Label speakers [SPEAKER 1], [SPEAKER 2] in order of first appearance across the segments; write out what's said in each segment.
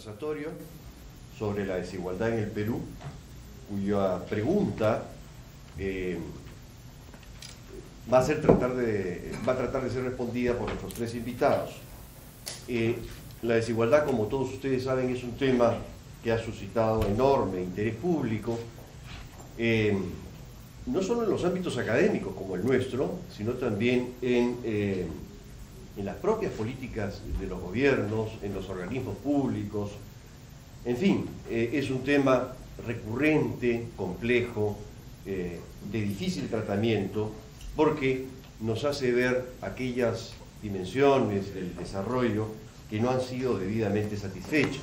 [SPEAKER 1] conversatorio sobre la desigualdad en el Perú, cuya pregunta eh, va, a ser tratar de, va a tratar de ser respondida por nuestros tres invitados. Eh, la desigualdad, como todos ustedes saben, es un tema que ha suscitado enorme interés público, eh, no solo en los ámbitos académicos como el nuestro, sino también en, en las propias políticas de los gobiernos, en los organismos públicos. En fin, eh, es un tema recurrente, complejo, de difícil tratamiento, porque nos hace ver aquellas dimensiones del desarrollo que no han sido debidamente satisfechas.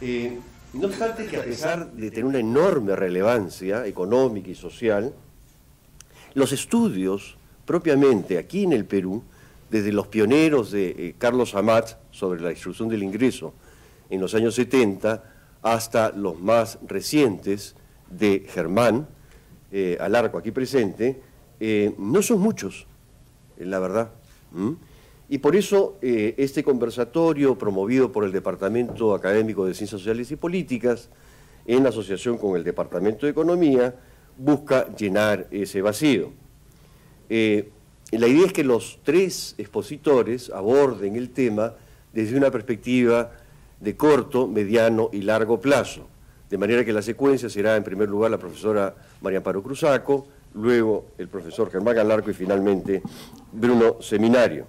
[SPEAKER 1] Eh, no obstante que a pesar de tener una enorme relevancia económica y social, los estudios propiamente aquí en el Perú, desde los pioneros de eh, Carlos Amat sobre la instrucción del ingreso en los años 70 hasta los más recientes de Germán, eh, al arco aquí presente, no son muchos, la verdad. Y por eso eh, este conversatorio promovido por el Departamento Académico de Ciencias Sociales y Políticas, en asociación con el Departamento de Economía, busca llenar ese vacío. Eh, la idea es que los tres expositores aborden el tema desde una perspectiva de corto, mediano y largo plazo, de manera que la secuencia será en primer lugar la profesora María Amparo Cruzaco, luego el profesor Germán Galarco y finalmente Bruno Seminario.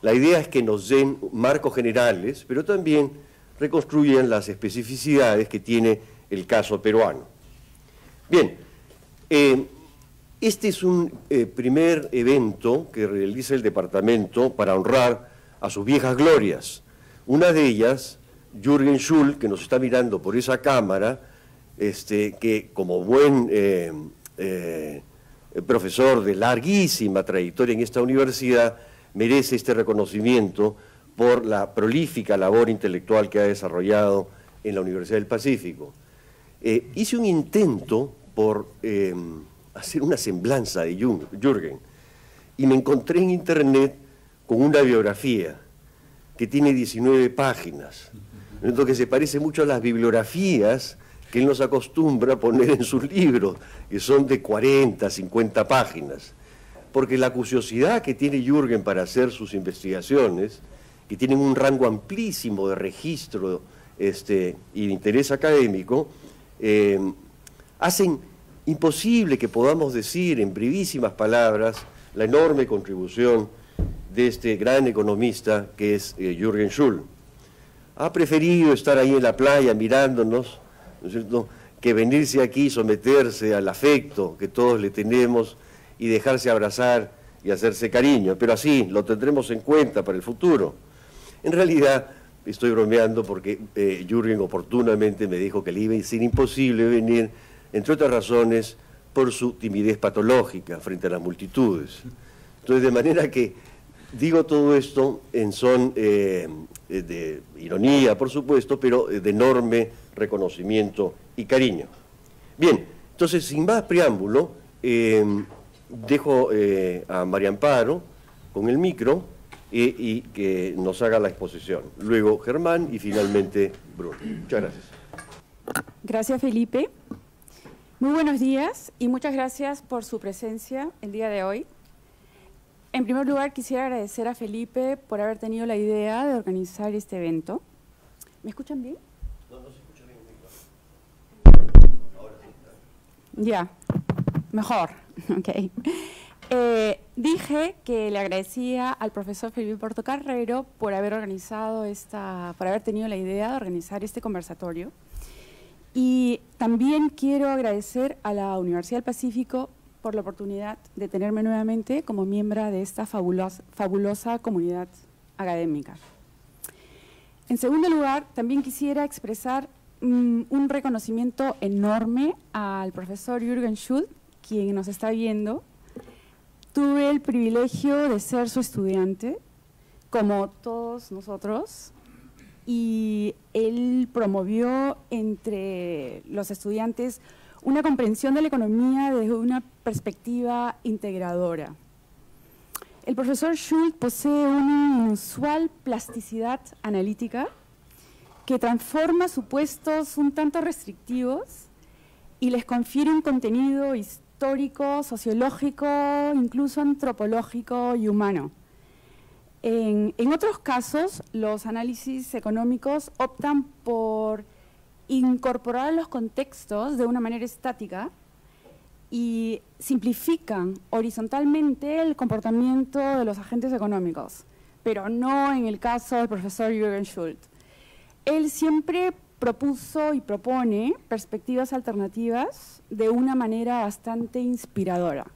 [SPEAKER 1] La idea es que nos den marcos generales, pero también reconstruyan las especificidades que tiene el caso peruano. Bien, eh, este es un eh, primer evento que realiza el departamento para honrar a sus viejas glorias. Una de ellas, Jürgen Schul, que nos está mirando por esa cámara, este, que como buen eh, profesor de larguísima trayectoria en esta universidad, merece este reconocimiento por la prolífica labor intelectual que ha desarrollado en la Universidad del Pacífico. Eh, hice un intento por eh, hacer una semblanza de Jürgen. Y me encontré en internet con una biografía que tiene 19 páginas, lo que se parece mucho a las bibliografías que él nos acostumbra a poner en sus libros, que son de 40, 50 páginas. Porque la curiosidad que tiene Jürgen para hacer sus investigaciones, que tienen un rango amplísimo de registro este, y de interés académico, eh, hacen imposible que podamos decir en brevísimas palabras la enorme contribución de este gran economista que es eh, Jürgen Schul. Ha preferido estar ahí en la playa mirándonos, ¿no es cierto?, que venirse aquí someterse al afecto que todos le tenemos y dejarse abrazar y hacerse cariño, pero así lo tendremos en cuenta para el futuro. En realidad, estoy bromeando porque eh, Jürgen oportunamente me dijo que le iba a ser imposible venir, entre otras razones, por su timidez patológica frente a las multitudes. Entonces, de manera que digo todo esto en son eh, de ironía, por supuesto, pero de enorme reconocimiento y cariño. Bien, entonces, sin más preámbulo, eh, dejo eh, a María Amparo con el micro y, que nos haga la exposición. Luego Germán y finalmente Bruno. Muchas gracias.
[SPEAKER 2] Gracias Felipe. Muy buenos días y muchas gracias por su presencia el día de hoy. En primer lugar, quisiera agradecer a Felipe por haber tenido la idea de organizar este evento. ¿Me escuchan bien? No, no se escucha bien. Ahora sí. Ya, mejor. Okay. Eh, dije que le agradecía al profesor Felipe Portocarrero por haber organizado esta, por haber tenido la idea de organizar este conversatorio. Y también quiero agradecer a la Universidad del Pacífico por la oportunidad de tenerme nuevamente como miembro de esta fabulosa, comunidad académica. En segundo lugar, también quisiera expresar mm, un reconocimiento enorme al profesor Jürgen Schultz quien nos está viendo, tuve el privilegio de ser su estudiante, como todos nosotros, y él promovió entre los estudiantes una comprensión de la economía desde una perspectiva integradora.
[SPEAKER 3] El profesor Schultz posee una inusual plasticidad analítica que transforma supuestos un tanto restrictivos y les confiere un contenido histórico, sociológico, incluso antropológico y humano. En, otros casos, los análisis económicos optan por incorporar los contextos de una manera estática y simplifican horizontalmente el comportamiento de los agentes económicos, pero no en el caso del profesor Jürgen Schultz. Él siempre propuso y propone perspectivas alternativas de una manera bastante inspiradora.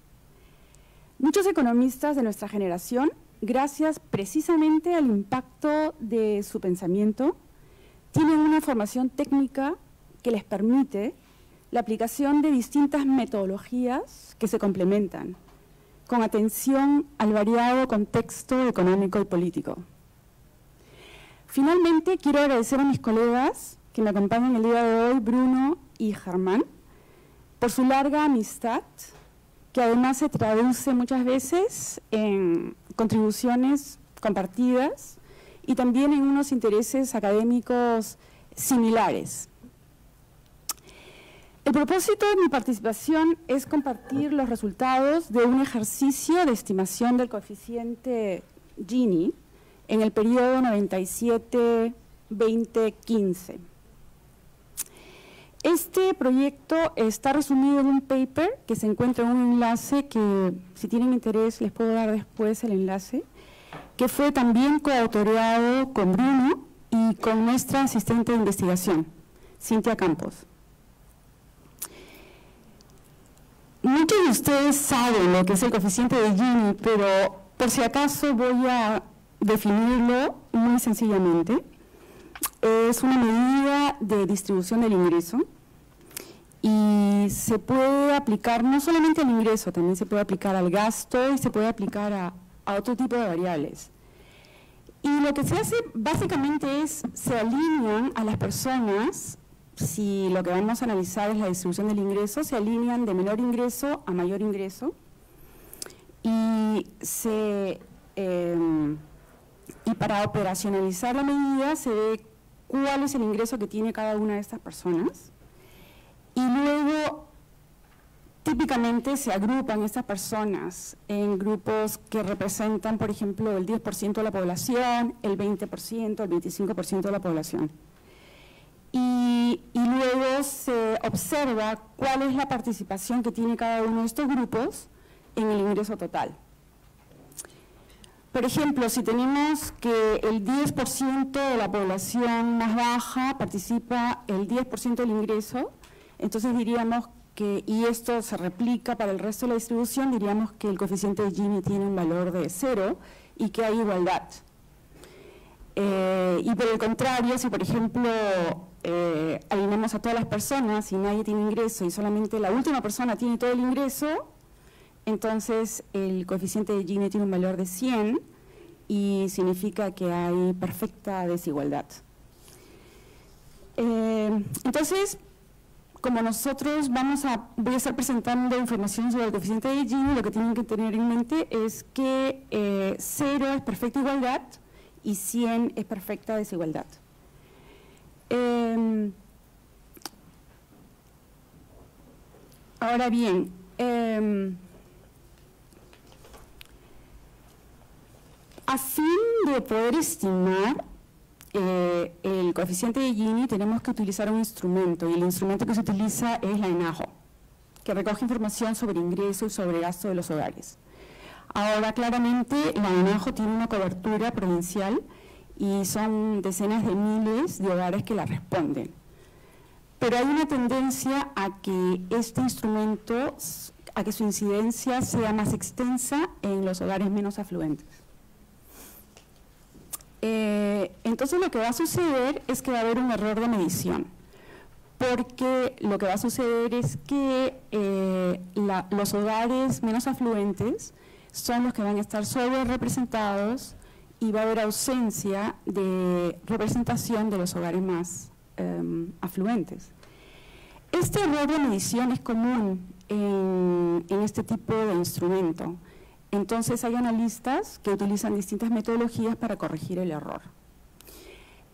[SPEAKER 3] Muchos economistas de nuestra generación, gracias precisamente al impacto de su pensamiento, tienen una formación técnica que les permite la aplicación de distintas metodologías que se complementan, con atención al variado contexto económico y político. Finalmente, quiero agradecer a mis colegas que me acompañan el día de hoy, Bruno y Germán, por su larga amistad, que además se traduce muchas veces en contribuciones compartidas y también en unos intereses académicos similares. El propósito de mi participación es compartir los resultados de un ejercicio de estimación del coeficiente Gini en el periodo 97-2015. Este proyecto está resumido en un paper que se encuentra en un enlace que, si tienen interés, les puedo dar después el enlace, que fue también coautoreado con Bruno y con nuestra asistente de investigación, Cintia Campos. Muchos de ustedes saben lo que es el coeficiente de Gini, pero por si acaso voy a definirlo muy sencillamente. Es una medida de distribución del ingreso y se puede aplicar no solamente al ingreso, también se puede aplicar al gasto y se puede aplicar a, a otro tipo de variables. Y lo que se hace básicamente es, se alinean a las personas si lo que vamos a analizar es la distribución del ingreso, se alinean de menor ingreso a mayor ingreso y, se, em, y para operacionalizar la medida se cuál es el ingreso que tiene cada una de estas personas y luego típicamente se agrupan estas personas en grupos que representan, por ejemplo, el 10% de la población, el 20%, el 25% de la población y, luego se observa cuál es la participación que tiene cada uno de estos grupos en el ingreso total. Por ejemplo, si tenemos que el 10% de la población más baja participa el 10% del ingreso, entonces diríamos que, y esto se replica para el resto de la distribución, diríamos que el coeficiente de Gini tiene un valor de cero y que hay igualdad. Eh, y por el contrario, si por ejemplo eh, alineamos a todas las personas y nadie tiene ingreso y solamente la última persona tiene todo el ingreso, entonces el coeficiente de Gini tiene un valor de 100 y significa que hay perfecta desigualdad. Eh, entonces, como nosotros vamos a, voy a estar presentando información sobre el coeficiente de Gini, lo que tienen que tener en mente es que eh, 0 es perfecta igualdad y 100 es perfecta desigualdad. Em, ahora bien, em, a fin de poder estimar eh, el coeficiente de Gini tenemos que utilizar un instrumento y el instrumento que se utiliza es la ENAJO, que recoge información sobre ingresos y sobre gasto de los hogares. Ahora, claramente, la ENAJO tiene una cobertura provincial y son decenas de miles de hogares que la responden. Pero hay una tendencia a que este instrumento, a que su incidencia sea más extensa en los hogares menos afluentes. Eh, entonces lo que va a suceder es que va a haber un error de medición, porque lo que va a suceder es que eh, los hogares menos afluentes son los que van a estar sobre representados y va a haber ausencia de representación de los hogares más em, afluentes. Este error de medición es común en, este tipo de instrumento. Entonces hay analistas que utilizan distintas metodologías para corregir el error.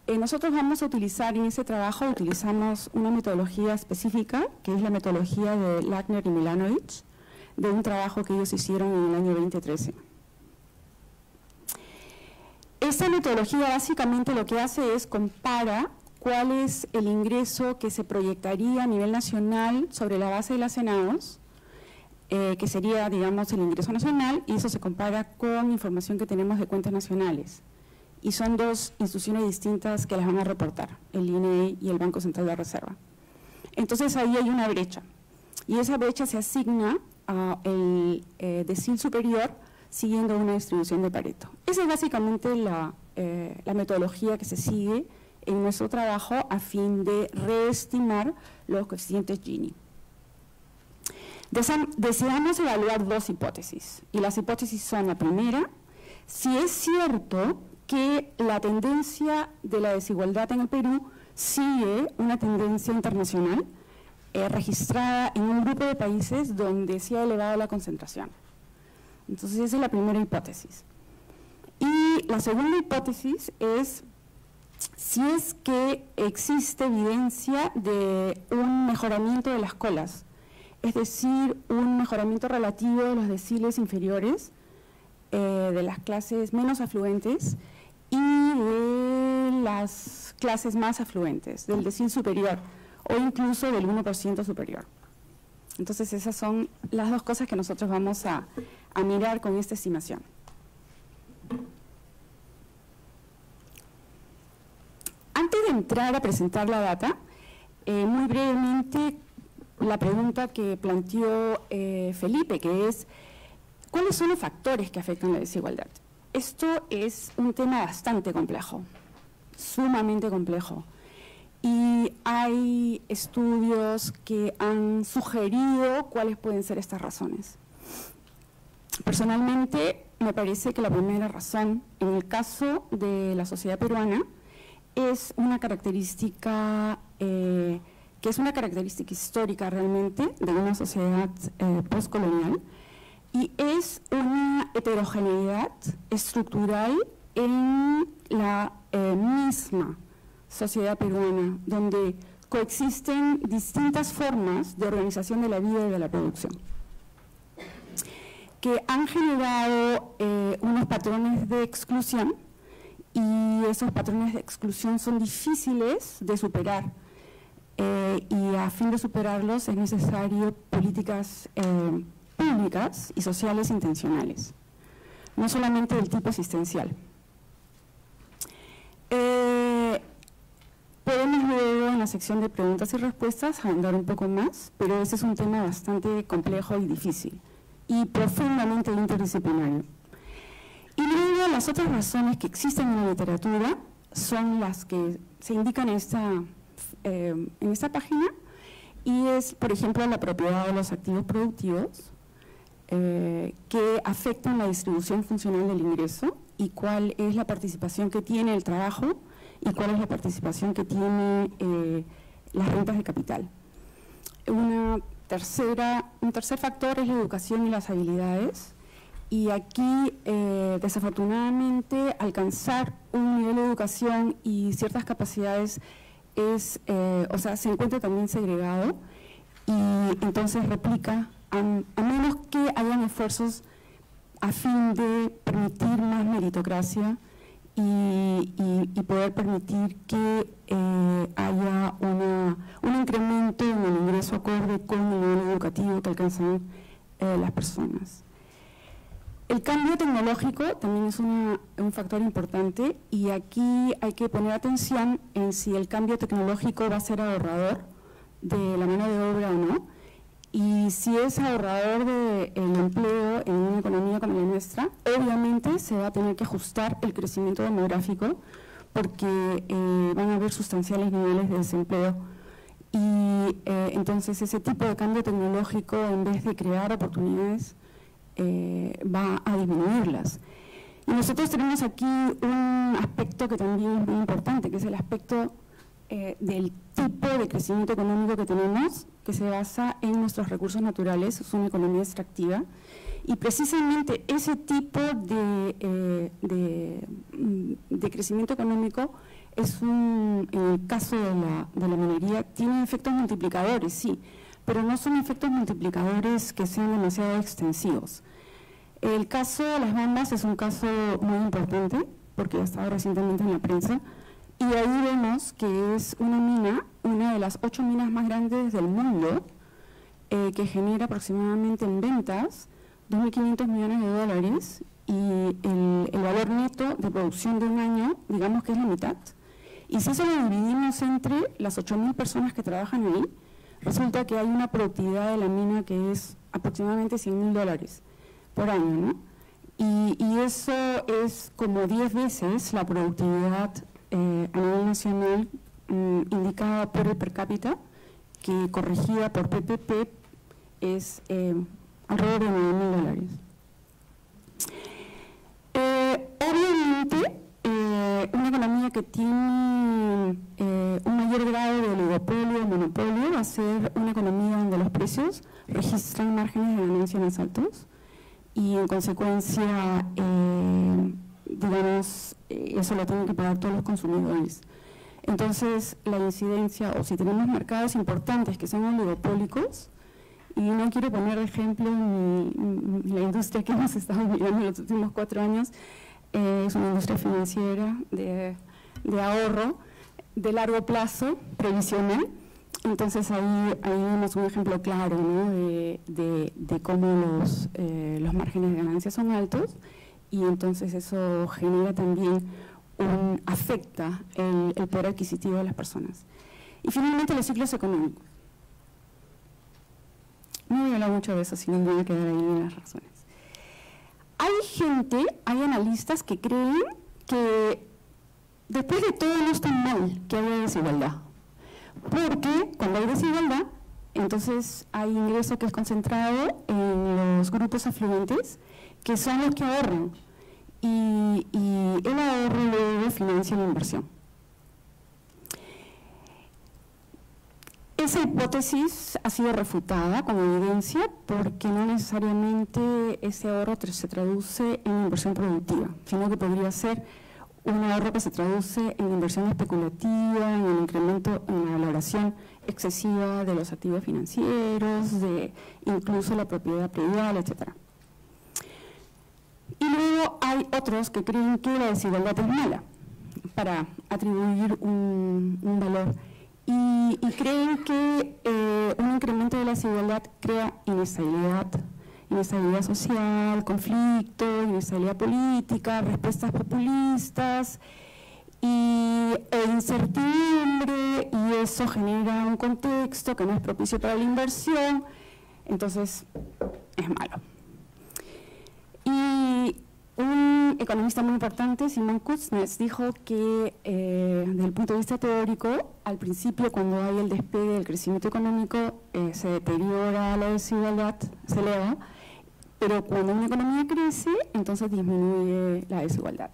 [SPEAKER 3] Eh, nosotros vamos a utilizar en ese trabajo, utilizamos una metodología específica, que es la metodología de Lackner y Milanovic, de un trabajo que ellos hicieron en el año 2013. Esta metodología básicamente lo que hace es compara cuál es el ingreso que se proyectaría a nivel nacional sobre la base de las senados eh, que sería, digamos, el ingreso nacional, y eso se compara con información que tenemos de cuentas nacionales. Y son dos instituciones distintas que las van a reportar, el INE y el Banco Central de Reserva. Entonces ahí hay una brecha, y esa brecha se asigna al eh, decil superior siguiendo una distribución de Pareto. Esa es básicamente la, eh, la metodología que se sigue en nuestro trabajo a fin de reestimar los coeficientes Gini. Deseamos evaluar dos hipótesis, y las hipótesis son la primera, si es cierto que la tendencia de la desigualdad en el Perú sigue una tendencia internacional eh, registrada en un grupo de países donde se ha elevado la concentración. Entonces esa es la primera hipótesis. Y la segunda hipótesis es si es que existe evidencia de un mejoramiento de las colas es decir, un mejoramiento relativo de los deciles inferiores, eh, de las clases menos afluentes y de las clases más afluentes, del decil superior o incluso del 1% superior. Entonces esas son las dos cosas que nosotros vamos a, mirar con esta estimación. Antes de entrar a presentar la data, eh, muy brevemente la pregunta que planteó eh, Felipe, que es, ¿cuáles son los factores que afectan la desigualdad? Esto es un tema bastante complejo, sumamente complejo. Y hay estudios que han sugerido cuáles pueden ser estas razones. Personalmente, me parece que la primera razón, en el caso de la sociedad peruana, es una característica eh, que es una característica histórica realmente de una sociedad eh, postcolonial, y es una heterogeneidad estructural en la eh, misma sociedad peruana, donde coexisten distintas formas de organización de la vida y de la producción, que han generado eh, unos patrones de exclusión y esos patrones de exclusión son difíciles de superar eh, y a fin de superarlos es necesario políticas eh, públicas y sociales intencionales, no solamente del tipo asistencial. Eh, podemos luego en la sección de preguntas y respuestas ahondar un poco más, pero ese es un tema bastante complejo y difícil y profundamente interdisciplinario. Y luego las otras razones que existen en la literatura son las que se indican en esta eh, en esta página y es, por ejemplo, la propiedad de los activos productivos eh, que afectan la distribución funcional del ingreso y cuál es la participación que tiene el trabajo y cuál es la participación que tiene eh, las rentas de capital. Una tercera, un tercer factor es la educación y las habilidades. Y aquí, desafortunadamente, alcanzar un nivel de educación y ciertas capacidades es, eh, o sea, se encuentra también segregado y entonces replica, a, menos que hayan esfuerzos a fin de permitir más meritocracia y, poder permitir que eh, haya una, un incremento en el ingreso acorde con el nivel educativo que alcanzan eh, las personas. El cambio tecnológico también es un factor importante y aquí hay que poner atención en si el cambio tecnológico va a ser ahorrador de la mano de obra o no. Y si es ahorrador del empleo en una economía como la nuestra, obviamente se va a tener que ajustar el crecimiento demográfico porque eh, van a haber sustanciales niveles de desempleo. Y eh, entonces ese tipo de cambio tecnológico en vez de crear oportunidades eh, va a disminuirlas. Y nosotros tenemos aquí un aspecto que también es muy importante, que es el aspecto eh, del tipo de crecimiento económico que tenemos, que se basa en nuestros recursos naturales, es una economía extractiva, Y precisamente ese tipo de, eh, mm, de, crecimiento económico es un, en el caso de la, de la minería, tiene efectos multiplicadores, sí, pero no son efectos multiplicadores que sean demasiado extensivos. El caso de las bombas es un caso muy importante, porque ha estado recientemente en la prensa, y ahí vemos que es una mina, una de las ocho minas más grandes del mundo, eh, que genera aproximadamente en ventas 2.500 millones de dólares. Y el, valor neto de producción de un año, digamos que es la mitad. Y si eso lo dividimos entre las 8.000 personas que trabajan ahí, resulta que hay una productividad de la mina que es aproximadamente 100.000 dólares por año, ¿no? Y, eso es como 10 veces la productividad eh, a nivel nacional mm, indicada por el per cápita, que corregida por PPP es eh, alrededor de 9 mil dólares. Eh, obviamente, una economía que tiene un mayor grado de oligopolio o monopolio va a ser una economía donde los precios registran márgenes de ganancia más altos y en consecuencia, digamos, eso lo tienen que pagar todos los consumidores. Entonces, la incidencia, o si tenemos mercados importantes que son oligopólicos, y no quiero poner de ejemplo la industria que hemos estado mirando en los últimos cuatro años, eh, es una industria financiera de, ahorro de largo plazo, previsional. Entonces ahí, ahí vemos un ejemplo claro de, cómo los, eh, los márgenes de ganancia son altos y entonces eso genera también un, afecta el, el poder adquisitivo de las personas. Y finalmente los ciclos económicos. No voy a hablar mucho de eso, sino me voy a quedar ahí en las razones. Hay gente, hay analistas que creen que después de todo no está mal que haya desigualdad. Porque cuando hay desigualdad, entonces hay ingreso que es concentrado en los grupos afluentes, que son los que ahorran. Y, el ahorro luego financia la inversión. Esa hipótesis ha sido refutada con evidencia porque no necesariamente ese ahorro se traduce en inversión productiva, sino que podría ser un ahorro que se traduce en inversión especulativa, en el incremento, en la valoración excesiva de los activos financieros, de incluso la propiedad predial, etc. Y luego hay otros que creen que la desigualdad es mala para atribuir un, un valor y, creen que eh, un incremento de la desigualdad crea inestabilidad, inestabilidad social, conflicto, inestabilidad política, respuestas populistas y, e incertidumbre y eso genera un contexto que no es propicio para la inversión, entonces es malo. Y un economista muy importante, Simon Kuznets, dijo que eh, desde el punto de vista teórico, al principio cuando hay el despegue del crecimiento económico, eh, se deteriora la desigualdad, se eleva, pero cuando una economía crece, entonces disminuye la desigualdad.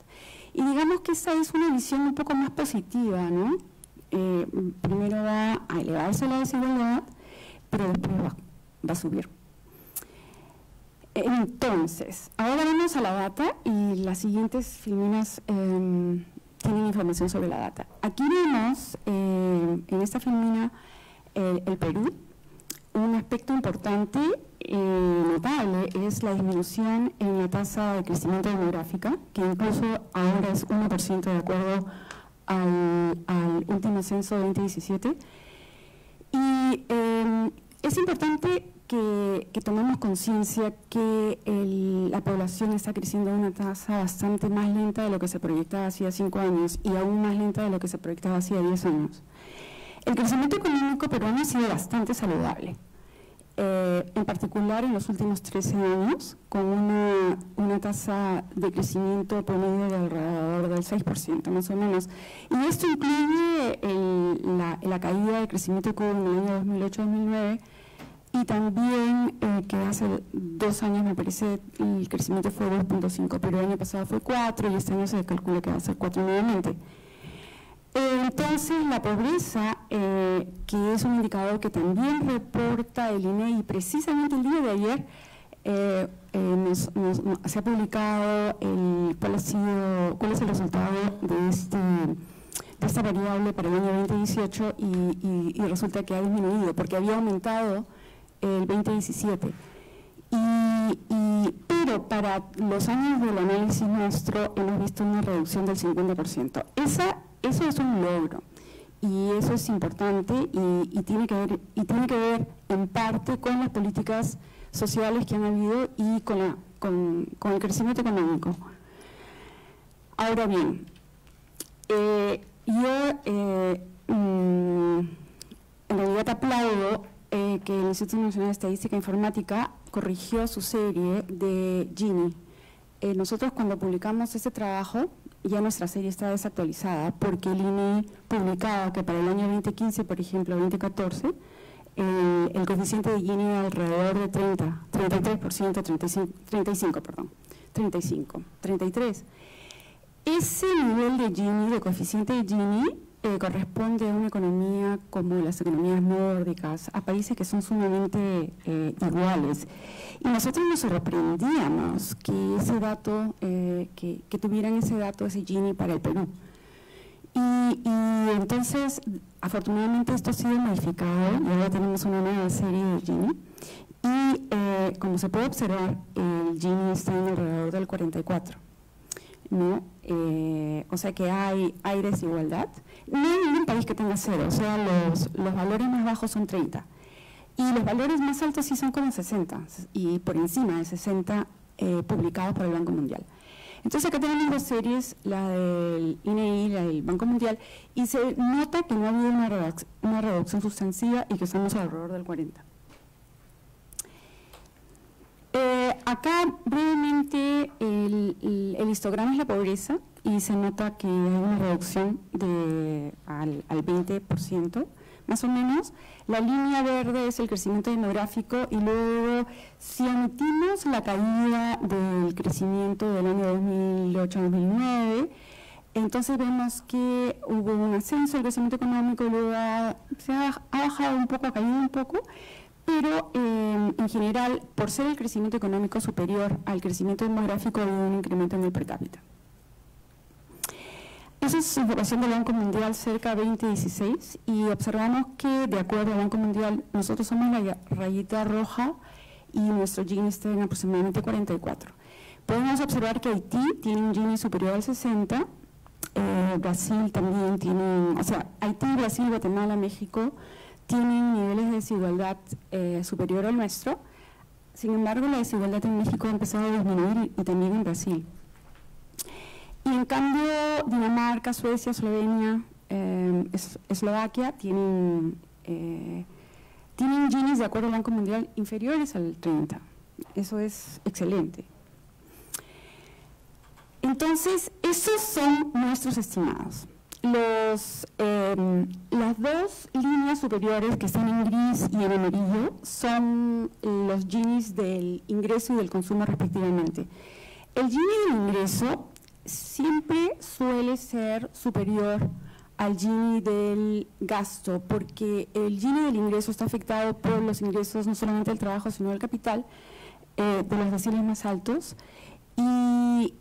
[SPEAKER 3] Y digamos que esa es una visión un poco más positiva, ¿no? Eh, primero va a elevarse la desigualdad, pero después va a subir. Entonces, ahora vamos a la data y las siguientes filminas em, tienen información sobre la data. Aquí vemos em, en esta filmina el Perú. Un aspecto importante, eh, notable, es la disminución en la tasa de crecimiento demográfica, que incluso ahora es 1% de acuerdo al, último censo 2017. Y em, es importante que, tomemos conciencia que la población está creciendo a una tasa bastante más lenta de lo que se proyectaba hacía cinco años y aún más lenta de lo que se proyectaba hacía diez años. El crecimiento económico peruano ha sido bastante saludable, eh, en particular en los últimos 13 años, con una, una tasa de crecimiento promedio de alrededor del 6%, más o menos. Y esto incluye la, la, caída de crecimiento hubo en el año 2008-2009 y también eh, que hace dos años me parece el crecimiento fue 2.5, pero el año pasado fue 4 y este año se calcula que va a ser 4 nuevamente. Eh, entonces, la pobreza, eh, que es un indicador que también reporta el INE y precisamente el día de ayer eh, se ha publicado el, cuál, ha sido, cuál es el resultado de, este, esta variable para el año 2018 y, resulta que ha disminuido porque había aumentado el 2017. Y, pero para los años del análisis nuestro hemos visto una reducción del 50%. Esa, eso es un logro y eso es importante y, tiene que ver, en parte con las políticas sociales que han habido y con, el crecimiento económico. Ahora bien, eh, yo eh, mm, en realidad aplaudo eh, que el Instituto Nacional de Estadística e Informática corrigió su serie de Gini. nosotros cuando publicamos este trabajo, ya nuestra serie está desactualizada porque el INE publicaba que para el año 2015, por ejemplo, 2014, eh, el coeficiente de Gini alrededor de 30, 33%, 35, 35, perdón, 35, 33. Ese nivel de Gini, de coeficiente de Gini, eh, corresponde a una economía como las economías nórdicas, a países que son sumamente eh, iguales. Y nosotros nos sorprendíamos que ese dato, que, que, tuvieran ese dato, ese Gini para el Perú. Y, entonces, afortunadamente esto ha sido modificado y ahora tenemos una nueva serie de Gini. Y eh, como se puede observar, el Gini está en alrededor del 44. ¿no? Eh, o sea que hay, hay desigualdad. No hay ningún país que tenga cero, o sea, los, los valores más bajos son 30. Y los valores más altos sí son como 60, y por encima de 60 eh, publicados por el Banco Mundial. Entonces acá tenemos dos series, la del INEI y la del Banco Mundial, y se nota que no ha habido una, reducción, sustantiva y que estamos alrededor del 40. Eh, acá brevemente el, histograma es la pobreza y se nota que hay una reducción de, al, al 20% más o menos. La línea verde es el crecimiento demográfico y luego si omitimos la caída del crecimiento del año 2008-2009, entonces vemos que hubo un ascenso del crecimiento económico, luego se ha, bajado un poco, ha caído un poco, pero eh, en general, por ser el crecimiento económico superior al crecimiento demográfico, ha habido un incremento en el per cápita. Esa es información del Banco Mundial cerca de 2016 y observamos que, de acuerdo al Banco Mundial, nosotros somos la rayita roja y nuestro Gini está en aproximadamente 44. Podemos observar que Haití tiene un Gini superior al 60, eh, Brasil también tiene, o sea, Haití, Brasil, Guatemala, México tienen niveles de desigualdad eh, superior al nuestro. Sin embargo, la desigualdad en México ha empezado a disminuir y también en Brasil. Y en cambio, Dinamarca, Suecia, Eslovenia, eh, Eslovaquia tienen, eh, tienen de acuerdo al Banco Mundial inferiores al 30. Eso es excelente. Entonces, esos son nuestros estimados. Los, eh, las dos líneas superiores que están en gris y en amarillo son los Ginis del ingreso y del consumo respectivamente. El Gini del ingreso siempre suele ser superior al Gini del gasto, porque el Gini del ingreso está afectado por los ingresos no solamente del trabajo, sino del capital, eh, de los deciles más altos, y,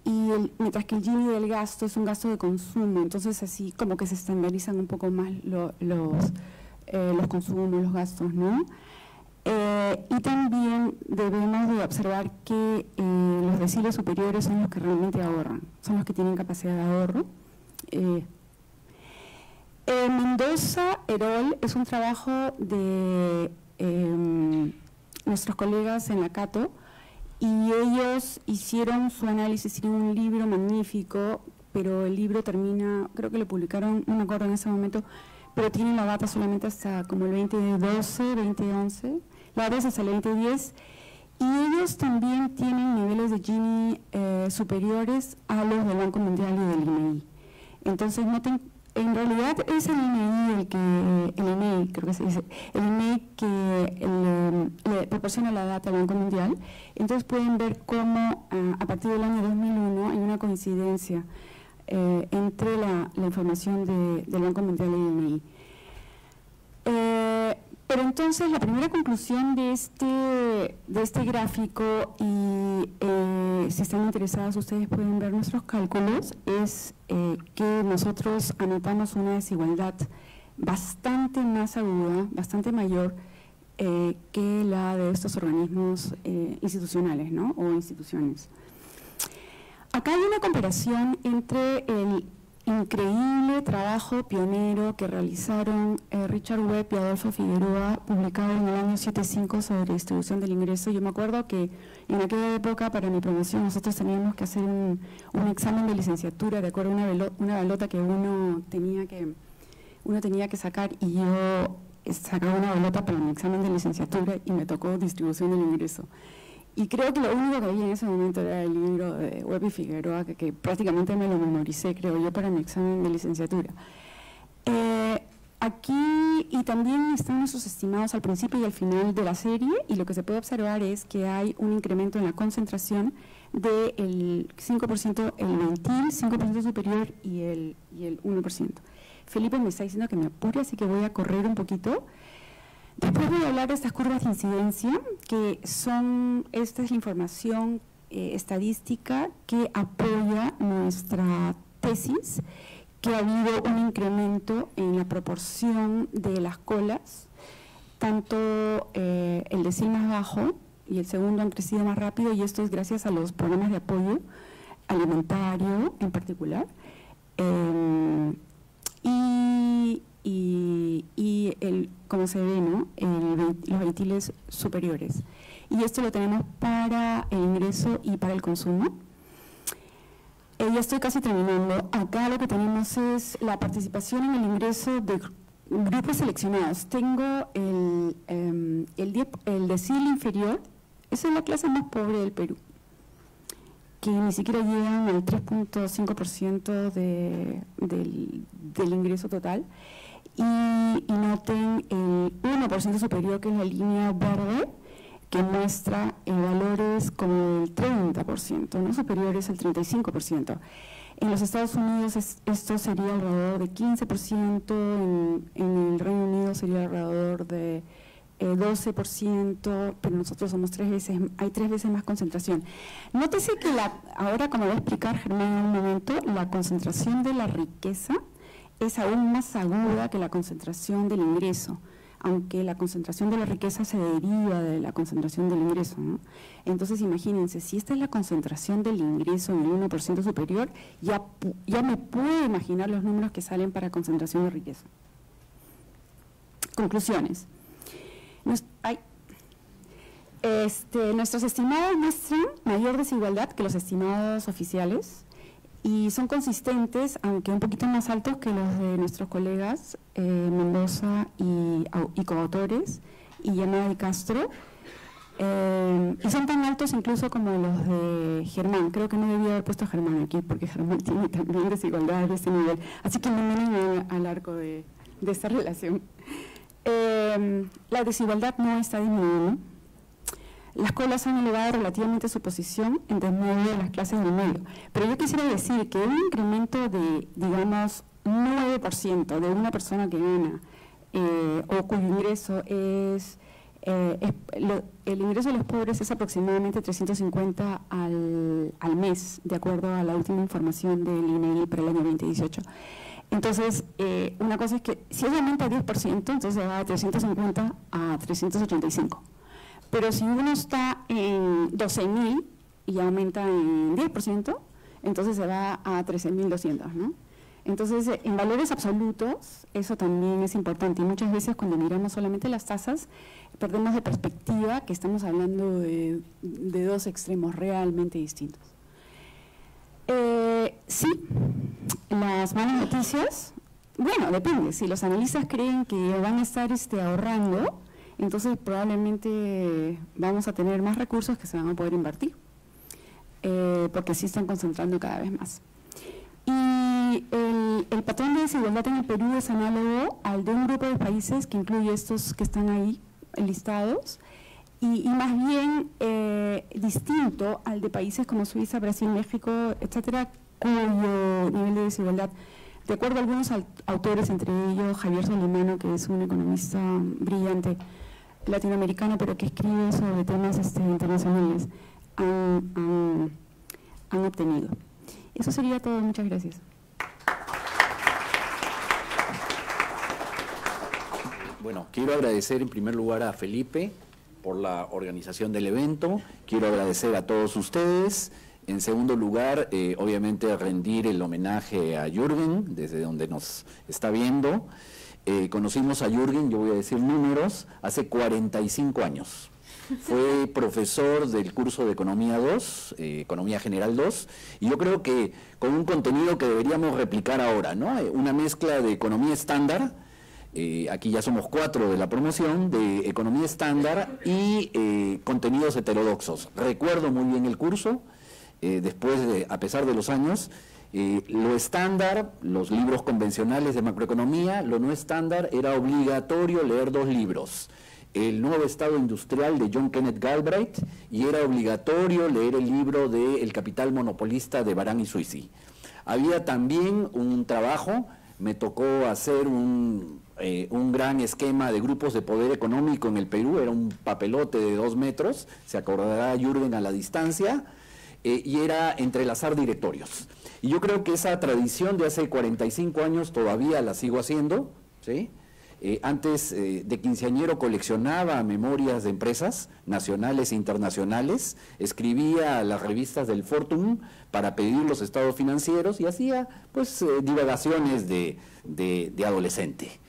[SPEAKER 3] mientras que el Gini del gasto es un gasto de consumo, entonces así como que se estandarizan un poco más los, eh, los consumos, los gastos, ¿no? Eh, y también debemos de observar que eh, los deciles superiores son los que realmente ahorran, son los que tienen capacidad de ahorro. Eh, Mendoza, Herol, es un trabajo de em, nuestros colegas en la Cato y ellos hicieron su análisis, hicieron un libro magnífico, pero el libro termina, creo que lo publicaron, no me acuerdo en ese momento, pero tiene la data solamente hasta como el 2012, 2011 la es hasta el 2010, y ellos también tienen niveles de Gini eh, superiores a los del Banco Mundial y del INEI. Entonces, en realidad es el INEI el que, el INEI, creo que se dice, el INEI que le, proporciona la data al Banco Mundial. Entonces pueden ver cómo ah, a partir del año 2001 hay una coincidencia eh, entre la, información del Banco Mundial y el INEI. Eh, Pero entonces la primera conclusión de este, de este gráfico, y eh, si están interesados ustedes pueden ver nuestros cálculos, es eh, que nosotros anotamos una desigualdad bastante más aguda, bastante mayor eh, que la de estos organismos institucionales ¿no? o instituciones. Acá hay una comparación entre el increíble trabajo pionero que realizaron eh, Richard Webb y Adolfo Figueroa, publicado en el año 75 sobre distribución del ingreso. Yo me acuerdo que en aquella época, para mi promoción, nosotros teníamos que hacer un, examen de licenciatura de acuerdo a una, una balota que uno tenía que, uno tenía que sacar y yo sacaba una balota para mi examen de licenciatura y me tocó distribución del ingreso. Y creo que lo único que había en ese momento era el libro de Webb y Figueroa, que, prácticamente me lo memoricé, creo yo, para mi examen de licenciatura. Eh, aquí, y también están nuestros estimados al principio y al final de la serie, y lo que se puede observar es que hay un incremento en la concentración del 5% el mentil, 5% superior y el, y el 1%. Felipe me está diciendo que me apure, así que voy a correr un poquito. Después voy a hablar de estas curvas de incidencia, que son, esta es la información eh, estadística que apoya nuestra tesis, que ha habido un incremento en la proporción de las colas, tanto eh, el decil más bajo y el segundo han crecido más rápido, y esto es gracias a los programas de apoyo alimentario en particular. Eh, y y, el, como se ve, ¿no? los ventiles superiores. Y esto lo tenemos para el ingreso y para el consumo. Eh, ya estoy casi terminando. Acá lo que tenemos es la participación en el ingreso de grupos seleccionados. Tengo el, eh, el, el decil inferior, esa es la clase más pobre del Perú, que ni siquiera llegan al 3.5% de, del, del ingreso total y, noten el 1% superior que es la línea verde que muestra en valores como el 30%, no superiores al 35%. En los Estados Unidos esto sería alrededor de 15%, en, en, el Reino Unido sería alrededor de 12%, eh, pero nosotros somos tres veces, hay tres veces más concentración. Nótese que la, ahora, como va a explicar Germán en un momento, la concentración de la riqueza es aún más aguda que la concentración del ingreso, aunque la concentración de la riqueza se deriva de la concentración del ingreso. Entonces, imagínense, si esta es la concentración del ingreso en el 1% superior, ya, ya me puedo imaginar los números que salen para concentración de riqueza. Conclusiones. este, nuestros estimados muestran mayor desigualdad que los estimados oficiales y son consistentes, aunque un poquito más altos que los de nuestros colegas eh, Mendoza y, y coautores y Llamada y Castro. Eh, y son tan altos incluso como los de Germán. Creo que no debía haber puesto a Germán aquí porque Germán tiene también desigualdad de ese nivel. Así que no miren al arco de, de esta relación. Eh, la desigualdad no está disminuyendo las colas han elevado relativamente su posición en desmedio de las clases del medio. Pero yo quisiera decir que un incremento de, digamos, 9% de una persona que gana eh, o cuyo ingreso es, eh, el ingreso de los pobres es aproximadamente 350 al, al mes, de acuerdo a la última información del INEI para el año 2018. Entonces, eh, una cosa es que si aumenta 10%, entonces va de 350 a 385. Pero si uno está en 12.000 y aumenta en 10%, entonces se va a 13.200, ¿no? Entonces, eh, en valores absolutos, eso también es importante. Y muchas veces cuando miramos solamente las tasas, perdemos de perspectiva que estamos hablando de, dos extremos realmente distintos. Eh, sí, las malas noticias, bueno, depende. Si los analistas creen que van a estar este, ahorrando, entonces probablemente vamos a tener más recursos que se van a poder invertir, eh, porque sí están concentrando cada vez más. Y el, patrón de desigualdad en el Perú es análogo al de un grupo de países que incluye estos que están ahí listados, y, más bien eh, distinto al de países como Suiza, Brasil, México, etcétera, cuyo nivel de desigualdad De acuerdo a algunos autores, entre ellos Javier Solimano, que es un economista brillante latinoamericano, pero que escribe sobre temas este, internacionales, han, han obtenido. Eso sería todo. Muchas gracias.
[SPEAKER 4] Bueno, quiero agradecer en primer lugar a Felipe por la organización del evento, quiero agradecer a todos ustedes. En segundo lugar, eh, obviamente rendir el homenaje a Jürgen, desde donde nos está viendo. Eh, conocimos a Jürgen, yo voy a decir números, hace 45 años. Fue profesor del curso de Economía 2, eh, Economía General 2, y yo creo que con un contenido que deberíamos replicar ahora, ¿no? Una mezcla de economía estándar, eh, aquí ya somos cuatro de la promoción, de economía estándar y eh, contenidos heterodoxos. Recuerdo muy bien el curso, eh, después de, a pesar de los años, lo estándar, los libros convencionales de macroeconomía, lo no estándar era obligatorio leer dos libros. El nuevo Estado Industrial de John Kenneth Galbraith y era obligatorio leer el libro de El Capital Monopolista de Barán y Suisi. Había también un trabajo, me tocó hacer un eh, un gran esquema de grupos de poder económico en el Perú, era un papelote de dos metros, se acordará Jürgen a la distancia, eh, y era entrelazar directorios. Y yo creo que esa tradición de hace 45 años todavía la sigo haciendo, ¿sí? Eh, antes de quinceañero coleccionaba memorias de empresas nacionales e internacionales, escribía las revistas del Fortune para pedir los estados financieros y hacía pues divagaciones de adolescente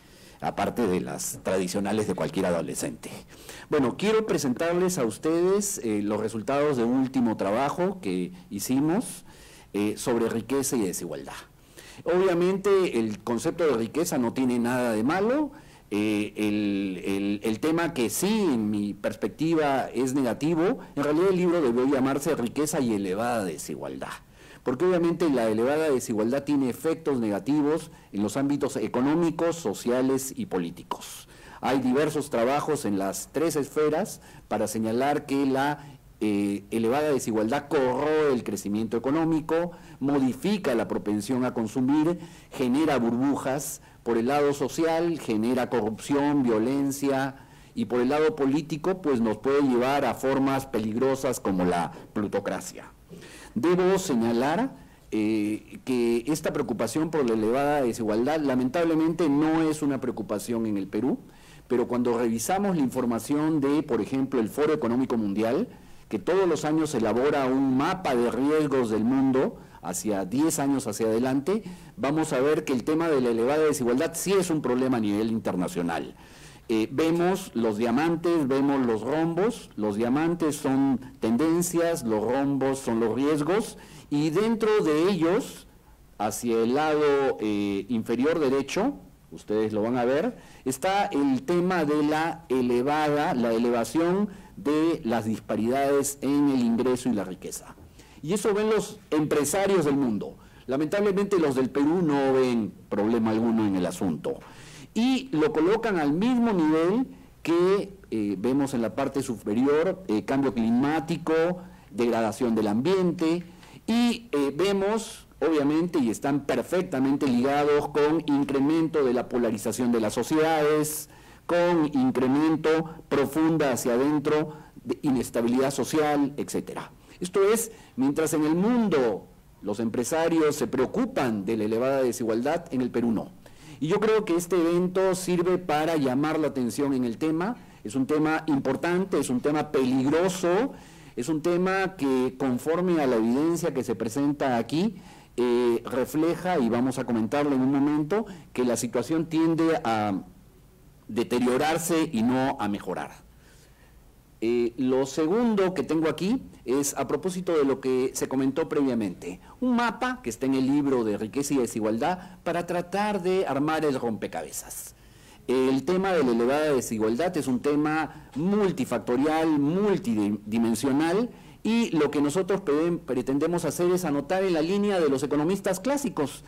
[SPEAKER 4] aparte de las tradicionales de cualquier adolescente. Bueno, quiero presentarles a ustedes eh, los resultados de un último trabajo que hicimos eh, sobre riqueza y desigualdad. Obviamente el concepto de riqueza no tiene nada de malo, eh, el, el, tema que sí, en mi perspectiva, es negativo, en realidad el libro debió llamarse Riqueza y elevada desigualdad porque obviamente la elevada desigualdad tiene efectos negativos en los ámbitos económicos, sociales y políticos. Hay diversos trabajos en las tres esferas para señalar que la eh, elevada desigualdad corroe el crecimiento económico, modifica la propensión a consumir, genera burbujas, por el lado social genera corrupción, violencia, y por el lado político pues nos puede llevar a formas peligrosas como la plutocracia. Debo señalar eh, que esta preocupación por la elevada desigualdad lamentablemente no es una preocupación en el Perú, pero cuando revisamos la información de, por ejemplo, el Foro Económico Mundial, que todos los años elabora un mapa de riesgos del mundo hacia 10 años hacia adelante, vamos a ver que el tema de la elevada desigualdad sí es un problema a nivel internacional. Eh, vemos los diamantes, vemos los rombos, los diamantes son tendencias, los rombos son los riesgos y dentro de ellos, hacia el lado eh, inferior derecho, ustedes lo van a ver, está el tema de la elevada, la elevación de las disparidades en el ingreso y la riqueza. Y eso ven los empresarios del mundo. Lamentablemente los del Perú no ven problema alguno en el asunto y lo colocan al mismo nivel que eh, vemos en la parte superior, eh, cambio climático, degradación del ambiente, y eh, vemos, obviamente, y están perfectamente ligados con incremento de la polarización de las sociedades, con incremento profunda hacia adentro de inestabilidad social, etc. Esto es, mientras en el mundo los empresarios se preocupan de la elevada desigualdad, en el Perú no. Y yo creo que este evento sirve para llamar la atención en el tema. Es un tema importante, es un tema peligroso, es un tema que conforme a la evidencia que se presenta aquí, eh, refleja, y vamos a comentarlo en un momento, que la situación tiende a deteriorarse y no a mejorar. Eh, lo segundo que tengo aquí es a propósito de lo que se comentó previamente, un mapa que está en el libro de riqueza y desigualdad para tratar de armar el rompecabezas. El tema de la elevada desigualdad es un tema multifactorial, multidimensional, y lo que nosotros pretendemos hacer es anotar en la línea de los economistas clásicos.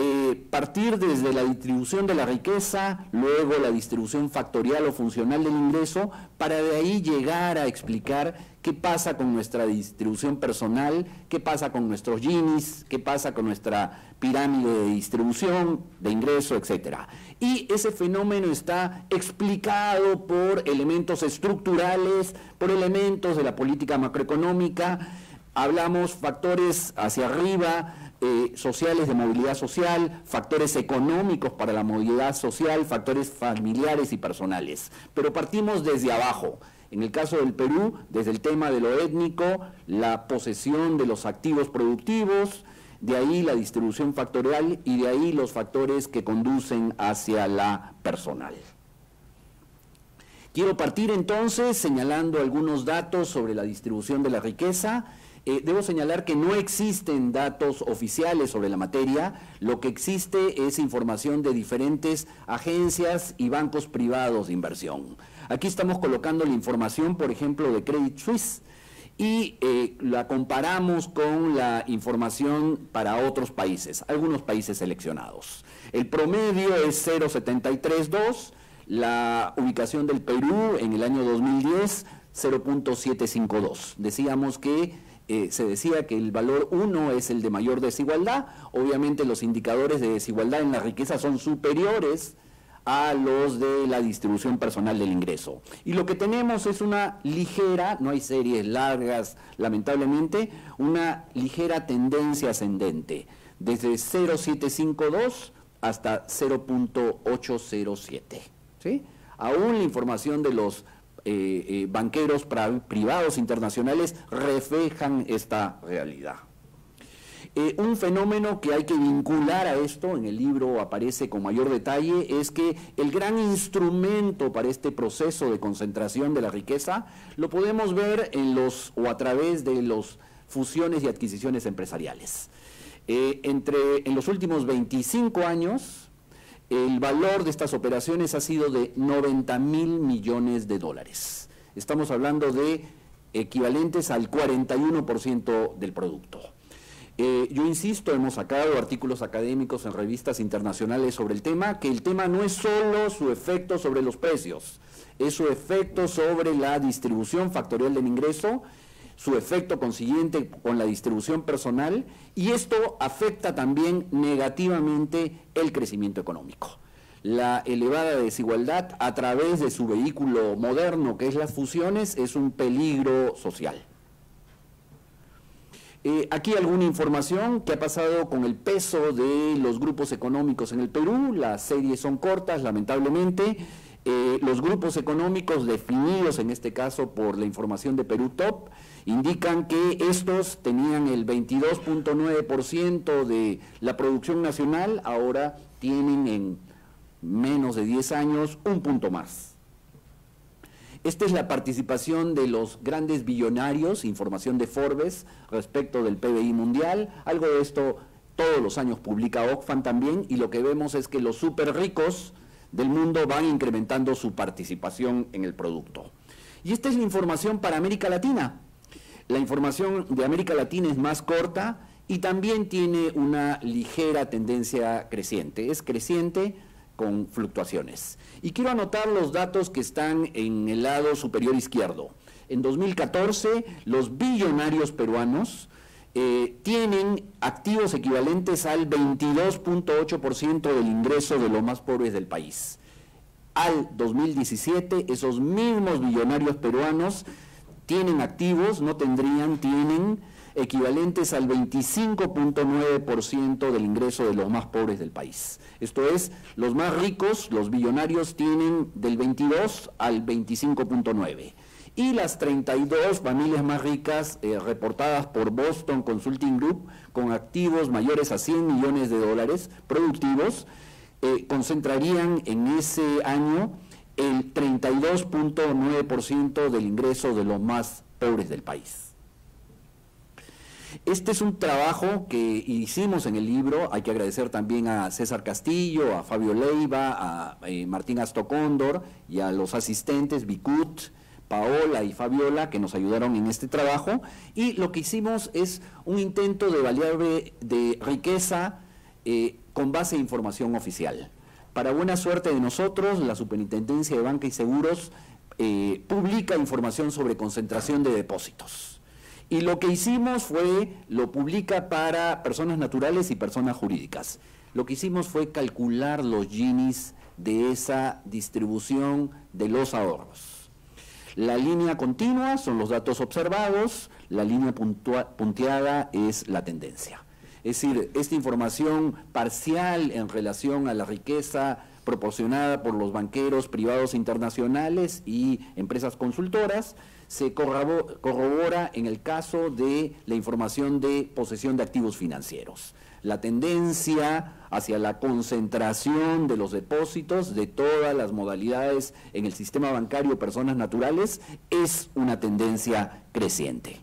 [SPEAKER 4] Eh, partir desde la distribución de la riqueza, luego la distribución factorial o funcional del ingreso, para de ahí llegar a explicar qué pasa con nuestra distribución personal, qué pasa con nuestros Ginis, qué pasa con nuestra pirámide de distribución, de ingreso, etc. Y ese fenómeno está explicado por elementos estructurales, por elementos de la política macroeconómica, hablamos factores hacia arriba, eh, sociales de movilidad social, factores económicos para la movilidad social, factores familiares y personales. Pero partimos desde abajo. En el caso del Perú, desde el tema de lo étnico, la posesión de los activos productivos, de ahí la distribución factorial y de ahí los factores que conducen hacia la personal. Quiero partir entonces señalando algunos datos sobre la distribución de la riqueza eh, debo señalar que no existen datos oficiales sobre la materia, lo que existe es información de diferentes agencias y bancos privados de inversión. Aquí estamos colocando la información, por ejemplo, de Credit Suisse y eh, la comparamos con la información para otros países, algunos países seleccionados. El promedio es 0,732, la ubicación del Perú en el año 2010 0.752. Decíamos que eh, se decía que el valor 1 es el de mayor desigualdad. Obviamente los indicadores de desigualdad en la riqueza son superiores a los de la distribución personal del ingreso. Y lo que tenemos es una ligera, no hay series largas lamentablemente, una ligera tendencia ascendente, desde 0,752 hasta 0.807. ¿sí? Aún la información de los eh, eh, banqueros privados internacionales reflejan esta realidad. Eh, un fenómeno que hay que vincular a esto, en el libro aparece con mayor detalle, es que el gran instrumento para este proceso de concentración de la riqueza lo podemos ver en los o a través de las fusiones y adquisiciones empresariales. entre, en los últimos 25 años, el valor de estas operaciones ha sido de 90 mil millones de dólares. Estamos hablando de equivalentes al 41% del producto. Eh, yo insisto, hemos sacado artículos académicos en revistas internacionales sobre el tema, que el tema no es solo su efecto sobre los precios, es su efecto sobre la distribución factorial del ingreso su efecto consiguiente con la distribución personal y esto afecta también negativamente el crecimiento económico. La elevada desigualdad a través de su vehículo moderno, que es las fusiones, es un peligro social. Eh, aquí alguna información que ha pasado con el peso de los grupos económicos en el Perú. Las series son cortas, lamentablemente. Eh, los grupos económicos definidos en este caso por la información de Perú Top indican que estos tenían el 22.9% de la producción nacional, ahora tienen en menos de 10 años un punto más. Esta es la participación de los grandes billonarios, información de Forbes respecto del PBI mundial. Algo de esto todos los años publica Oxfam también y lo que vemos es que los súper ricos del mundo van incrementando su participación en el producto. Y esta es la información para América Latina. La información de América Latina es más corta y también tiene una ligera tendencia creciente. Es creciente con fluctuaciones. Y quiero anotar los datos que están en el lado superior izquierdo. En 2014, los billonarios peruanos eh, tienen activos equivalentes al 22.8% del ingreso de los más pobres del país. Al 2017, esos mismos billonarios peruanos tienen activos, no tendrían, tienen equivalentes al 25.9% del ingreso de los más pobres del país. Esto es, los más ricos, los billonarios, tienen del 22 al 25.9. Y las 32 familias más ricas eh, reportadas por Boston Consulting Group, con activos mayores a 100 millones de dólares productivos, eh, concentrarían en ese año el 32.9% del ingreso de los más pobres del país. Este es un trabajo que hicimos en el libro, hay que agradecer también a César Castillo, a Fabio Leiva, a eh, Martín Astocóndor y a los asistentes Vicut, Paola y Fabiola que nos ayudaron en este trabajo y lo que hicimos es un intento de variable de riqueza eh, con base en información oficial. Para buena suerte de nosotros, la Superintendencia de Banca y Seguros eh, publica información sobre concentración de depósitos. Y lo que hicimos fue, lo publica para personas naturales y personas jurídicas. Lo que hicimos fue calcular los Ginis de esa distribución de los ahorros. La línea continua son los datos observados, la línea punteada es la tendencia. Es decir, esta información parcial en relación a la riqueza proporcionada por los banqueros privados internacionales y empresas consultoras se corrobora en el caso de la información de posesión de activos financieros. La tendencia hacia la concentración de los depósitos de todas las modalidades en el sistema bancario personas naturales es una tendencia creciente.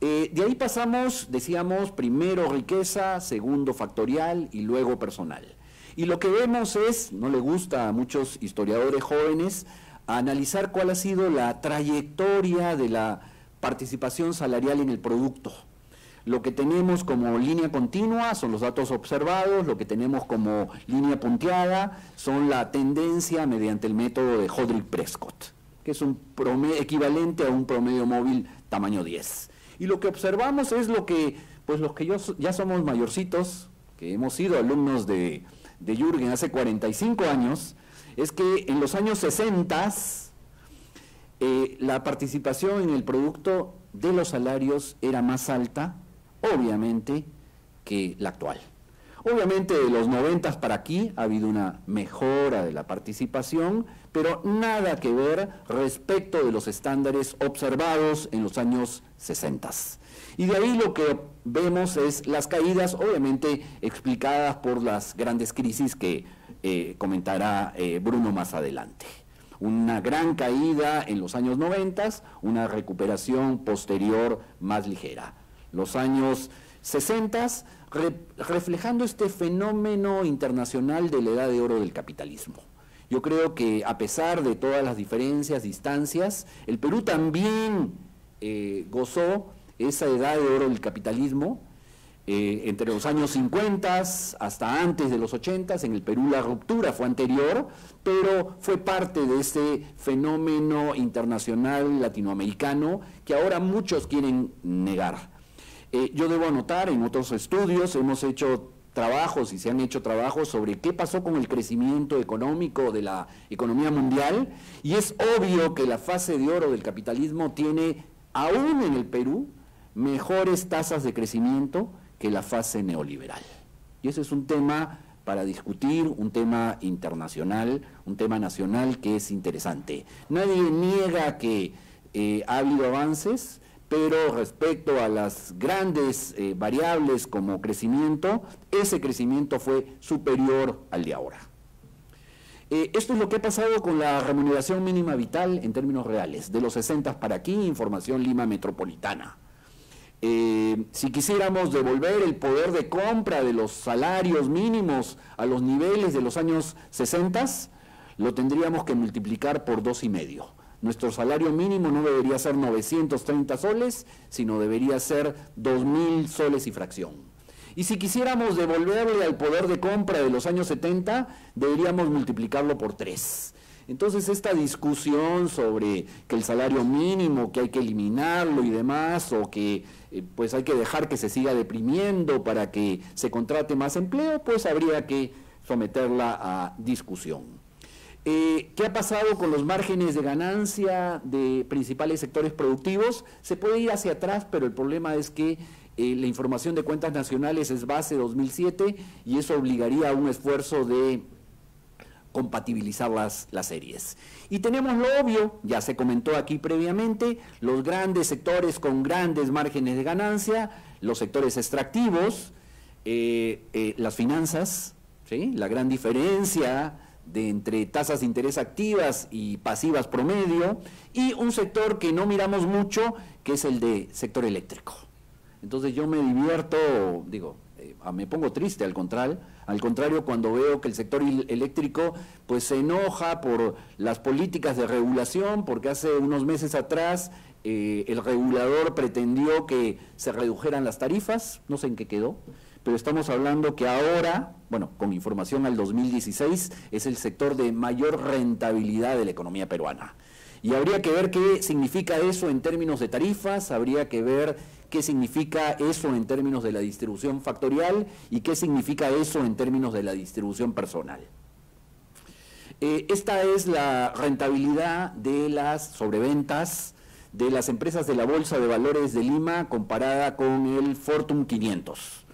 [SPEAKER 4] Eh, de ahí pasamos, decíamos, primero riqueza, segundo factorial y luego personal. Y lo que vemos es, no le gusta a muchos historiadores jóvenes, analizar cuál ha sido la trayectoria de la participación salarial en el producto. Lo que tenemos como línea continua son los datos observados, lo que tenemos como línea punteada son la tendencia mediante el método de Hodrick-Prescott, que es un equivalente a un promedio móvil tamaño 10. Y lo que observamos es lo que, pues los que yo, ya somos mayorcitos, que hemos sido alumnos de, de Jürgen hace 45 años, es que en los años 60 eh, la participación en el producto de los salarios era más alta, obviamente, que la actual. Obviamente de los 90 para aquí ha habido una mejora de la participación, pero nada que ver respecto de los estándares observados en los años 60. Y de ahí lo que vemos es las caídas, obviamente explicadas por las grandes crisis que eh, comentará eh, Bruno más adelante. Una gran caída en los años 90, una recuperación posterior más ligera. Los años 60 reflejando este fenómeno internacional de la edad de oro del capitalismo. Yo creo que a pesar de todas las diferencias, distancias, el Perú también eh, gozó esa edad de oro del capitalismo eh, entre los años 50 hasta antes de los 80, en el Perú la ruptura fue anterior, pero fue parte de ese fenómeno internacional latinoamericano que ahora muchos quieren negar. Eh, yo debo anotar, en otros estudios hemos hecho trabajos y se han hecho trabajos sobre qué pasó con el crecimiento económico de la economía mundial y es obvio que la fase de oro del capitalismo tiene, aún en el Perú, mejores tasas de crecimiento que la fase neoliberal. Y ese es un tema para discutir, un tema internacional, un tema nacional que es interesante. Nadie niega que eh, ha habido avances, pero respecto a las grandes eh, variables como crecimiento, ese crecimiento fue superior al de ahora. Eh, esto es lo que ha pasado con la remuneración mínima vital en términos reales, de los 60 para aquí, información Lima Metropolitana. Eh, si quisiéramos devolver el poder de compra de los salarios mínimos a los niveles de los años 60, lo tendríamos que multiplicar por dos y medio. Nuestro salario mínimo no debería ser 930 soles, sino debería ser 2.000 soles y fracción. Y si quisiéramos devolverle al poder de compra de los años 70, deberíamos multiplicarlo por 3. Entonces esta discusión sobre que el salario mínimo, que hay que eliminarlo y demás, o que eh, pues hay que dejar que se siga deprimiendo para que se contrate más empleo, pues habría que someterla a discusión. Eh, ¿Qué ha pasado con los márgenes de ganancia de principales sectores productivos? Se puede ir hacia atrás, pero el problema es que eh, la información de cuentas nacionales es base 2007 y eso obligaría a un esfuerzo de compatibilizar las, las series. Y tenemos lo obvio, ya se comentó aquí previamente, los grandes sectores con grandes márgenes de ganancia, los sectores extractivos, eh, las finanzas, ¿sí? la gran diferencia de entre tasas de interés activas y pasivas promedio, y un sector que no miramos mucho, que es el de sector eléctrico. Entonces yo me divierto, digo, eh, me pongo triste al contrario, al contrario cuando veo que el sector eléctrico pues se enoja por las políticas de regulación, porque hace unos meses atrás eh, el regulador pretendió que se redujeran las tarifas, no sé en qué quedó, pero estamos hablando que ahora, bueno, con información al 2016, es el sector de mayor rentabilidad de la economía peruana. Y habría que ver qué significa eso en términos de tarifas, habría que ver qué significa eso en términos de la distribución factorial y qué significa eso en términos de la distribución personal. Eh, esta es la rentabilidad de las sobreventas de las empresas de la Bolsa de Valores de Lima comparada con el Fortune 500.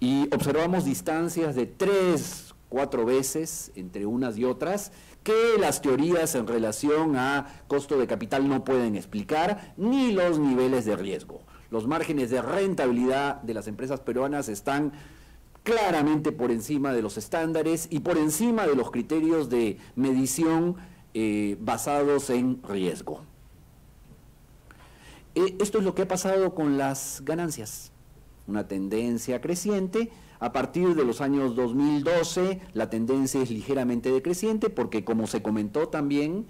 [SPEAKER 4] Y observamos distancias de tres, cuatro veces entre unas y otras que las teorías en relación a costo de capital no pueden explicar, ni los niveles de riesgo. Los márgenes de rentabilidad de las empresas peruanas están claramente por encima de los estándares y por encima de los criterios de medición eh, basados en riesgo. Eh, esto es lo que ha pasado con las ganancias, una tendencia creciente. A partir de los años 2012 la tendencia es ligeramente decreciente porque como se comentó también,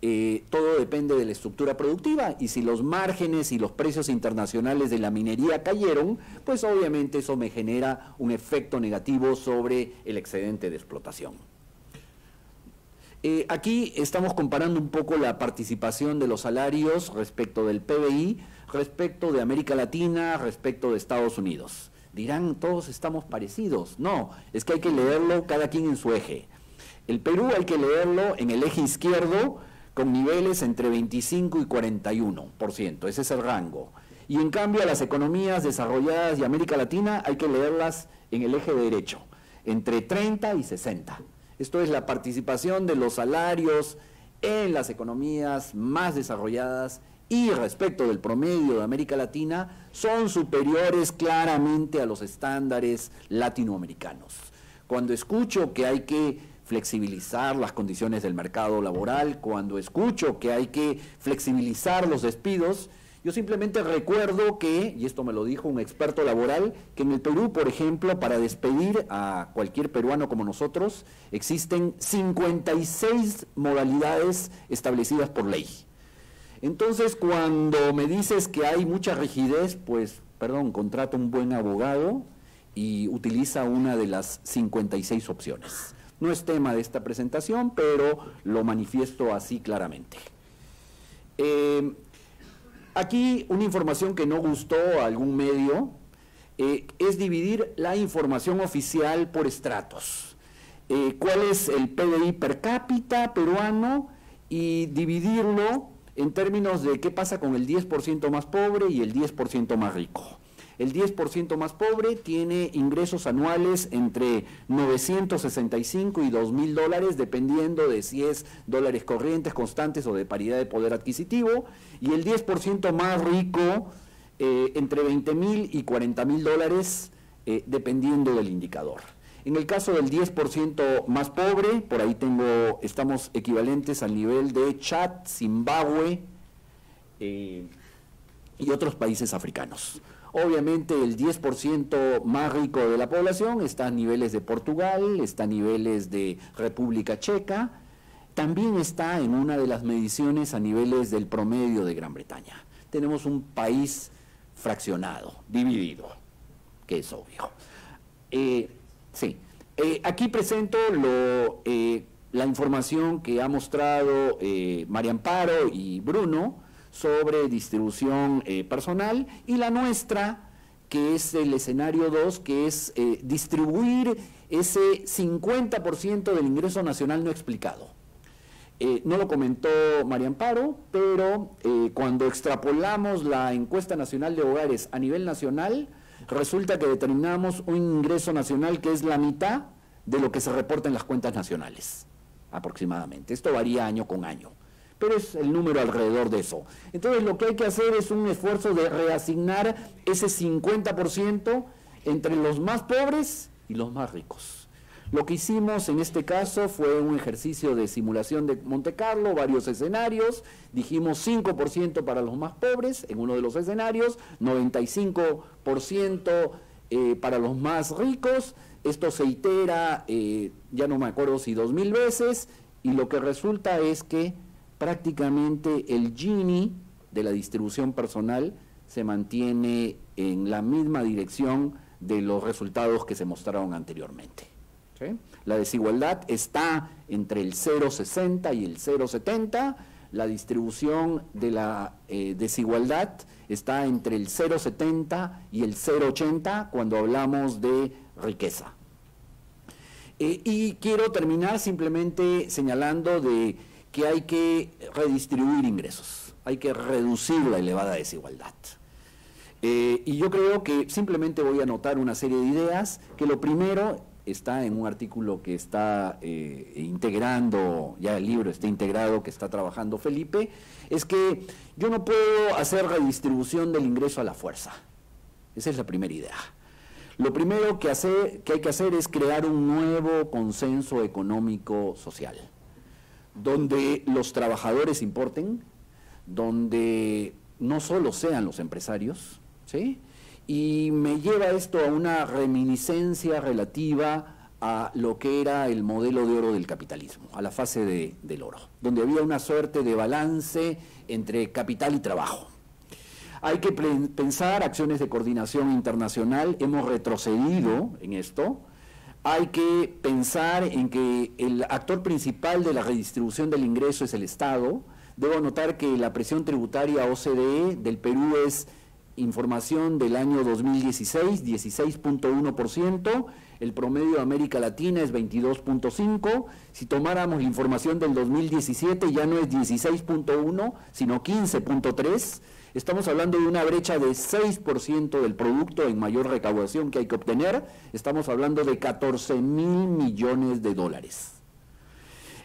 [SPEAKER 4] eh, todo depende de la estructura productiva y si los márgenes y los precios internacionales de la minería cayeron, pues obviamente eso me genera un efecto negativo sobre el excedente de explotación. Eh, aquí estamos comparando un poco la participación de los salarios respecto del PBI, respecto de América Latina, respecto de Estados Unidos. Dirán, todos estamos parecidos. No, es que hay que leerlo cada quien en su eje. El Perú hay que leerlo en el eje izquierdo, con niveles entre 25 y 41%, ese es el rango. Y en cambio a las economías desarrolladas de América Latina hay que leerlas en el eje derecho, entre 30 y 60. Esto es la participación de los salarios en las economías más desarrolladas y respecto del promedio de América Latina son superiores claramente a los estándares latinoamericanos. Cuando escucho que hay que flexibilizar las condiciones del mercado laboral, cuando escucho que hay que flexibilizar los despidos, yo simplemente recuerdo que, y esto me lo dijo un experto laboral, que en el Perú, por ejemplo, para despedir a cualquier peruano como nosotros, existen 56 modalidades establecidas por ley. Entonces, cuando me dices que hay mucha rigidez, pues, perdón, contrata un buen abogado y utiliza una de las 56 opciones. No es tema de esta presentación, pero lo manifiesto así claramente. Eh, aquí una información que no gustó a algún medio eh, es dividir la información oficial por estratos. Eh, ¿Cuál es el PDI per cápita peruano? Y dividirlo en términos de qué pasa con el 10% más pobre y el 10% más rico. El 10% más pobre tiene ingresos anuales entre 965 y 2 mil dólares, dependiendo de si es dólares corrientes, constantes o de paridad de poder adquisitivo. Y el 10% más rico eh, entre 20 mil y 40 mil dólares, eh, dependiendo del indicador. En el caso del 10% más pobre, por ahí tengo, estamos equivalentes al nivel de Chad, Zimbabue eh, y otros países africanos. Obviamente el 10% más rico de la población está a niveles de Portugal, está a niveles de República Checa, también está en una de las mediciones a niveles del promedio de Gran Bretaña. Tenemos un país fraccionado, dividido, que es obvio. Eh, sí, eh, aquí presento eh, la información que ha mostrado María Amparo y Bruno sobre distribución eh, personal y la nuestra, que es el escenario 2, que es eh, distribuir ese 50% del ingreso nacional no explicado. Eh, no lo comentó María Amparo, pero cuando extrapolamos la encuesta nacional de hogares a nivel nacional, resulta que determinamos un ingreso nacional que es la mitad de lo que se reporta en las cuentas nacionales, aproximadamente. Esto varía año con año pero es el número alrededor de eso. Entonces lo que hay que hacer es un esfuerzo de reasignar ese 50% entre los más pobres y los más ricos. Lo que hicimos en este caso fue un ejercicio de simulación de Monte Carlo, varios escenarios, dijimos 5% para los más pobres en uno de los escenarios, 95% eh, para los más ricos, esto se itera, eh, ya no me acuerdo si dos mil veces, y lo que resulta es que prácticamente el Gini de la distribución personal se mantiene en la misma dirección de los resultados que se mostraron anteriormente. La desigualdad está entre el 0,60 y el 0,70, la distribución de la eh, desigualdad está entre el 0,70 y el 0,80 cuando hablamos de riqueza. Eh, y quiero terminar simplemente señalando de que hay que redistribuir ingresos, hay que reducir la elevada desigualdad. Eh, y yo creo que simplemente voy a anotar una serie de ideas, que lo primero está en un artículo que está eh, integrando, ya el libro está integrado, que está trabajando Felipe, es que yo no puedo hacer redistribución del ingreso a la fuerza. Esa es la primera idea. Lo primero que, que hay que hacer es crear un nuevo consenso económico social, donde los trabajadores importen, donde no solo sean los empresarios, ¿sí? Y me lleva esto a una reminiscencia relativa a lo que era el modelo de oro del capitalismo, a la fase de, del oro, donde había una suerte de balance entre capital y trabajo. Hay que pensar acciones de coordinación internacional, hemos retrocedido en esto, hay que pensar en que el actor principal de la redistribución del ingreso es el Estado. Debo notar que la presión tributaria OCDE del Perú es información del año 2016, 16.1%, el promedio de América Latina es 22.5%, si tomáramos información del 2017 ya no es 16.1, sino 15.3%, estamos hablando de una brecha de 6% del producto en mayor recaudación que hay que obtener, estamos hablando de 14 mil millones de dólares.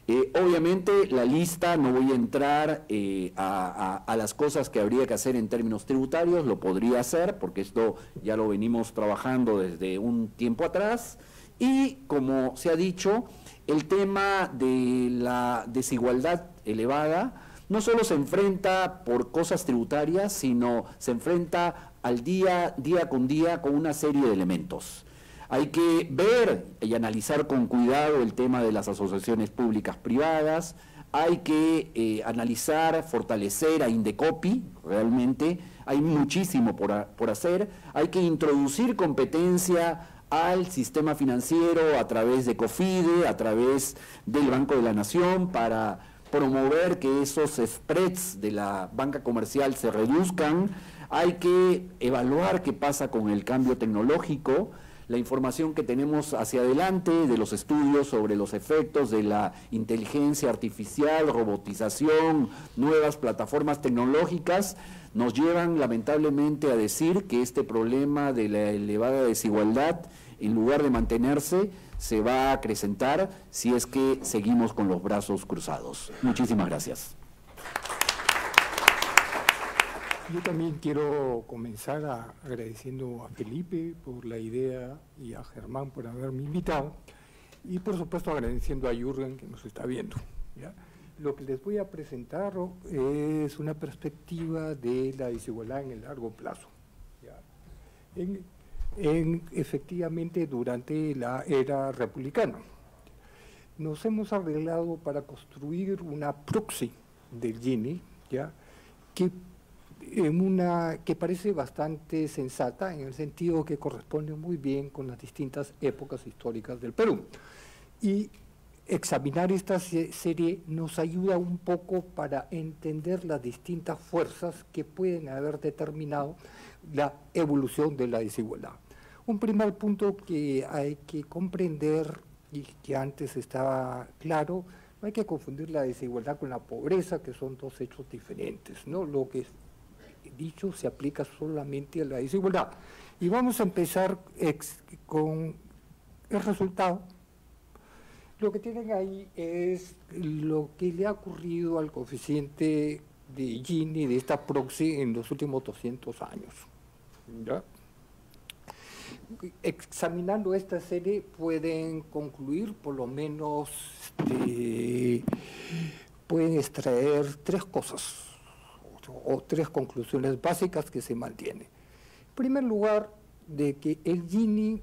[SPEAKER 4] Eh, obviamente la lista, no voy a entrar eh, a, las cosas que habría que hacer en términos tributarios, lo podría hacer porque esto ya lo venimos trabajando desde un tiempo atrás. Y como se ha dicho, el tema de la desigualdad elevada no solo se enfrenta por cosas tributarias, sino se enfrenta al día, día con día con una serie de elementos. Hay que ver y analizar con cuidado el tema de las asociaciones públicas privadas, hay que eh, analizar, fortalecer a Indecopi, realmente. Hay muchísimo por, por hacer, hay que introducir competencia al sistema financiero a través de COFIDE, a través del Banco de la Nación, para promover que esos spreads de la banca comercial se reduzcan, hay que evaluar qué pasa con el cambio tecnológico, la información que tenemos hacia adelante de los estudios sobre los efectos de la inteligencia artificial, robotización, nuevas plataformas tecnológicas, nos llevan lamentablemente a decir que este problema de la elevada desigualdad, en lugar de mantenerse, se va a acrecentar si es que seguimos con los brazos cruzados. Muchísimas gracias.
[SPEAKER 5] Yo también quiero comenzar agradeciendo a Felipe por la idea y a Germán por haberme invitado y por supuesto agradeciendo a Jürgen que nos está viendo. Lo que les voy a presentar es una perspectiva de la desigualdad en el largo plazo. En, efectivamente durante la era republicana. Nos hemos arreglado para construir una proxy del Gini, ¿ya? que en una que parece bastante sensata en el sentido que corresponde muy bien con las distintas épocas históricas del Perú. Y examinar esta serie nos ayuda un poco para entender las distintas fuerzas que pueden haber determinado la evolución de la desigualdad. Un primer punto que hay que comprender y que antes estaba claro, no hay que confundir la desigualdad con la pobreza, que son dos hechos diferentes. ¿no? Lo que dicho se aplica solamente a la desigualdad. Y vamos a empezar con el resultado. Lo que tienen ahí es lo que le ha ocurrido al coeficiente de Gini, de esta proxy, en los últimos 200 años. Examinando esta serie pueden concluir, por lo menos, este, pueden extraer tres cosas o tres conclusiones básicas que se mantienen. En primer lugar, de que el Gini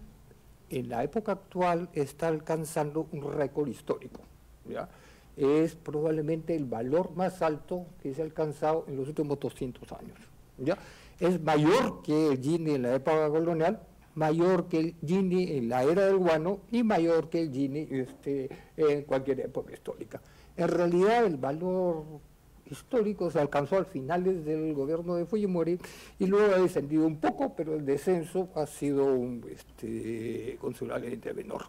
[SPEAKER 5] en la época actual está alcanzando un récord histórico. ¿ya? Es probablemente el valor más alto que se ha alcanzado en los últimos 200 años. ¿ya? Es mayor que el Gini en la época colonial, mayor que el Gini en la era del guano y mayor que el Gini este, en cualquier época histórica. En realidad el valor histórico se alcanzó al finales del gobierno de Fujimori y luego ha descendido un poco, pero el descenso ha sido un, este, considerablemente menor.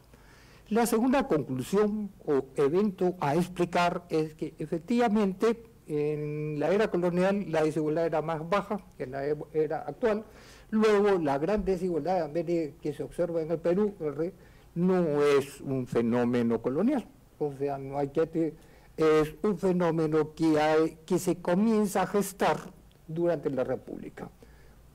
[SPEAKER 5] La segunda conclusión o evento a explicar es que efectivamente en la era colonial la desigualdad era más baja que en la era actual. Luego la gran desigualdad que se observa en el Perú no es un fenómeno colonial, o sea, no hay que es un fenómeno que, hay, que se comienza a gestar durante la República.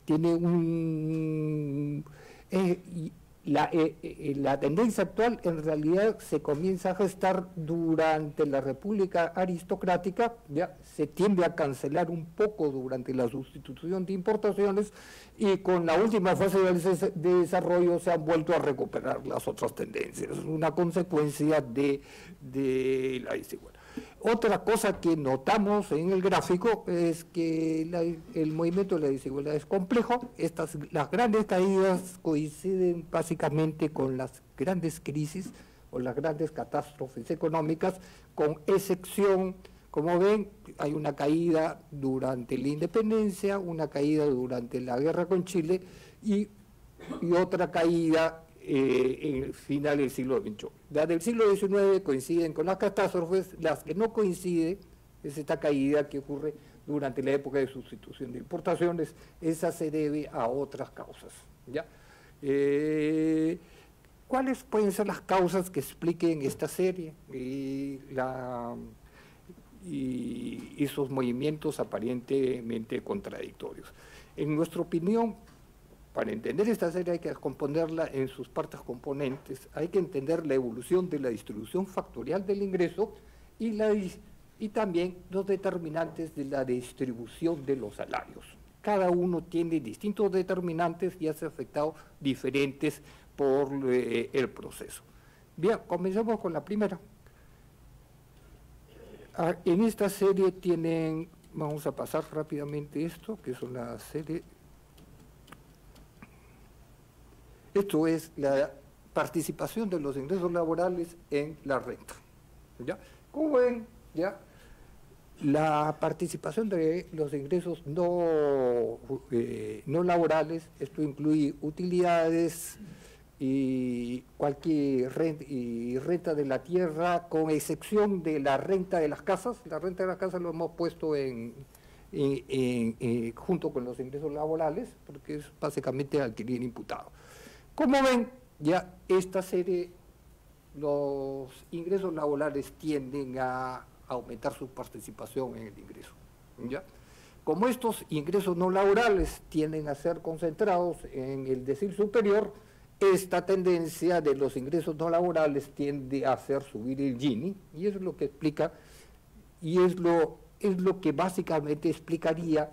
[SPEAKER 5] Tiene un... Eh, la, eh, eh, la, tendencia actual en realidad se comienza a gestar durante la República Aristocrática, ya se tiende a cancelar un poco durante la sustitución de importaciones y con la última fase de desarrollo se han vuelto a recuperar las otras tendencias, una consecuencia de, de la desigualdad. Otra cosa que notamos en el gráfico es que el movimiento de la desigualdad es complejo. Estas, las grandes caídas coinciden básicamente con las grandes crisis o las grandes catástrofes económicas, con excepción, como ven, hay una caída durante la independencia, una caída durante la guerra con Chile y, y otra caída eh, final del siglo XXI. Desde el siglo XIX coinciden con las catástrofes, las que no coinciden es esta caída que ocurre durante la época de sustitución de importaciones, esa se debe a otras causas. ¿ya? Eh, ¿Cuáles pueden ser las causas que expliquen esta serie y, la, y esos movimientos aparentemente contradictorios? En nuestra opinión, para entender esta serie hay que componerla en sus partes componentes, hay que entender la evolución de la distribución factorial del ingreso y, la, y también los determinantes de la distribución de los salarios. Cada uno tiene distintos determinantes y hace afectado diferentes por eh, el proceso. Bien, comencemos con la primera. Ah, en esta serie tienen, vamos a pasar rápidamente esto, que es una serie Esto es la participación de los ingresos laborales en la renta. ¿ya? Como ven, ¿ya? la participación de los ingresos no, eh, no laborales, esto incluye utilidades y cualquier renta, de la tierra, con excepción de la renta de las casas. La renta de las casas lo hemos puesto en, eh, junto con los ingresos laborales, porque es básicamente alquiler imputado. Como ven, ya esta serie, los ingresos laborales tienden a aumentar su participación en el ingreso. ¿ya? Como estos ingresos no laborales tienden a ser concentrados en el decil superior, esta tendencia de los ingresos no laborales tiende a hacer subir el Gini, y eso es lo que explica, y es lo, es lo que básicamente explicaría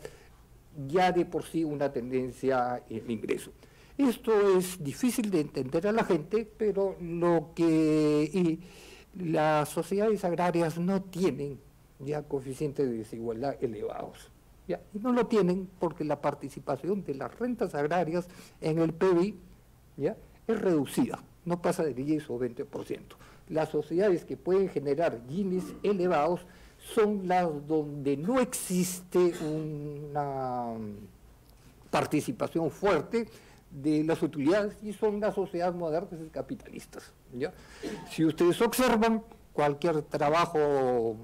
[SPEAKER 5] ya de por sí una tendencia en el ingreso. Esto es difícil de entender a la gente, pero lo que las sociedades agrarias no tienen ya coeficientes de desigualdad elevados. Y no lo tienen porque la participación de las rentas agrarias en el PIB ¿ya? es reducida, no pasa de 10 o 20%. Las sociedades que pueden generar Ginis elevados son las donde no existe una participación fuerte de las utilidades y son las sociedades modernas capitalistas. Si ustedes observan cualquier trabajo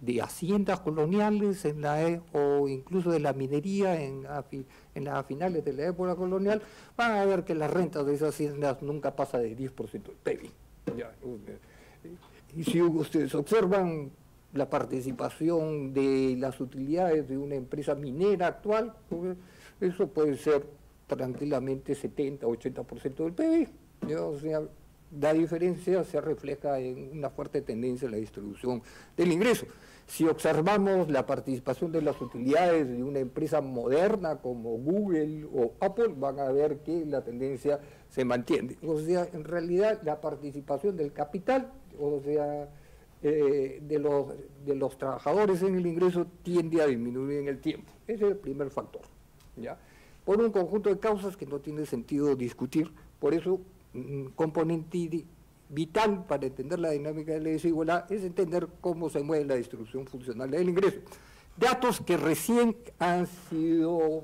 [SPEAKER 5] de haciendas coloniales e, o incluso de la minería en, las finales de la época colonial, van a ver que la renta de esas haciendas nunca pasa de 10% del PIB. Y si ustedes observan la participación de las utilidades de una empresa minera actual, pues, eso puede ser tranquilamente 70, 80% del PIB. O sea, la diferencia se refleja en una fuerte tendencia en la distribución del ingreso. Si observamos la participación de las utilidades de una empresa moderna como Google o Apple, van a ver que la tendencia se mantiene. O sea, en realidad la participación del capital, o sea, eh, de, los, de los trabajadores en el ingreso tiende a disminuir en el tiempo. Ese es el primer factor. ¿ya? Por un conjunto de causas que no tiene sentido discutir. Por eso, un componente vital para entender la dinámica de la desigualdad es entender cómo se mueve la distribución funcional del ingreso. Datos que recién han sido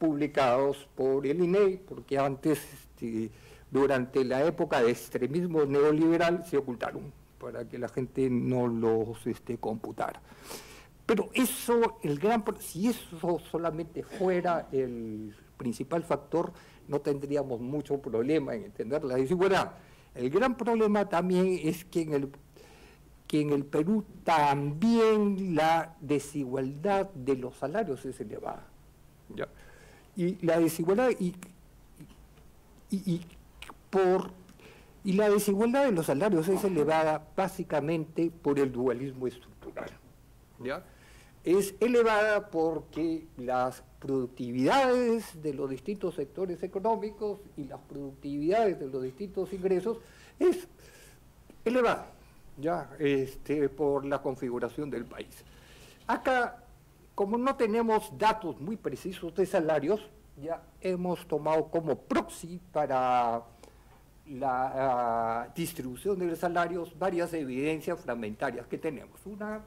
[SPEAKER 5] publicados por el INE, porque antes, este, durante la época de extremismo neoliberal, se ocultaron para que la gente no los este, computara. Pero eso, el gran, si eso solamente fuera el principal factor, no tendríamos mucho problema en entender la desigualdad. El gran problema también es que en el, que en el Perú también la desigualdad de los salarios es elevada. Y la desigualdad y, y, por y la desigualdad de los salarios es elevada básicamente por el dualismo estructural. ¿ya? Es elevada porque las productividades de los distintos sectores económicos y las productividades de los distintos ingresos es elevada ya este, por la configuración del país. Acá, como no tenemos datos muy precisos de salarios, ya hemos tomado como proxy para la ah, distribución de los salarios varias evidencias fragmentarias que tenemos. Una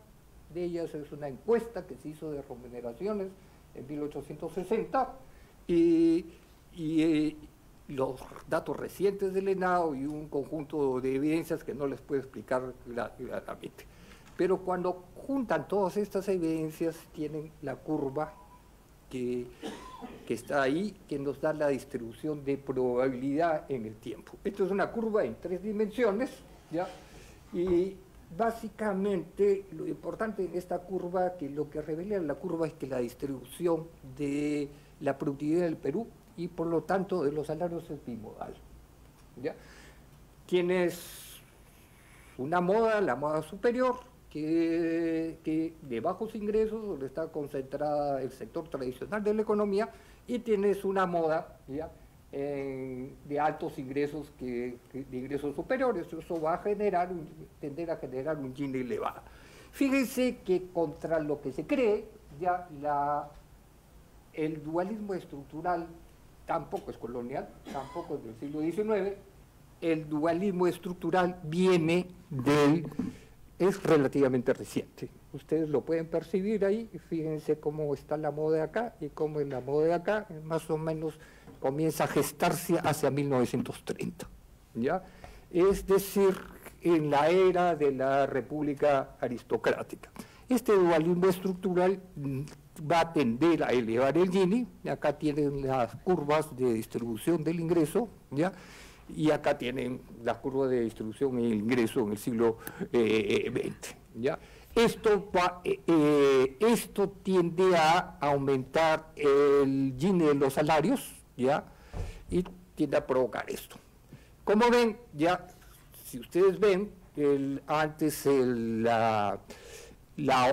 [SPEAKER 5] de ellas es una encuesta que se hizo de remuneraciones en 1860 y, eh, los datos recientes del ENAO y un conjunto de evidencias que no les puedo explicar claramente. Pero cuando juntan todas estas evidencias, tienen la curva que, que, está ahí, que nos da la distribución de probabilidad en el tiempo. Esto es una curva en tres dimensiones, ¿ya? Y Básicamente, lo importante en esta curva, que lo que revela la curva es que la distribución de la productividad del Perú y por lo tanto de los salarios es bimodal. ¿ya? Tienes una moda, la moda superior, que, que, de bajos ingresos, donde está concentrada el sector tradicional de la economía, y tienes una moda ¿ya? De altos ingresos que, de ingresos superiores. Eso va a generar, tender a generar un Gini elevado. Fíjense que contra lo que se cree, ya la, el dualismo estructural tampoco es colonial, tampoco es del siglo XIX, el dualismo estructural viene del, es relativamente reciente. Ustedes lo pueden percibir ahí, fíjense cómo está la moda de acá y cómo es la moda de acá, más o menos comienza a gestarse hacia 1930. ¿ya? Es decir, en la era de la República Aristocrática. Este dualismo estructural va a tender a elevar el Gini, acá tienen las curvas de distribución del ingreso, ¿ya? y acá tienen las curvas de distribución del ingreso en el siglo XX. Eh. Esto, eh, eh, esto tiende a aumentar el Gini de los salarios, Y tiende a provocar esto. Como ven, ya, si ustedes ven, antes la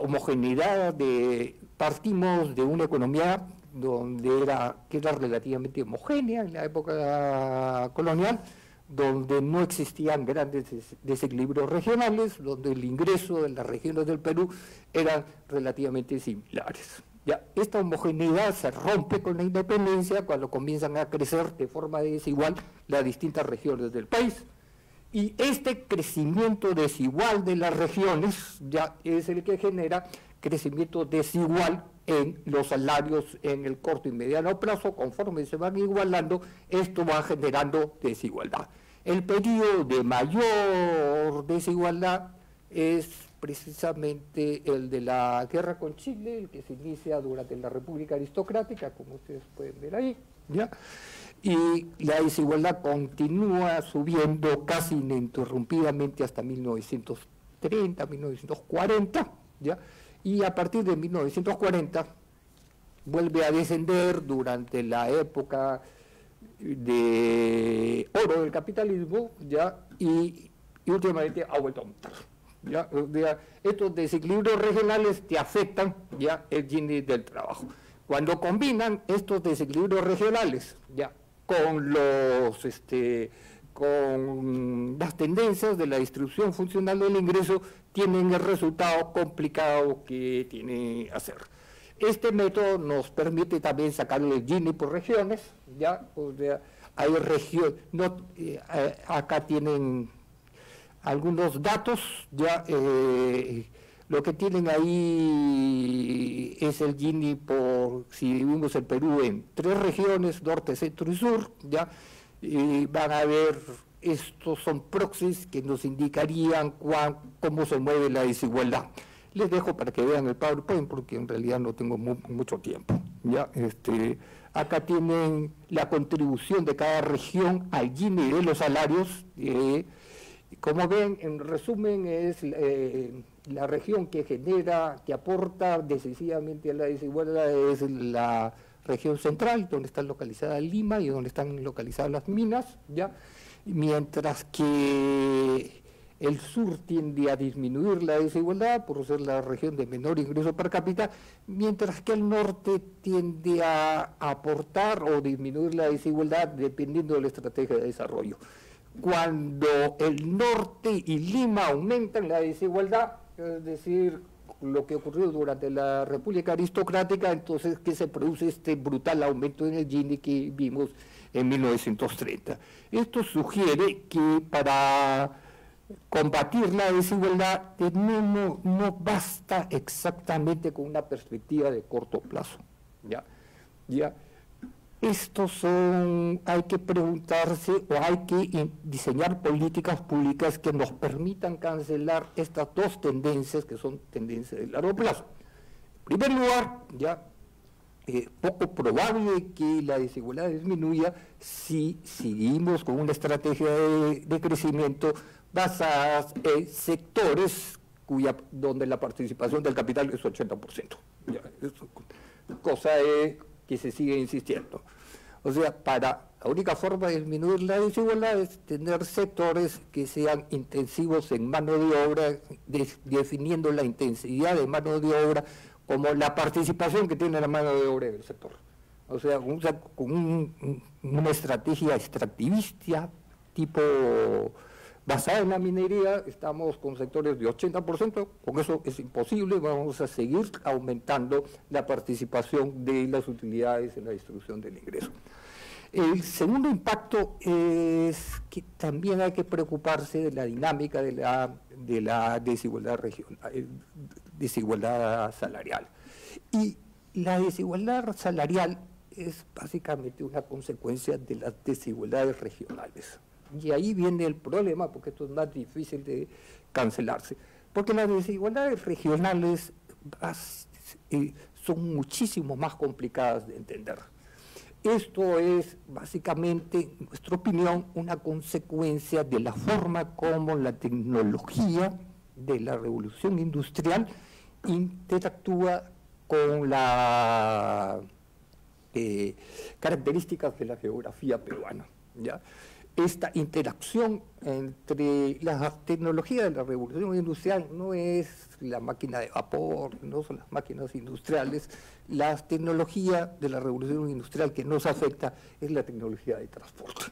[SPEAKER 5] homogeneidad de, partimos de una economía donde era, que era relativamente homogénea en la época colonial, donde no existían grandes desequilibrios regionales, donde el ingreso de las regiones del Perú eran relativamente similares. Ya, esta homogeneidad se rompe con la independencia cuando comienzan a crecer de forma desigual las distintas regiones del país. Y este crecimiento desigual de las regiones ya es el que genera crecimiento desigual en los salarios en el corto y mediano plazo, conforme se van igualando, esto va generando desigualdad. El periodo de mayor desigualdad es precisamente el de la guerra con Chile, el que se inicia durante la República Aristocrática, como ustedes pueden ver ahí, ¿ya? y la desigualdad continúa subiendo casi ininterrumpidamente hasta 1930, 1940, ¿ya? y a partir de 1940 vuelve a descender durante la época de oro del capitalismo, ¿ya? y, y últimamente ha vuelto a aumentar. ¿Ya? estos desequilibrios regionales te afectan ya el Gini del trabajo. Cuando combinan estos desequilibrios regionales ya con los este, con las tendencias de la distribución funcional del ingreso, tienen el resultado complicado que tiene hacer. Este método nos permite también sacarle el Gini por regiones, ¿ya? O sea, hay regiones, no, eh, acá tienen algunos datos, ya eh, lo que tienen ahí es el Gini por, si vivimos el Perú en tres regiones, norte, centro y sur, ya, y van a ver, estos son proxies que nos indicarían cómo se mueve la desigualdad. Les dejo para que vean el PowerPoint porque en realidad no tengo mucho tiempo. Ya, este, acá tienen la contribución de cada región al Gini de los salarios. Eh, como ven, en resumen, es eh, la región que genera, que aporta decisivamente a la desigualdad es la región central, donde está localizada Lima y donde están localizadas las minas, ¿ya? mientras que el sur tiende a disminuir la desigualdad por ser la región de menor ingreso per cápita, mientras que el norte tiende a aportar o disminuir la desigualdad dependiendo de la estrategia de desarrollo. Cuando el norte y Lima aumentan la desigualdad, es decir, lo que ocurrió durante la República Aristocrática, entonces que se produce este brutal aumento en el Gini que vimos en 1930. Esto sugiere que para combatir la desigualdad no, no basta exactamente con una perspectiva de corto plazo. ¿ya? ¿Ya? Estos son, hay que preguntarse o hay que diseñar políticas públicas que nos permitan cancelar estas dos tendencias que son tendencias de largo plazo. En primer lugar, ya es poco probable que la desigualdad disminuya si seguimos con una estrategia de, crecimiento basada en sectores cuya, donde la participación del capital es 80%. Ya, cosa es que se sigue insistiendo. O sea, para la única forma de disminuir la desigualdad es tener sectores que sean intensivos en mano de obra, definiendo la intensidad de mano de obra como la participación que tiene la mano de obra del sector. O sea, con, una estrategia extractivista tipo basada en la minería, estamos con sectores de 80%, con eso es imposible, vamos a seguir aumentando la participación de las utilidades en la distribución del ingreso. El segundo impacto es que también hay que preocuparse de la dinámica de la, de la desigualdad, regional, eh, desigualdad salarial. Y la desigualdad salarial es básicamente una consecuencia de las desigualdades regionales. Y ahí viene el problema, porque esto es más difícil de cancelarse. Porque las desigualdades regionales eh, son muchísimo más complicadas de entender. Esto es básicamente, en nuestra opinión, una consecuencia de la forma como la tecnología de la revolución industrial interactúa con las eh, características de la geografía peruana. ¿ya? Esta interacción entre la tecnología de la revolución industrial no es la máquina de vapor, no son las máquinas industriales, la tecnología de la revolución industrial que nos afecta es la tecnología de transporte,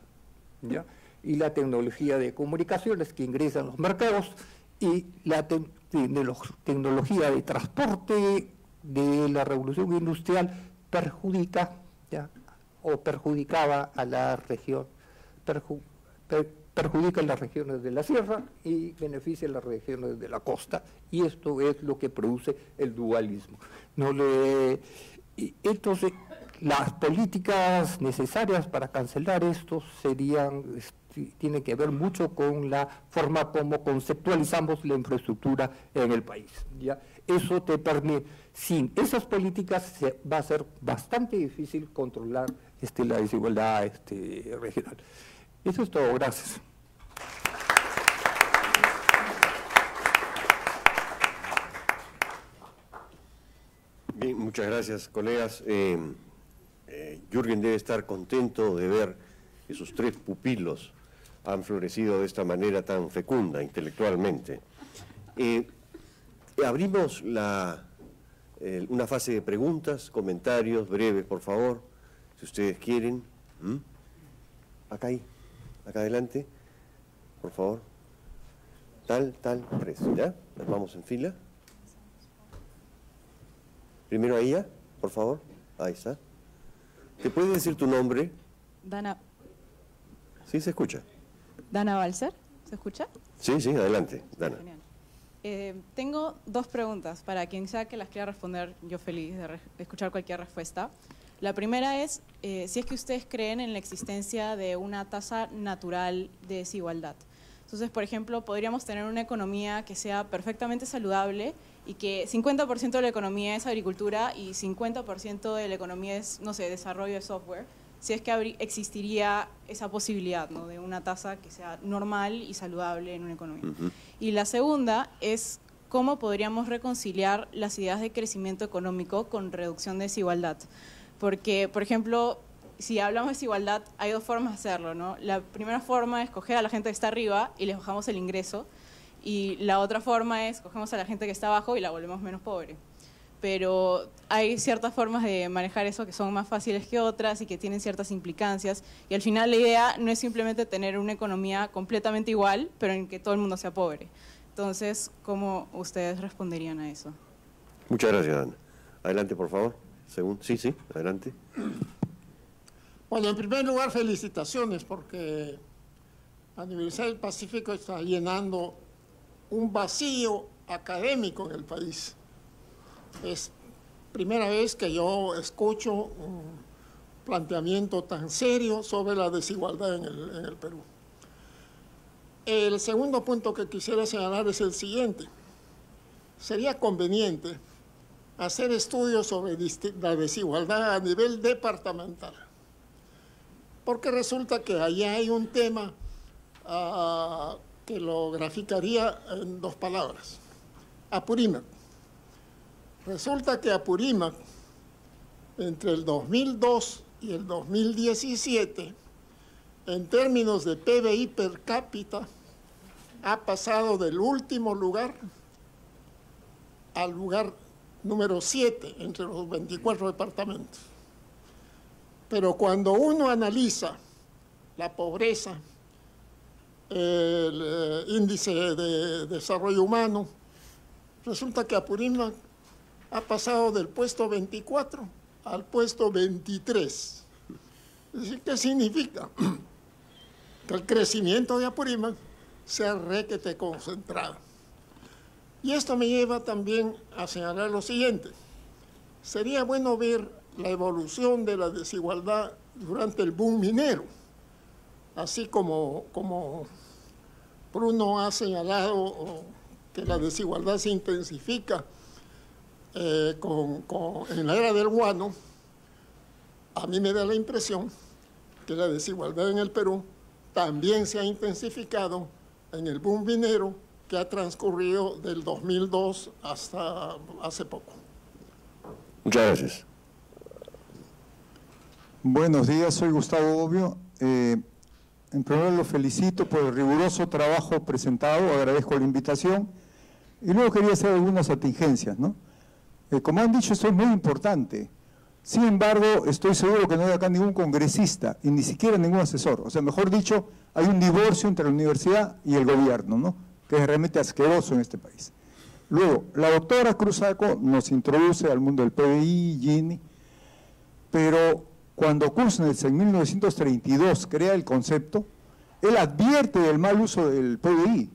[SPEAKER 5] ¿ya? y la tecnología de comunicaciones que ingresa en los mercados y la tecnología de transporte de la revolución industrial perjudica ¿ya? o perjudicaba a la región perjudica las regiones de la sierra y beneficia las regiones de la costa. Y esto es lo que produce el dualismo. No le, entonces, las políticas necesarias para cancelar esto serían, este, tienen que ver mucho con la forma como conceptualizamos la infraestructura en el país. ¿ya? Eso te permite, sin esas políticas se, va a ser bastante difícil controlar este, la desigualdad este, regional. Eso es todo, gracias.
[SPEAKER 1] Bien, muchas gracias, colegas. Eh, eh, Jürgen debe estar contento de ver que sus tres pupilos han florecido de esta manera tan fecunda intelectualmente. Eh, abrimos una fase de preguntas, comentarios breves, por favor, si ustedes quieren. ¿Mm? Acá hay. Acá adelante, por favor. Tal, tal, tres, ¿ya? Nos vamos en fila. Primero a ella, por favor. Ahí está. ¿Te puedes decir tu nombre?
[SPEAKER 6] Dana,
[SPEAKER 1] Sí, se escucha.
[SPEAKER 6] Dana Balser, ¿se escucha?
[SPEAKER 1] Sí, sí, adelante, Dana.
[SPEAKER 6] Eh, tengo dos preguntas para quien sea que las quiera responder, yo feliz de re- escuchar cualquier respuesta. La primera es eh, si es que ustedes creen en la existencia de una tasa natural de desigualdad. Entonces, por ejemplo, podríamos tener una economía que sea perfectamente saludable y que 50% de la economía es agricultura y 50% de la economía es, no sé, desarrollo de software. Si es que existiría esa posibilidad ¿no? de una tasa que sea normal y saludable en una economía. Y la segunda es cómo podríamos reconciliar las ideas de crecimiento económico con reducción de desigualdad. Porque, por ejemplo, si hablamos de desigualdad, hay dos formas de hacerlo, ¿no? La primera forma es coger a la gente que está arriba y les bajamos el ingreso. Y la otra forma es cogemos a la gente que está abajo y la volvemos menos pobre. Pero hay ciertas formas de manejar eso que son más fáciles que otras y que tienen ciertas implicancias. Y al final la idea no es simplemente tener una economía completamente igual, pero en que todo el mundo sea pobre. Entonces, ¿cómo ustedes responderían a eso?
[SPEAKER 1] Muchas gracias, Dana. Adelante, por favor. Según, sí, sí, adelante.
[SPEAKER 7] Bueno, en primer lugar, felicitaciones porque la Universidad del Pacífico está llenando un vacío académico en el país. Es primera vez que yo escucho un planteamiento tan serio sobre la desigualdad en el, en el Perú. El segundo punto que quisiera señalar es el siguiente. Sería conveniente hacer estudios sobre la desigualdad a nivel departamental porque resulta que allá hay un tema ah, que lo graficaría en dos palabras. Apurímac. Resulta que Apurímac, entre el 2002 y el 2017, en términos de PBI per cápita, ha pasado del último lugar al lugar número 7 entre los 24 departamentos. Pero cuando uno analiza la pobreza, el eh, índice de desarrollo humano, resulta que Apurímac ha pasado del puesto 24 al puesto 23. Es decir, ¿qué significa? Que el crecimiento de Apurímac sea requete concentrado. Y esto me lleva también a señalar lo siguiente. Sería bueno ver la evolución de la desigualdad durante el boom minero, así como, como Bruno ha señalado que la desigualdad se intensifica eh, en la era del guano, a mí me da la impresión que la desigualdad en el Perú también se ha intensificado en el boom minero que ha transcurrido del 2002 hasta hace poco.
[SPEAKER 1] Muchas gracias.
[SPEAKER 8] Buenos días, soy Gustavo Obvio. Eh, en primer lugar, lo felicito por el riguroso trabajo presentado, agradezco la invitación. Y luego quería hacer algunas atingencias, ¿no? Eh, como han dicho, esto es muy importante. Sin embargo, estoy seguro que no hay acá ningún congresista y ni siquiera ningún asesor. O sea, mejor dicho, hay un divorcio entre la universidad y el gobierno, ¿no? Que es realmente asqueroso en este país. Luego, la doctora Cruzaco nos introduce al mundo del PBI, Gini, pero cuando Kuznets en 1932 crea el concepto, él advierte del mal uso del PBI.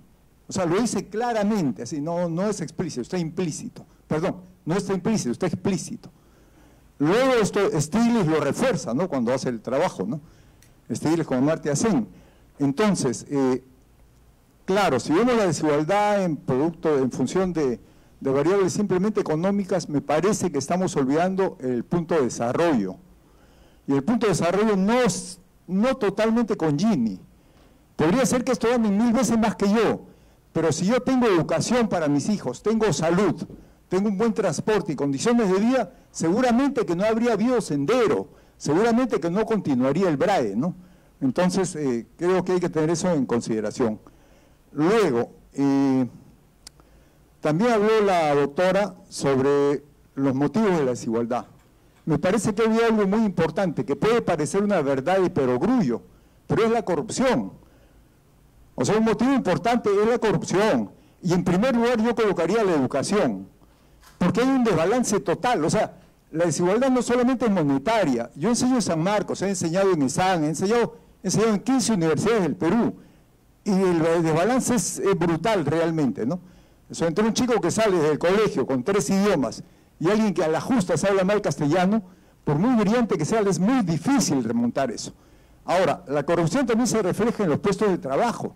[SPEAKER 8] O sea, lo dice claramente, así, no, no es explícito, está implícito. Perdón, no está implícito, está explícito. Luego esto Stiglitz lo refuerza, ¿no? Cuando hace el trabajo, ¿no? Stiglitz como Marty Sen. Entonces, eh, claro, si vemos la desigualdad en producto, en función de, variables simplemente económicas, me parece que estamos olvidando el punto de desarrollo. Y el punto de desarrollo no es no totalmente con Gini. Podría ser que esto ganen mil veces más que yo, pero si yo tengo educación para mis hijos, tengo salud, tengo un buen transporte y condiciones de vida, seguramente que no habría habido sendero, seguramente que no continuaría el BRAE, ¿no? Entonces, eh, creo que hay que tener eso en consideración. Luego, eh, también habló la doctora sobre los motivos de la desigualdad. Me parece que había algo muy importante, que puede parecer una verdad y perogrullo, pero es la corrupción. O sea, un motivo importante es la corrupción. Y en primer lugar yo colocaría la educación. porque hay un desbalance total. O sea, la desigualdad no solamente es monetaria. Yo enseño en San Marcos, he enseñado en ESAN, he enseñado, he enseñado en 15 universidades del Perú. Y el, desbalance es, brutal realmente, ¿no? O entre un chico que sale del colegio con tres idiomas y alguien que a la justa se habla mal castellano, por muy brillante que sea, es muy difícil remontar eso. Ahora, la corrupción también se refleja en los puestos de trabajo.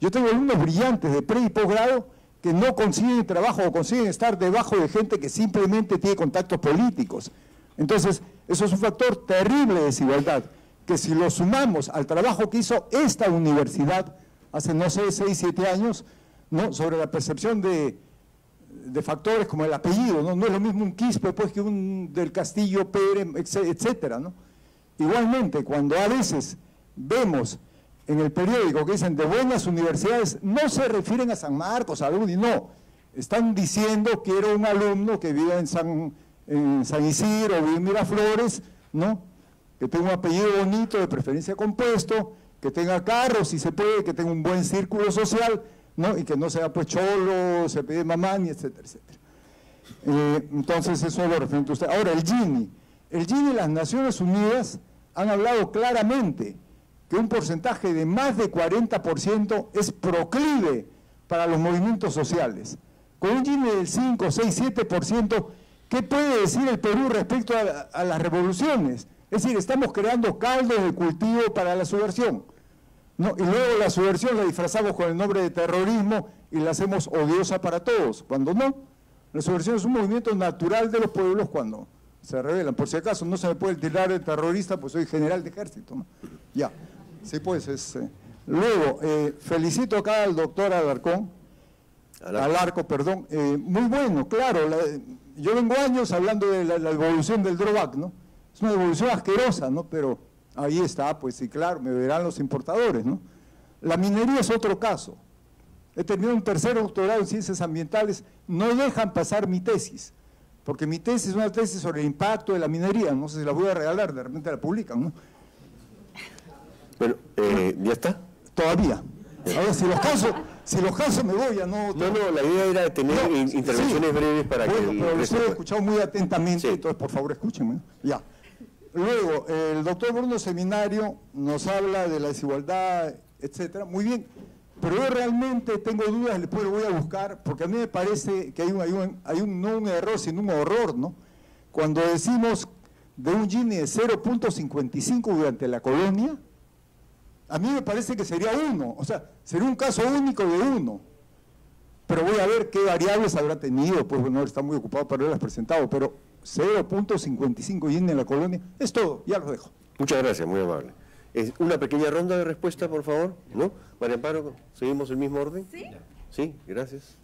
[SPEAKER 8] Yo tengo alumnos brillantes de pre y posgrado que no consiguen trabajo o consiguen estar debajo de gente que simplemente tiene contactos políticos. Entonces, eso es un factor terrible de desigualdad, que si lo sumamos al trabajo que hizo esta universidad hace, no sé, seis, siete años, ¿no? sobre la percepción de, factores como el apellido, ¿no? no es lo mismo un Quispe pues, que un del Castillo Pérez, etcétera, ¿no? Igualmente, cuando a veces vemos en el periódico que dicen de buenas universidades, no se refieren a San Marcos, a UNI, no. Están diciendo que era un alumno que vive en San, en San Isidro, vive en Miraflores, ¿no? Que tenga un apellido bonito, de preferencia compuesto, que tenga carro, si se puede, que tenga un buen círculo social, ¿no? Y que no sea pues cholo, se pide mamá, ni etcétera, etcétera. Eh, entonces eso lo referente a usted. Ahora, el Gini. El Gini las Naciones Unidas han hablado claramente que un porcentaje de más de 40% es proclive para los movimientos sociales. Con un Gini del 5, 6, 7%, ¿qué puede decir el Perú respecto a, las revoluciones? Es decir, estamos creando caldos de cultivo para la subversión. ¿no? Y luego la subversión la disfrazamos con el nombre de terrorismo y la hacemos odiosa para todos, cuando no. La subversión es un movimiento natural de los pueblos cuando se rebelan. Por si acaso no se me puede tirar de terrorista, pues soy general de ejército. ¿no? Ya. Sí, pues es... Eh. Luego, eh, felicito acá al doctor Alarcón, Alarco, perdón, eh, muy bueno, claro, yo vengo años hablando de la, evolución del drawback, ¿no? Es una evolución asquerosa, ¿no? Pero ahí está, pues sí, claro, me verán los importadores, ¿no? La minería es otro caso. He tenido un tercer doctorado en ciencias ambientales, no dejan pasar mi tesis, porque mi tesis es una tesis sobre el impacto de la minería, no sé si la voy a regalar, de repente la publican, ¿no?
[SPEAKER 1] Bueno, eh, ¿ya está?
[SPEAKER 8] Todavía. Ahora, si los casos, si los casos me voy a no...
[SPEAKER 1] No, no, la idea era tener intervenciones breves para
[SPEAKER 8] bueno,
[SPEAKER 1] que...
[SPEAKER 8] pero lo he escuchado muy atentamente, entonces por favor escúchenme. Ya. Luego, el doctor Bruno Seminario nos habla de la desigualdad, etcétera. Muy bien, pero yo realmente tengo dudas, después lo voy a buscar, porque a mí me parece que hay un, hay un, no un error, sino un horror, ¿no? Cuando decimos de un Gini de 0.55 durante la colonia, a mí me parece que sería uno, o sea, sería un caso único de uno. Pero voy a ver qué variables habrá tenido, pues bueno, está muy ocupado para haberlas presentado, pero 0.55 yen en la colonia, es todo, ya lo dejo.
[SPEAKER 1] Muchas gracias, muy amable. Es una pequeña ronda de respuesta, por favor, ¿no? María Amparo, ¿seguimos el mismo orden?
[SPEAKER 2] Sí.
[SPEAKER 1] Sí, gracias.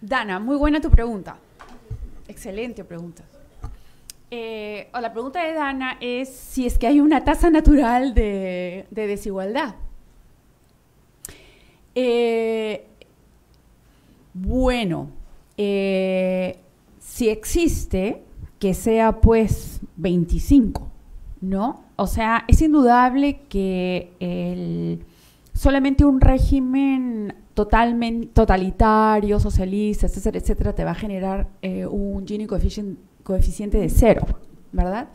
[SPEAKER 2] Dana, muy buena tu pregunta. Excelente pregunta. Eh, la pregunta de Dana es si es que hay una tasa natural de, desigualdad. Eh, bueno, eh, si existe, que sea pues 25, ¿no? O sea, es indudable que solamente un régimen totalmente totalitario, socialista, etcétera, etcétera, te va a generar un Gini coeficiente de cero, ¿verdad?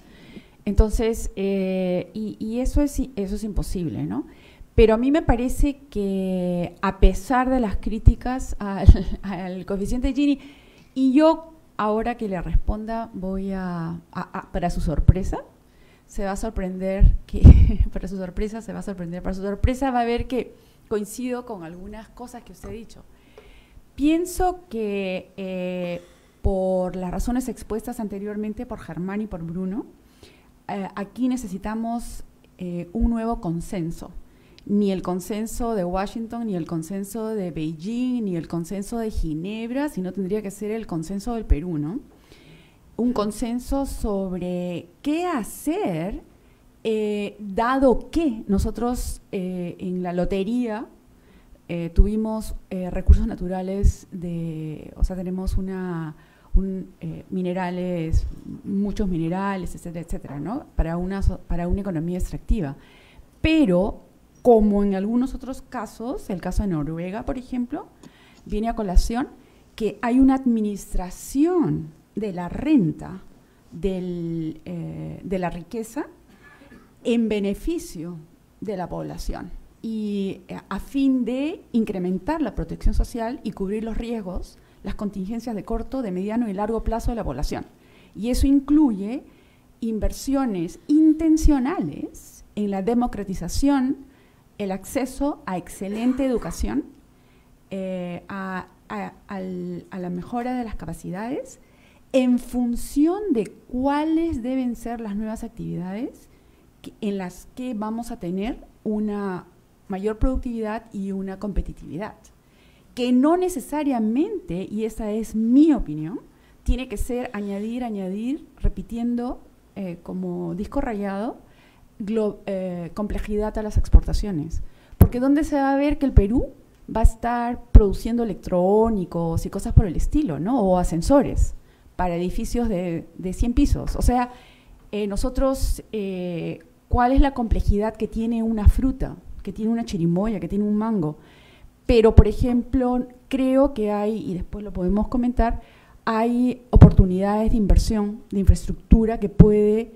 [SPEAKER 2] Entonces, eh, y, eso, es, eso es imposible, ¿no? Pero a mí me parece que a pesar de las críticas al, coeficiente de Gini, y yo ahora que le responda voy a, para su sorpresa, se va a sorprender que, para su sorpresa, se va a sorprender, para su sorpresa va a ver que coincido con algunas cosas que usted ha dicho. Pienso que eh, por las razones expuestas anteriormente por Germán y por Bruno, eh, aquí necesitamos eh, un nuevo consenso. Ni el consenso de Washington, ni el consenso de Beijing, ni el consenso de Ginebra, sino tendría que ser el consenso del Perú, ¿no? Un consenso sobre qué hacer, eh, dado que nosotros en la lotería tuvimos recursos naturales de, o sea, tenemos una eh, minerales, muchos minerales, etcétera, etcétera, ¿no? Para una, para una economía extractiva. Pero, como en algunos otros casos, el caso de Noruega, por ejemplo, viene a colación, que hay una administración de la renta, eh, de la riqueza, en beneficio de la población y eh, a fin de incrementar la protección social y cubrir los riesgos, las contingencias de corto, de mediano y largo plazo de la población. Y eso incluye inversiones intencionales en la democratización, el acceso a excelente educación, eh, a, la mejora de las capacidades, en función de cuáles deben ser las nuevas actividades en las que vamos a tener una mayor productividad y una competitividad, que no necesariamente, y esa es mi opinión, tiene que ser añadir, añadir, repitiendo eh, como disco rayado, eh, complejidad a las exportaciones. Porque ¿dónde se va a ver que el Perú va a estar produciendo electrónicos y cosas por el estilo, ¿no? O ascensores para edificios de, de 100 pisos. O sea, eh, nosotros, ¿cuál es la complejidad que tiene una fruta, que tiene una chirimoya, que tiene un mango? Pero, por ejemplo, creo que hay, y después lo podemos comentar, hay oportunidades de inversión, de infraestructura que puede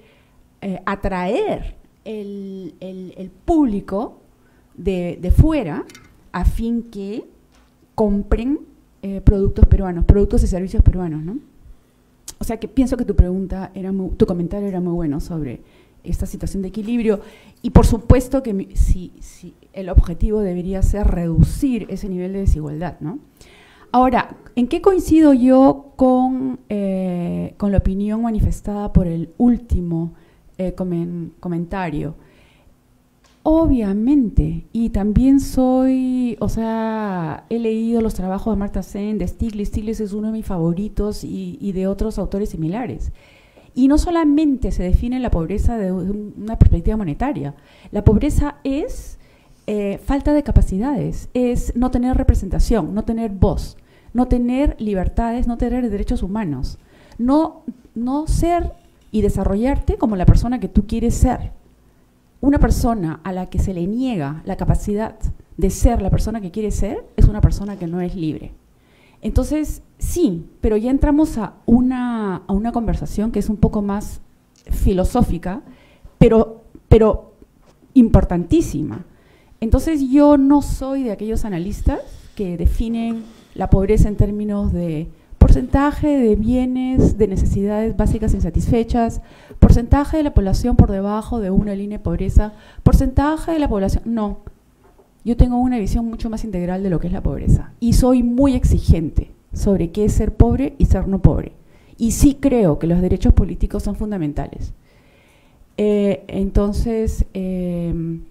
[SPEAKER 2] eh, atraer el, público de, fuera a fin que compren eh, productos peruanos, productos y servicios peruanos, ¿no? O sea que pienso que tu pregunta era tu comentario era muy bueno sobre esta situación de equilibrio y por supuesto que si, si el objetivo debería ser reducir ese nivel de desigualdad, ¿no? Ahora, ¿en qué coincido yo con, eh, con la opinión manifestada por el último eh, comentario? Obviamente, y también soy, o sea, he leído los trabajos de Marta Sen, de Stiglitz, Stiglitz es uno de mis favoritos y, de otros autores similares. Y no solamente se define la pobreza de una perspectiva monetaria, la pobreza es eh, falta de capacidades, es no tener representación, no tener voz no tener libertades, no tener derechos humanos, no, no ser y desarrollarte como la persona que tú quieres ser. Una persona a la que se le niega la capacidad de ser la persona que quiere ser es una persona que no es libre. Entonces, sí, pero ya entramos a una, a una conversación que es un poco más filosófica, pero, pero importantísima. Entonces yo no soy de aquellos analistas que definen la pobreza en términos de porcentaje de bienes, de necesidades básicas insatisfechas, porcentaje de la población por debajo de una línea de pobreza, porcentaje de la población... No, yo tengo una visión mucho más integral de lo que es la pobreza y soy muy exigente sobre qué es ser pobre y ser no pobre. Y sí creo que los derechos políticos son fundamentales. Eh, entonces, em,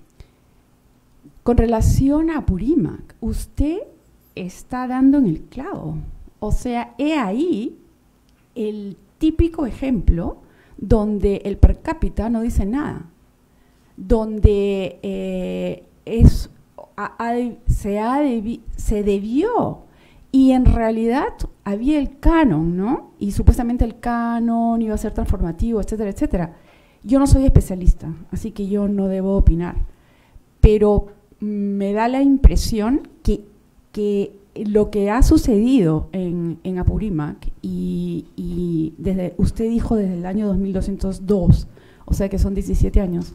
[SPEAKER 2] con relación a Purimac, usted está dando en el clavo. O sea, he ahí el típico ejemplo donde el per cápita no dice nada, donde eh, es, se, ha se debió y en realidad había el canon, ¿no? Y supuestamente el canon iba a ser transformativo, etcétera, etcétera. Yo no soy especialista, así que yo no debo opinar, pero me da la impresión que que lo que ha sucedido en, en Apurímac, y, desde, usted dijo desde el año 2202, o sea que son 17 años,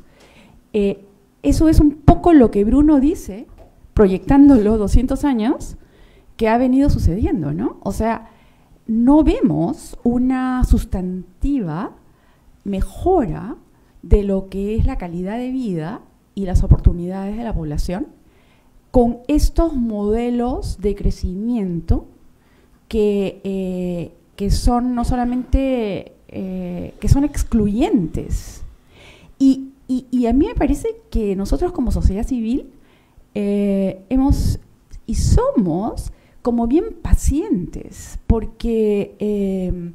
[SPEAKER 2] eh, eso es un poco lo que Bruno dice, proyectándolo 200 años, que ha venido sucediendo, ¿no? O sea, no vemos una sustantiva mejora de lo que es la calidad de vida y las oportunidades de la población con estos modelos de crecimiento que, eh, son no solamente, eh, que son excluyentes. Y, a mí me parece que nosotros como sociedad civil eh, hemos y somos como bien pacientes, porque,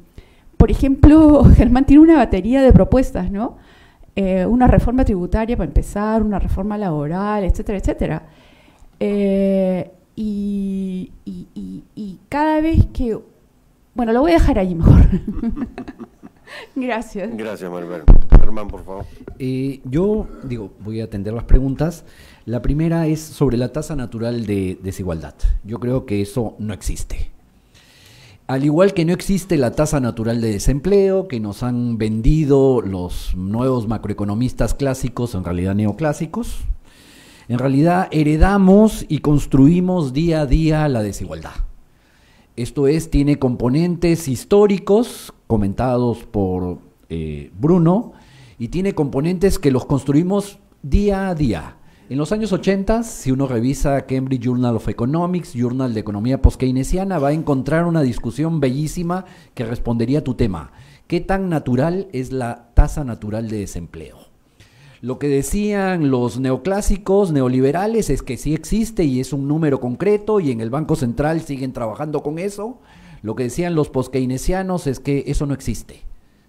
[SPEAKER 2] por ejemplo, Germán tiene una batería de propuestas, ¿no? una reforma tributaria para empezar, una reforma laboral, etcétera, etcétera. Eh, y, cada vez que... Bueno, lo voy a dejar ahí mejor. Gracias.
[SPEAKER 1] Gracias, Maribel. Germán, por favor.
[SPEAKER 9] Eh, yo, digo, voy a atender las preguntas. La primera es sobre la tasa natural de desigualdad. Yo creo que eso no existe.
[SPEAKER 4] Al igual que no existe la tasa natural de desempleo que nos han vendido los nuevos macroeconomistas clásicos, en realidad neoclásicos, en realidad heredamos y construimos día a día la desigualdad. Esto es, tiene componentes históricos comentados por eh, Bruno y tiene componentes que los construimos día a día. En los años 80, si uno revisa Cambridge Journal of Economics, Journal de Economía Post-Keynesiana, va a encontrar una discusión bellísima que respondería a tu tema. ¿Qué tan natural es la tasa natural de desempleo? Lo que decían los neoclásicos neoliberales es que sí existe y es un número concreto y en el Banco Central siguen trabajando con eso. Lo que decían los post-keynesianos es que eso no existe.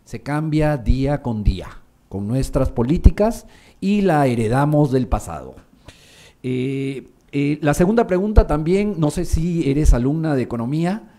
[SPEAKER 4] Se cambia día con día con nuestras políticas y la heredamos del pasado. Eh, eh, la segunda pregunta también, no sé si eres alumna de economía,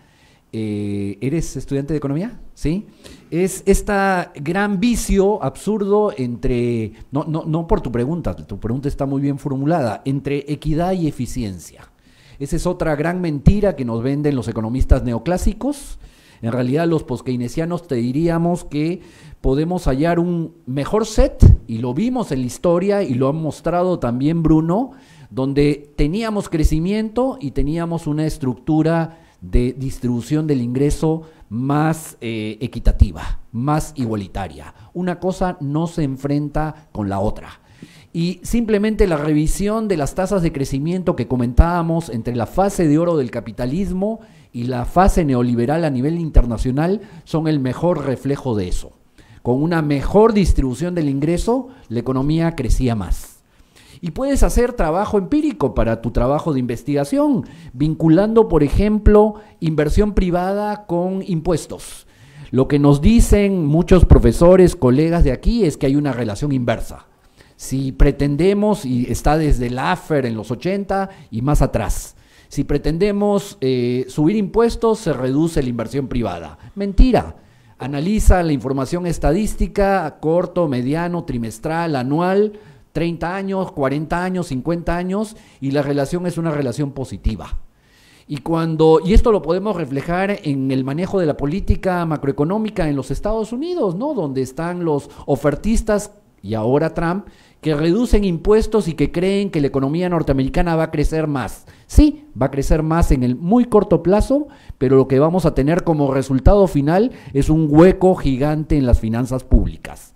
[SPEAKER 4] eh, ¿eres estudiante de economía? ¿Sí? Es este gran vicio absurdo entre, no, no, no por tu pregunta, tu pregunta está muy bien formulada, entre equidad y eficiencia. Esa es otra gran mentira que nos venden los economistas neoclásicos. En realidad los poskeynesianos te diríamos que podemos hallar un mejor set, y lo vimos en la historia y lo ha mostrado también Bruno, donde teníamos crecimiento y teníamos una estructura de distribución del ingreso más eh, equitativa, más igualitaria. Una cosa no se enfrenta con la otra. Y simplemente la revisión de las tasas de crecimiento que comentábamos entre la fase de oro del capitalismo y la fase neoliberal a nivel internacional son el mejor reflejo de eso con una mejor distribución del ingreso, la economía crecía más. Y puedes hacer trabajo empírico para tu trabajo de investigación, vinculando, por ejemplo, inversión privada con impuestos. Lo que nos dicen muchos profesores, colegas de aquí, es que hay una relación inversa. Si pretendemos, y está desde el AFER en los 80 y más atrás, si pretendemos eh, subir impuestos, se reduce la inversión privada. Mentira Analiza la información estadística corto, mediano, trimestral, anual, 30 años, 40 años, 50 años, y la relación es una relación positiva. Y cuando, y esto lo podemos reflejar en el manejo de la política macroeconómica en los Estados Unidos, ¿no? Donde están los ofertistas y ahora Trump que reducen impuestos y que creen que la economía norteamericana va a crecer más. Sí, va a crecer más en el muy corto plazo, pero lo que vamos a tener como resultado final es un hueco gigante en las finanzas públicas.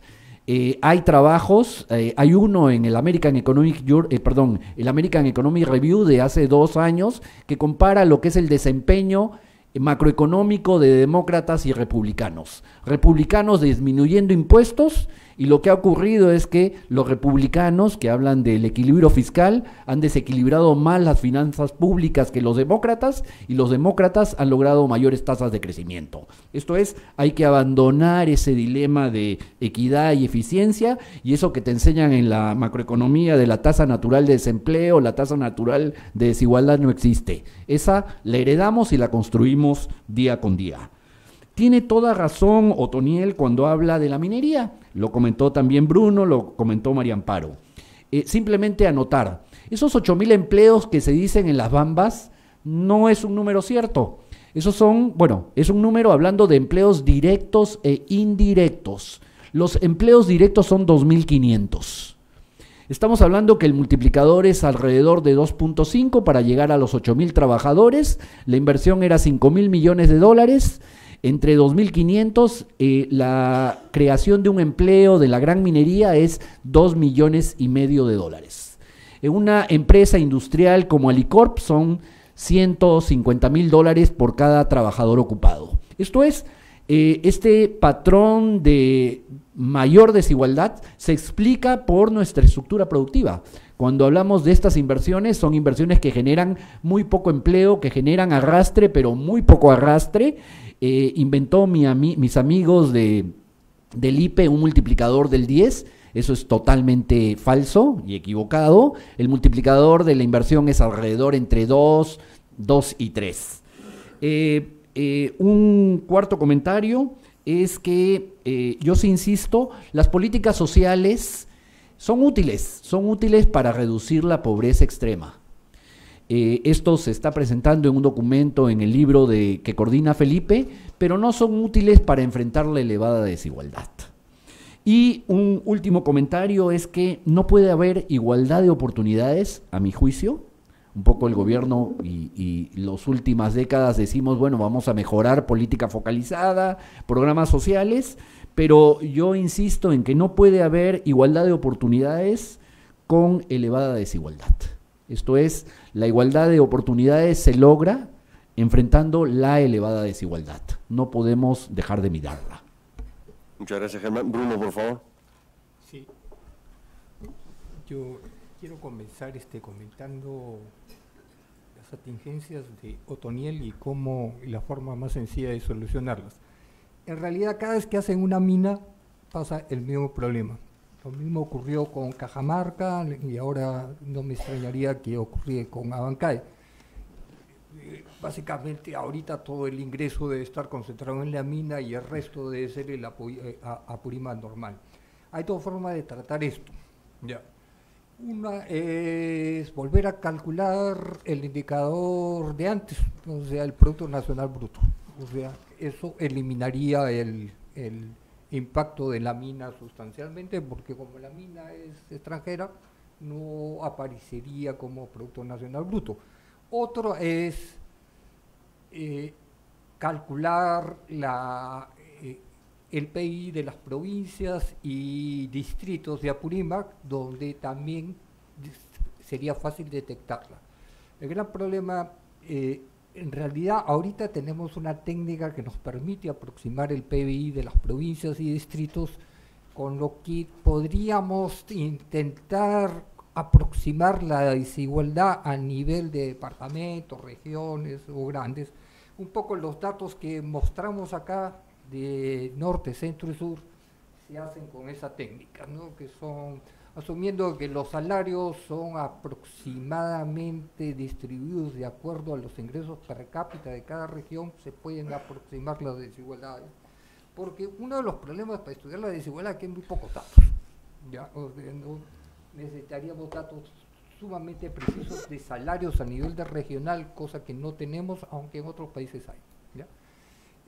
[SPEAKER 4] Eh, hay trabajos, eh, hay uno en el American Economic, eh, perdón, el American Economic Review de hace dos años que compara lo que es el desempeño macroeconómico de demócratas y republicanos. Republicanos disminuyendo impuestos y lo que ha ocurrido es que los republicanos que hablan del equilibrio fiscal han desequilibrado más las finanzas públicas que los demócratas y los demócratas han logrado mayores tasas de crecimiento. Esto es, hay que abandonar ese dilema de equidad y eficiencia y eso que te enseñan en la macroeconomía de la tasa natural de desempleo, la tasa natural de desigualdad no existe. Esa la heredamos y la construimos día con día. Tiene toda razón Otoniel cuando habla de la minería. Lo comentó también Bruno, lo comentó María Amparo. Eh, simplemente anotar, esos 8.000 empleos que se dicen en las bambas no es un número cierto. Esos son, bueno, es un número hablando de empleos directos e indirectos. Los empleos directos son 2.500. Estamos hablando que el multiplicador es alrededor de 2.5 para llegar a los 8.000 trabajadores. La inversión era 5.000 millones de dólares entre 2.500, eh, la creación de un empleo de la gran minería es 2 millones y medio de dólares. En una empresa industrial como Alicorp son 150 mil dólares por cada trabajador ocupado. Esto es, eh, este patrón de mayor desigualdad se explica por nuestra estructura productiva. Cuando hablamos de estas inversiones, son inversiones que generan muy poco empleo, que generan arrastre, pero muy poco arrastre, eh, inventó mis amigos de, del IPE un multiplicador del 10. Eso es totalmente falso y equivocado. El multiplicador de la inversión es alrededor entre 2, 2 y 3. Eh, eh, un cuarto comentario es que yo sí insisto, las políticas sociales son útiles, son útiles para reducir la pobreza extrema.
[SPEAKER 9] Eh, esto se está presentando en un documento en el libro de, que coordina Felipe, pero no son útiles para enfrentar la elevada desigualdad. Y un último comentario es que no puede haber igualdad de oportunidades, a mi juicio. Un poco el gobierno y, y las últimas décadas decimos, bueno, vamos a mejorar política focalizada, programas sociales, pero yo insisto en que no puede haber igualdad de oportunidades con elevada desigualdad. Esto es, la igualdad de oportunidades se logra enfrentando la elevada desigualdad. No podemos dejar de mirarla.
[SPEAKER 1] Muchas gracias, Germán. Bruno, por favor.
[SPEAKER 5] Sí. Yo quiero comenzar este, comentando las atingencias de Otoniel y cómo y la forma más sencilla de solucionarlas. En realidad, cada vez que hacen una mina pasa el mismo problema. Lo mismo ocurrió con Cajamarca y ahora no me extrañaría que ocurriera con Abancay. Eh, básicamente ahorita todo el ingreso debe estar concentrado en la mina y el resto debe ser el eh, Apurímac normal. Hay dos formas de tratar esto. Ya. Una es volver a calcular el indicador de antes, o sea, el Producto Nacional Bruto. O sea, eso eliminaría el, el impacto de la mina sustancialmente, porque como la mina es extranjera, no aparecería como Producto Nacional Bruto. Otro es eh, calcular la, eh, el PIB de las provincias y distritos de Apurímac, donde también sería fácil detectarla. El gran problema eh, en realidad ahorita tenemos una técnica que nos permite aproximar el PBI de las provincias y distritos, con lo que podríamos intentar aproximar la desigualdad a nivel de departamentos, regiones o grandes. Un poco los datos que mostramos acá de norte, centro y sur se hacen con esa técnica, ¿no? que son asumiendo que los salarios son aproximadamente distribuidos de acuerdo a los ingresos per cápita de cada región, se pueden aproximar las desigualdades. Porque uno de los problemas para estudiar la desigualdad es que hay muy pocos datos. ¿ya? necesitaríamos datos sumamente precisos de salarios a nivel de regional, cosa que no tenemos, aunque en otros países hay.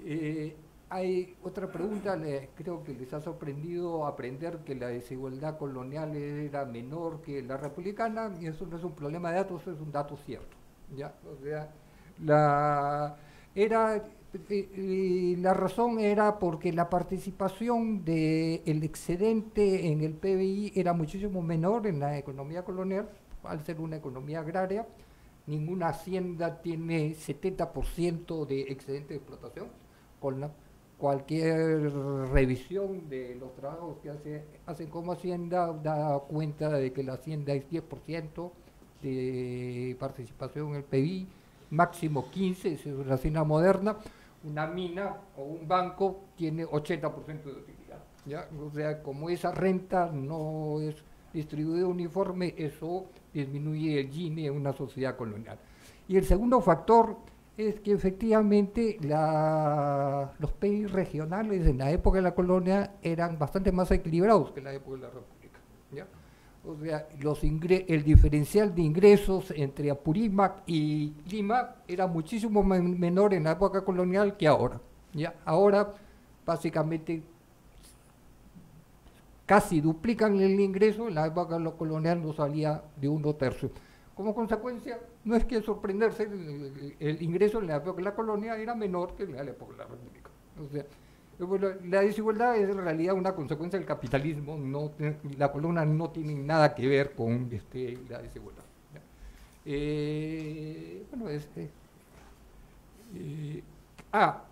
[SPEAKER 5] Eh, hay otra pregunta, creo que les ha sorprendido aprender que la desigualdad colonial era menor que la republicana, y eso no es un problema de datos, es un dato cierto. ¿ya? O sea, la, era, la razón era porque la participación del excedente en el PBI era muchísimo menor en la economía colonial, al ser una economía agraria, ninguna hacienda tiene 70% de excedente de explotación, con la cualquier revisión de los trabajos que hace, hacen como Hacienda da cuenta de que la Hacienda es 10% de participación en el PIB, máximo 15, es una hacienda moderna, una mina o un banco tiene 80% de utilidad. ¿ya? O sea, como esa renta no es distribuida uniforme, eso disminuye el Gini en una sociedad colonial. Y el segundo factor es que efectivamente los países regionales en la época de la colonia eran bastante más equilibrados que en la época de la República. O sea, los el diferencial de ingresos entre Apurímac y Lima era muchísimo menor en la época colonial que ahora. ¿ya? Ahora, básicamente, casi duplican el ingreso, en la época colonial no salía de uno tercio. Como consecuencia, no es que sorprenderse, el, ingreso en la época de la colonia era menor que en la época de la República. O sea, la desigualdad es en realidad una consecuencia del capitalismo, no, la colonia no tiene nada que ver con este, la desigualdad. Eh, bueno, este, eh, ah,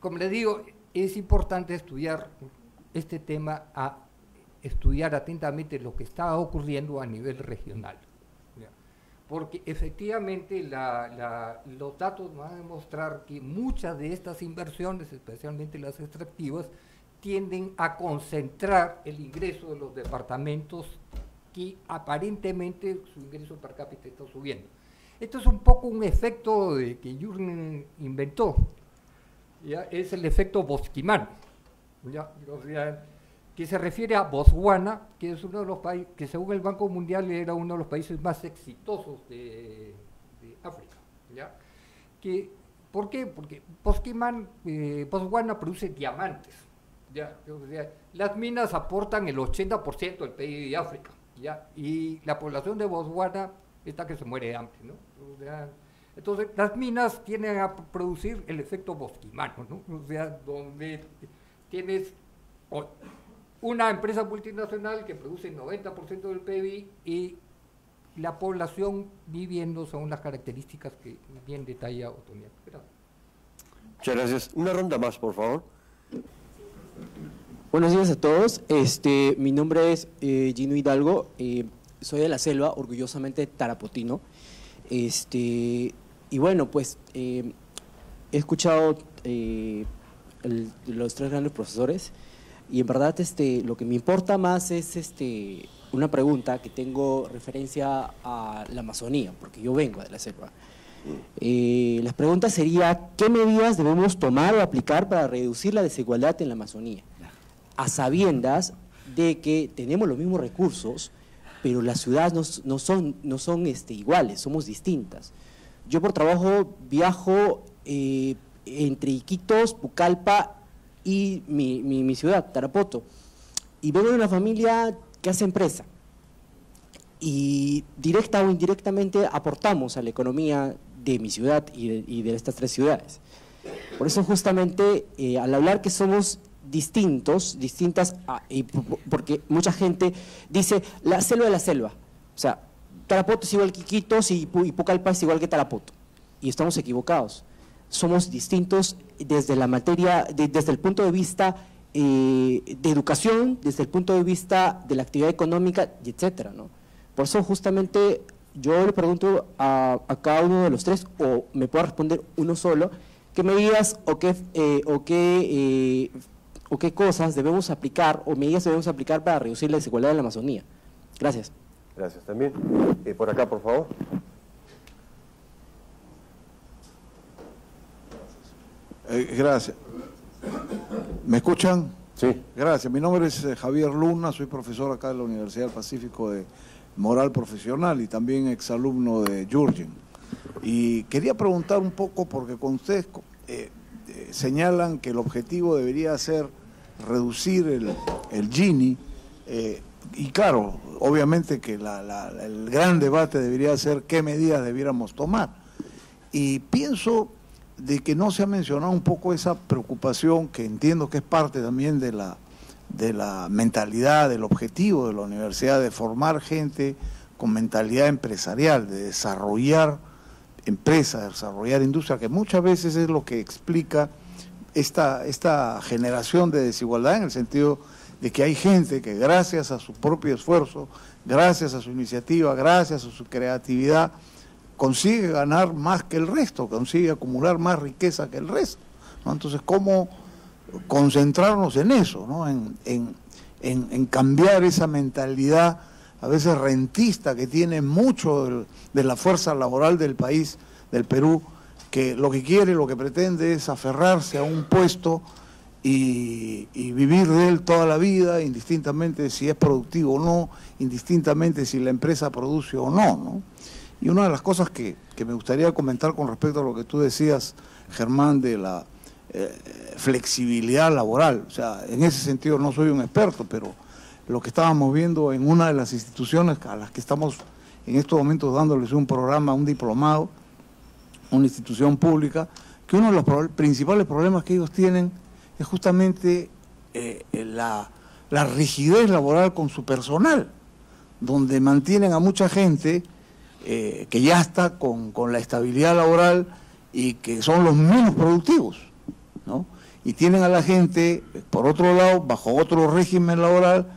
[SPEAKER 5] como les digo, es importante estudiar este tema, a estudiar atentamente lo que está ocurriendo a nivel regional porque efectivamente los datos van a demostrar que muchas de estas inversiones, especialmente las extractivas, tienden a concentrar el ingreso de los departamentos que aparentemente su ingreso per cápita está subiendo. Esto es un poco un efecto de que Jürgen inventó, es el efecto Bosquimán. ¿ya? Que se refiere a Botswana, que es uno de los países, que según el Banco Mundial era uno de los países más exitosos de, África. ¿ya? ¿Por qué? Porque eh, Botswana produce diamantes. ¿ya? las minas aportan el 80% del PIB de África. ¿ya? Y la población de Botswana está que se muere de hambre. ¿no? entonces, las minas tienen a producir el efecto bosquimano, ¿no? o sea, donde tienes una empresa multinacional que produce el 90% del PIB y la población viviendo son las características que bien detalla Otoniel.
[SPEAKER 1] Muchas gracias. Una ronda más, por favor.
[SPEAKER 10] Buenos días a todos. Este, mi nombre es eh, Gino Hidalgo. Eh, soy de la selva, orgullosamente tarapotino. Este, y bueno, pues eh, he escuchado los tres grandes profesores y en verdad este, lo que me importa más es este, una pregunta que tengo referencia a la Amazonía, porque yo vengo de la selva. Eh, la pregunta sería, ¿qué medidas debemos tomar o aplicar para reducir la desigualdad en la Amazonía? A sabiendas de que tenemos los mismos recursos, pero las ciudades no, son, no son este, iguales, somos distintas. Yo por trabajo viajo eh, entre Iquitos, Pucallpa y mi, mi, ciudad, Tarapoto. Y vengo de una familia que hace empresa. Y directa o indirectamente aportamos a la economía de mi ciudad y de, estas tres ciudades. Por eso justamente eh, al hablar que somos distintos, distintas, porque mucha gente dice la selva de la selva. O sea, Tarapoto es igual que Iquitos y, y Pucallpa es igual que Tarapoto. Y estamos equivocados somos distintos desde la materia, desde el punto de vista eh, de educación, desde el punto de vista de la actividad económica, y etcétera. Por eso justamente yo le pregunto a, cada uno de los tres, o me puedo responder uno solo, qué medidas o qué, eh, o qué, eh, o qué cosas debemos aplicar o medidas debemos aplicar para reducir la desigualdad en la Amazonía. Gracias.
[SPEAKER 1] Gracias también. por acá, por favor.
[SPEAKER 11] Eh, gracias. ¿Me escuchan?
[SPEAKER 1] Sí.
[SPEAKER 11] Gracias. Mi nombre es eh, Javier Luna, soy profesor acá de la Universidad del Pacífico de Moral Profesional y también exalumno de Jurgen. Y quería preguntar un poco, porque con ustedes eh, señalan que el objetivo debería ser reducir el, el Gini, y claro, obviamente que el gran debate debería ser qué medidas debiéramos tomar. Y pienso de que no se ha mencionado un poco esa preocupación que entiendo que es parte también de la, de la mentalidad, del objetivo de la universidad, de formar gente con mentalidad empresarial, de desarrollar empresas, de desarrollar industria, que muchas veces es lo que explica esta, esta generación de desigualdad en el sentido de que hay gente que gracias a su propio esfuerzo, gracias a su iniciativa, gracias a su creatividad, consigue ganar más que el resto, consigue acumular más riqueza que el resto. Entonces, ¿cómo concentrarnos en eso, ¿no? en, en, cambiar esa mentalidad a veces rentista que tiene mucho de la fuerza laboral del país, del Perú, que lo que quiere, lo que pretende es aferrarse a un puesto y, vivir de él toda la vida, indistintamente si es productivo o no, indistintamente si la empresa produce o. ¿no? Y una de las cosas que, me gustaría comentar con respecto a lo que tú decías, Germán, de la eh, flexibilidad laboral, o sea, en ese sentido no soy un experto, pero lo que estábamos viendo en una de las instituciones a las que estamos en estos momentos dándoles un programa, un diplomado, una institución pública, que uno de los principales problemas que ellos tienen es justamente eh, la, la rigidez laboral con su personal, donde mantienen a mucha gente eh, que ya está con, la estabilidad laboral y que son los menos productivos, ¿no? Y tienen a la gente, por otro lado, bajo otro régimen laboral,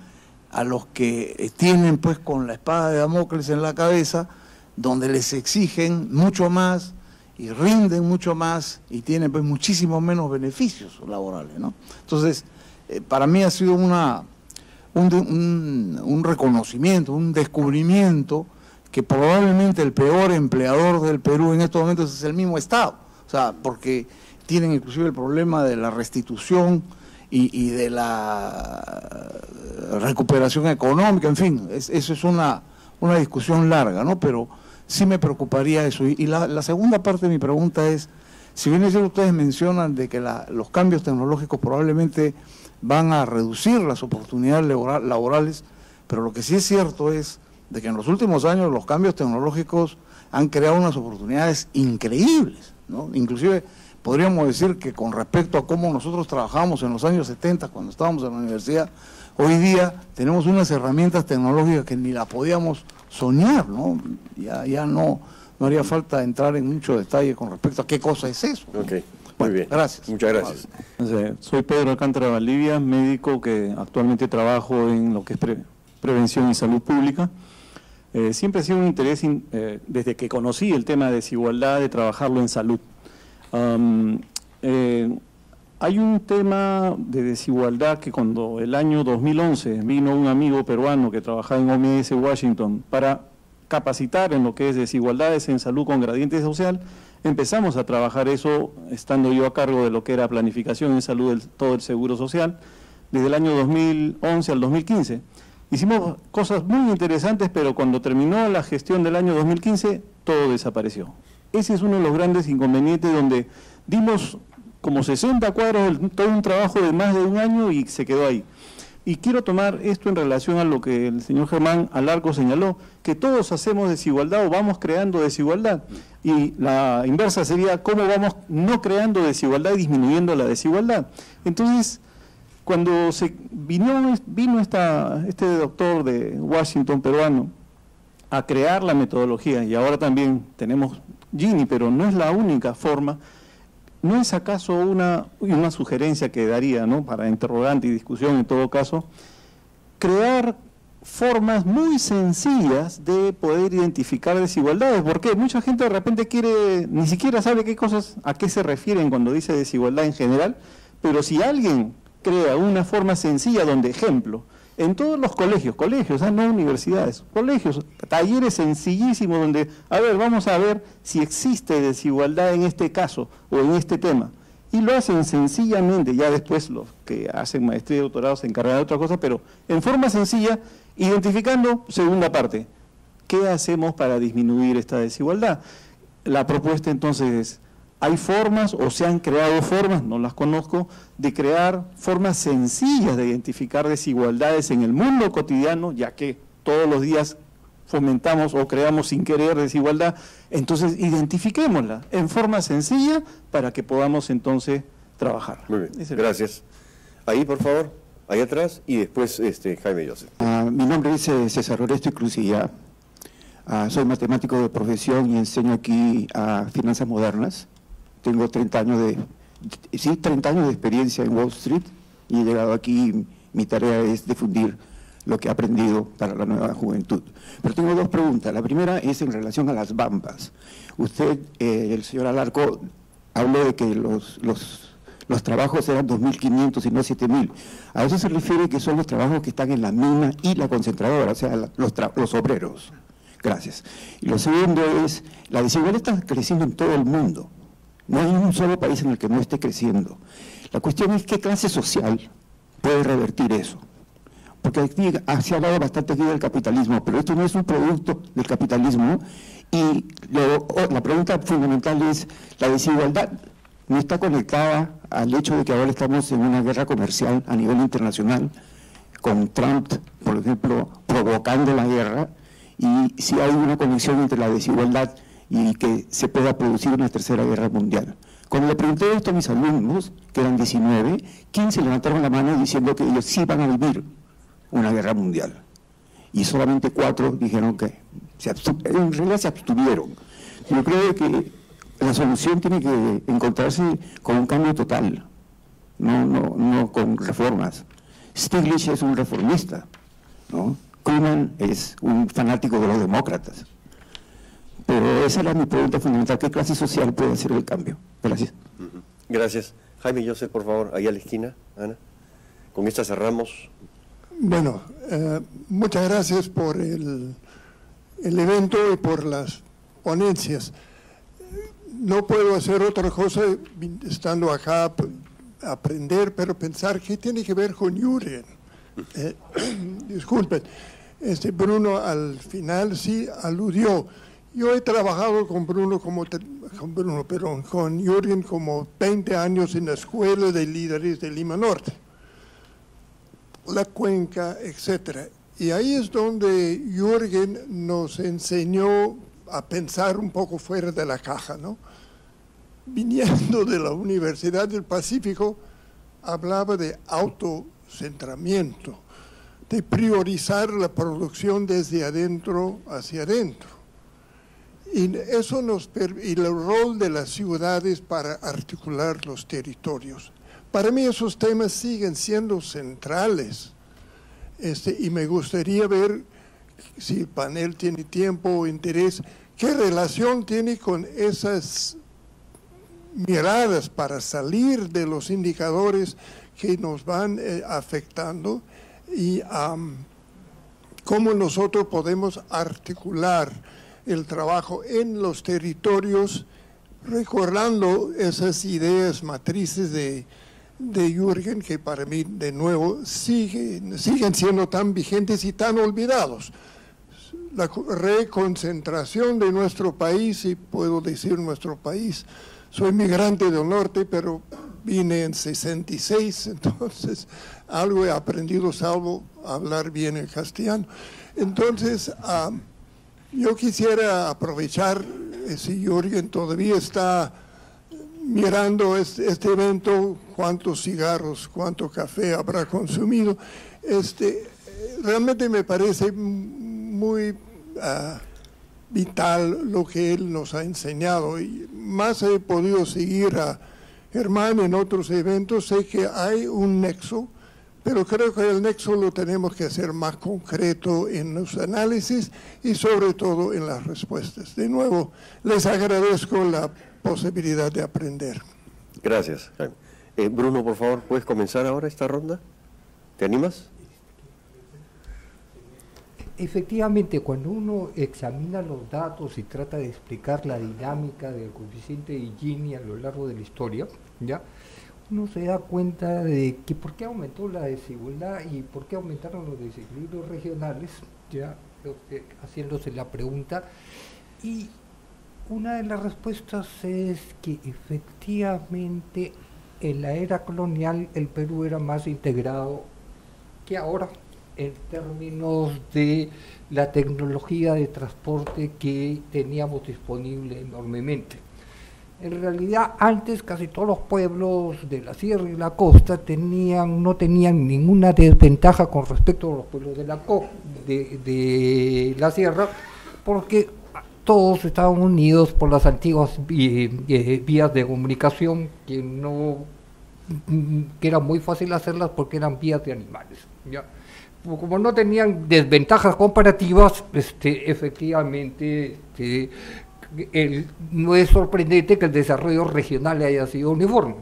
[SPEAKER 11] a los que tienen pues con la espada de Damocles en la cabeza, donde les exigen mucho más y rinden mucho más y tienen pues muchísimo menos beneficios laborales, ¿no? Entonces, eh, para mí ha sido una, un, un reconocimiento, un descubrimiento que probablemente el peor empleador del Perú en estos momentos es el mismo Estado, o sea, porque tienen inclusive el problema de la restitución y, de la recuperación económica, en fin, eso es una, una discusión larga, ¿no? Pero sí me preocuparía eso. Y, la, segunda parte de mi pregunta es, si bien es cierto, ustedes mencionan de que los cambios tecnológicos probablemente van a reducir las oportunidades laborales, pero lo que sí es cierto es de que en los últimos años los cambios tecnológicos han creado unas oportunidades increíbles, ¿no? Inclusive podríamos decir que con respecto a cómo nosotros trabajamos en los años 70 cuando estábamos en la universidad, hoy día tenemos unas herramientas tecnológicas que ni las podíamos soñar, ¿no? Ya, ya no, no haría falta entrar en mucho detalle con respecto a qué cosa es eso.
[SPEAKER 1] Ok, muy bien.
[SPEAKER 11] Gracias.
[SPEAKER 1] Muchas gracias.
[SPEAKER 12] Soy Pedro Alcántara Valdivia, médico que actualmente trabajo en lo que es prevención y salud pública. Eh, siempre ha sido un interés, eh, desde que conocí el tema de desigualdad, de trabajarlo en salud. Eh, hay un tema de desigualdad que cuando el año 2011 vino un amigo peruano que trabajaba en OMS Washington para capacitar en lo que es desigualdades en salud con gradiente social, empezamos a trabajar eso estando yo a cargo de lo que era planificación en salud del todo el seguro social desde el año 2011 al 2015. Hicimos cosas muy interesantes, pero cuando terminó la gestión del año 2015, todo desapareció. Ese es uno de los grandes inconvenientes donde dimos como 60 cuadros, todo un trabajo de más de un año y se quedó ahí. Y quiero tomar esto en relación a lo que el señor Germán Alarco señaló, que todos hacemos desigualdad o vamos creando desigualdad. Y la inversa sería cómo vamos no creando desigualdad y disminuyendo la desigualdad. Entonces, cuando se vino, vino esta, este doctor de Washington peruano a crear la metodología, y ahora también tenemos Gini, pero no es la única forma, ¿no es acaso una, una sugerencia que daría ¿no? para interrogante y discusión en todo caso, crear formas muy sencillas de poder identificar desigualdades, porque mucha gente de repente quiere, ni siquiera sabe qué cosas, a qué se refieren cuando dice desigualdad en general, pero si alguien crea una forma sencilla donde, ejemplo, en todos los colegios, colegios, ah, no universidades, colegios, talleres sencillísimos donde, a ver, vamos a ver si existe desigualdad en este caso o en este tema. Y lo hacen sencillamente, ya después los que hacen maestría y doctorado se encargan de otra cosa, pero en forma sencilla, identificando, segunda parte, ¿qué hacemos para disminuir esta desigualdad? La propuesta entonces es, hay formas o se han creado formas, no las conozco, de crear formas sencillas de identificar desigualdades en el mundo cotidiano, ya que todos los días fomentamos o creamos sin querer desigualdad, entonces identifiquémosla en forma sencilla para que podamos entonces trabajar.
[SPEAKER 1] Muy bien, gracias. Ahí, por favor, ahí atrás, y después este, Jaime Joseph.
[SPEAKER 13] Ah, mi nombre es eh, César Oresto Cruzilla. Ah, soy matemático de profesión y enseño aquí a finanzas modernas. Tengo 30 años de, sí, 30 años de experiencia en Wall Street y he llegado aquí, mi tarea es difundir lo que he aprendido para la nueva juventud. Pero tengo dos preguntas. La primera es en relación a las bambas. Usted, eh, el señor Alarco, habló de que los, los, los trabajos eran 2.500 y no 7.000. A eso se refiere que son los trabajos que están en la mina y la concentradora, o sea, los, los obreros. Gracias. Y lo segundo es, la desigualdad está creciendo en todo el mundo. No hay un solo país en el que no esté creciendo. La cuestión es qué clase social puede revertir eso. Porque aquí se ha hablado bastante aquí del capitalismo, pero esto no es un producto del capitalismo. Y la pregunta fundamental es, ¿la desigualdad no está conectada al hecho de que ahora estamos en una guerra comercial a nivel internacional, con Trump, por ejemplo, provocando la guerra? Y si hay una conexión entre la desigualdad y que se pueda producir una tercera guerra mundial. Cuando le pregunté esto a mis alumnos, que eran 19, 15 levantaron la mano diciendo que ellos sí van a vivir una guerra mundial. Y solamente cuatro dijeron que en realidad se abstuvieron. Yo creo que la solución tiene que encontrarse con un cambio total, no, no, no con reformas. Stiglitz es un reformista, ¿no? Koeman es un fanático de los demócratas. Pero esa era mi pregunta fundamental, ¿qué clase social puede hacer el cambio? Gracias.
[SPEAKER 1] Gracias. Jaime Joseph, por favor, ahí a la esquina, Ana. Con esta cerramos.
[SPEAKER 14] Bueno, eh, muchas gracias por el, el evento y por las ponencias. No puedo hacer otra cosa estando acá aprender, pero pensar qué tiene que ver con Jürgen. Eh, disculpen, este Bruno al final sí aludió. Yo he trabajado con Bruno como con Bruno, con Jürgen como 20 años en la escuela de líderes de Lima Norte, la cuenca, etcétera. Y ahí es donde Jürgen nos enseñó a pensar un poco fuera de la caja, ¿no? Viniendo de la Universidad del Pacífico, hablaba de autocentramiento, de priorizar la producción desde adentro hacia adentro. Y eso nos y el rol de las ciudades para articular los territorios. Para mí esos temas siguen siendo centrales. Este, y me gustaría ver si el panel tiene tiempo o interés, qué relación tiene con esas miradas para salir de los indicadores que nos van eh, afectando y cómo nosotros podemos articular el trabajo en los territorios, recordando esas ideas matrices de, de Jürgen que para mí de nuevo siguen, siguen siendo tan vigentes y tan olvidados. La reconcentración de nuestro país, y puedo decir nuestro país, soy migrante del norte, pero vine en 66, entonces algo he aprendido salvo hablar bien el castellano. Entonces, yo quisiera aprovechar, eh, si Jürgen todavía está mirando este, este, evento, cuántos cigarros, cuánto café habrá consumido, este, realmente me parece muy ah, vital lo que él nos ha enseñado. Y más he podido seguir a Germán en otros eventos, sé que hay un nexo, pero creo que el nexo lo tenemos que hacer más concreto en los análisis y sobre todo en las respuestas. De nuevo, les agradezco la posibilidad de aprender.
[SPEAKER 1] Gracias, eh, Bruno, por favor, ¿puedes comenzar ahora esta ronda? ¿Te animas?
[SPEAKER 5] Efectivamente, cuando uno examina los datos y trata de explicar la dinámica del coeficiente de Gini a lo largo de la historia, ¿ya? Uno se da cuenta de que por qué aumentó la desigualdad y por qué aumentaron los desequilibrios regionales, ya haciéndose la pregunta. Y una de las respuestas es que efectivamente en la era colonial el Perú era más integrado que ahora en términos de la tecnología de transporte que teníamos disponible enormemente. En realidad, antes casi todos los pueblos de la sierra y la costa tenían, no tenían ninguna desventaja con respecto a los pueblos de la, de, la sierra, porque todos estaban unidos por las antiguas eh, vías de comunicación que no que era muy fácil hacerlas porque eran vías de animales. ¿ya? como no tenían desventajas comparativas, este, efectivamente este, no es sorprendente que el desarrollo regional haya sido uniforme.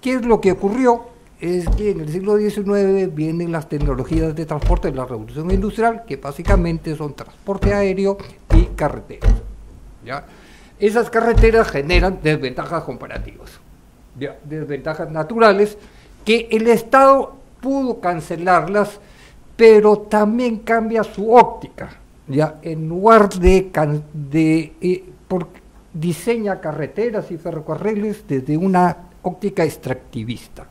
[SPEAKER 5] ¿Qué es lo que ocurrió? Es que en el siglo XIX vienen las tecnologías de transporte de la revolución industrial, que básicamente son transporte aéreo y carreteras. ¿ya? Esas carreteras generan desventajas comparativas, desventajas naturales, que el Estado pudo cancelarlas pero también cambia su óptica. ¿ya? En lugar de, de eh, diseña carreteras y ferrocarriles desde una óptica extractivista,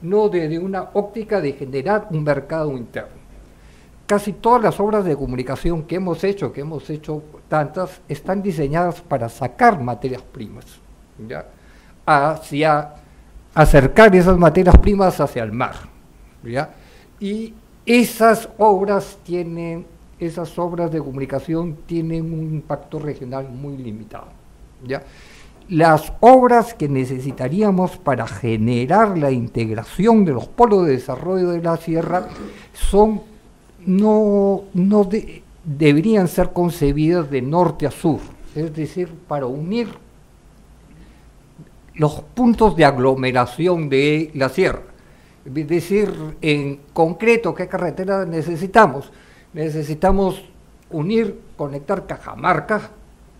[SPEAKER 5] no desde una óptica de generar un mercado interno. Casi todas las obras de comunicación que hemos hecho, que hemos hecho tantas, están diseñadas para sacar materias primas, ¿ya? hacia acercar esas materias primas hacia el mar. ¿ya? Y esas obras tienen, esas obras de comunicación tienen un impacto regional muy limitado. ¿ya? Las obras que necesitaríamos para generar la integración de los polos de desarrollo de la sierra son no, no deberían ser concebidas de norte a sur, es decir, para unir los puntos de aglomeración de la sierra decir en concreto qué carretera necesitamos. Necesitamos unir, conectar Cajamarca,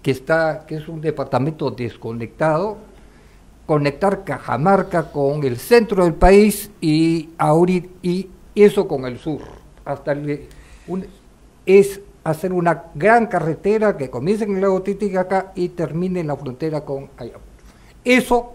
[SPEAKER 5] que, está, que es un departamento desconectado, conectar Cajamarca con el centro del país y, ahorita, y eso con el sur. Hasta es hacer una gran carretera que comience en el lago Titicaca y termine en la frontera con Ayacucho. Eso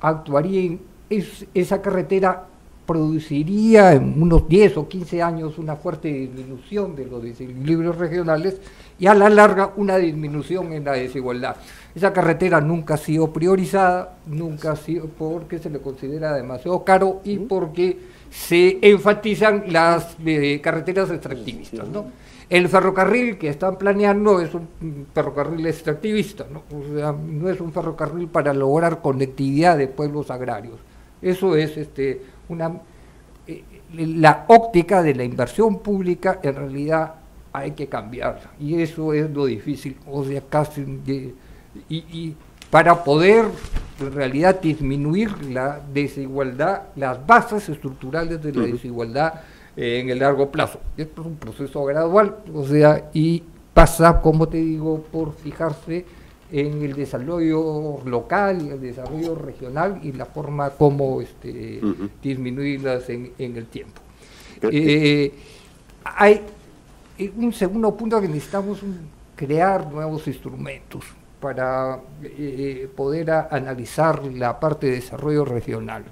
[SPEAKER 5] actuaría, en- es- esa carretera produciría en unos 10 o 15 años una fuerte disminución de los desequilibrios regionales y a la larga una disminución en la desigualdad. Esa carretera nunca ha sido priorizada, nunca ha sido porque se le considera demasiado caro y porque se enfatizan las eh, carreteras extractivistas. ¿no? El ferrocarril que están planeando es un ferrocarril extractivista, ¿no? O sea, no es un ferrocarril para lograr conectividad de pueblos agrarios. Eso es este, una, eh, la óptica de la inversión pública en realidad hay que cambiarla y eso es lo difícil, o sea, casi de- y, y para poder en realidad disminuir la desigualdad, las bases estructurales de la desigualdad eh, en el largo plazo. Esto es un proceso gradual, o sea, y pasa, como te digo, por fijarse en el desarrollo local y el desarrollo regional y la forma como este, disminuirlas en, en el tiempo. Eh, hay eh, un segundo punto que necesitamos crear nuevos instrumentos para eh, poder a- analizar la parte de desarrollo regional.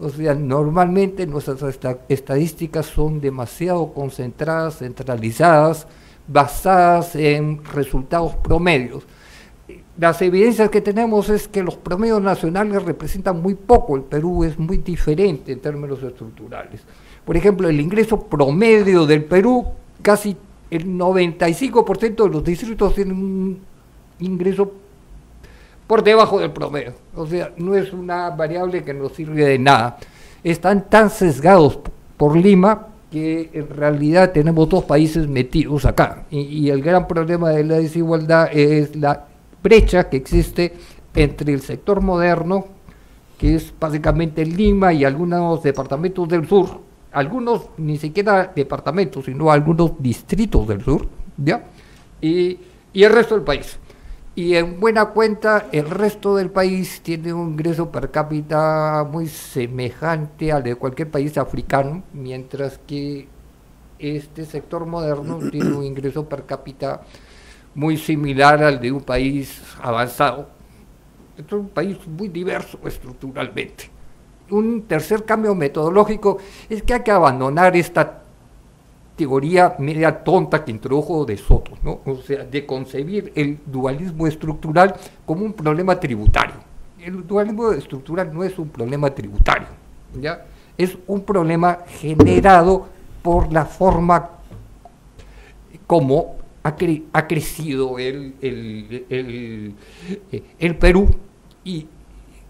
[SPEAKER 5] O sea, normalmente nuestras esta- estadísticas son demasiado concentradas, centralizadas, basadas en resultados promedios. Las evidencias que tenemos es que los promedios nacionales representan muy poco, el Perú es muy diferente en términos estructurales. Por ejemplo, el ingreso promedio del Perú, casi el 95% de los distritos tienen un ingreso por debajo del promedio. O sea, no es una variable que nos sirve de nada. Están tan sesgados por Lima que en realidad tenemos dos países metidos acá. Y, y el gran problema de la desigualdad es la brecha que existe entre el sector moderno, que es básicamente Lima y algunos departamentos del sur, algunos ni siquiera departamentos, sino algunos distritos del sur, ¿ya? Y, y el resto del país. Y en buena cuenta, el resto del país tiene un ingreso per cápita muy semejante al de cualquier país africano, mientras que este sector moderno tiene un ingreso per cápita muy similar al de un país avanzado. Es un país muy diverso estructuralmente. Un tercer cambio metodológico es que hay que abandonar esta teoría media tonta que introdujo de Soto, ¿no? o sea, de concebir el dualismo estructural como un problema tributario. El dualismo estructural no es un problema tributario, ¿ya? es un problema generado por la forma como ha, cre- ha crecido el, el- Perú y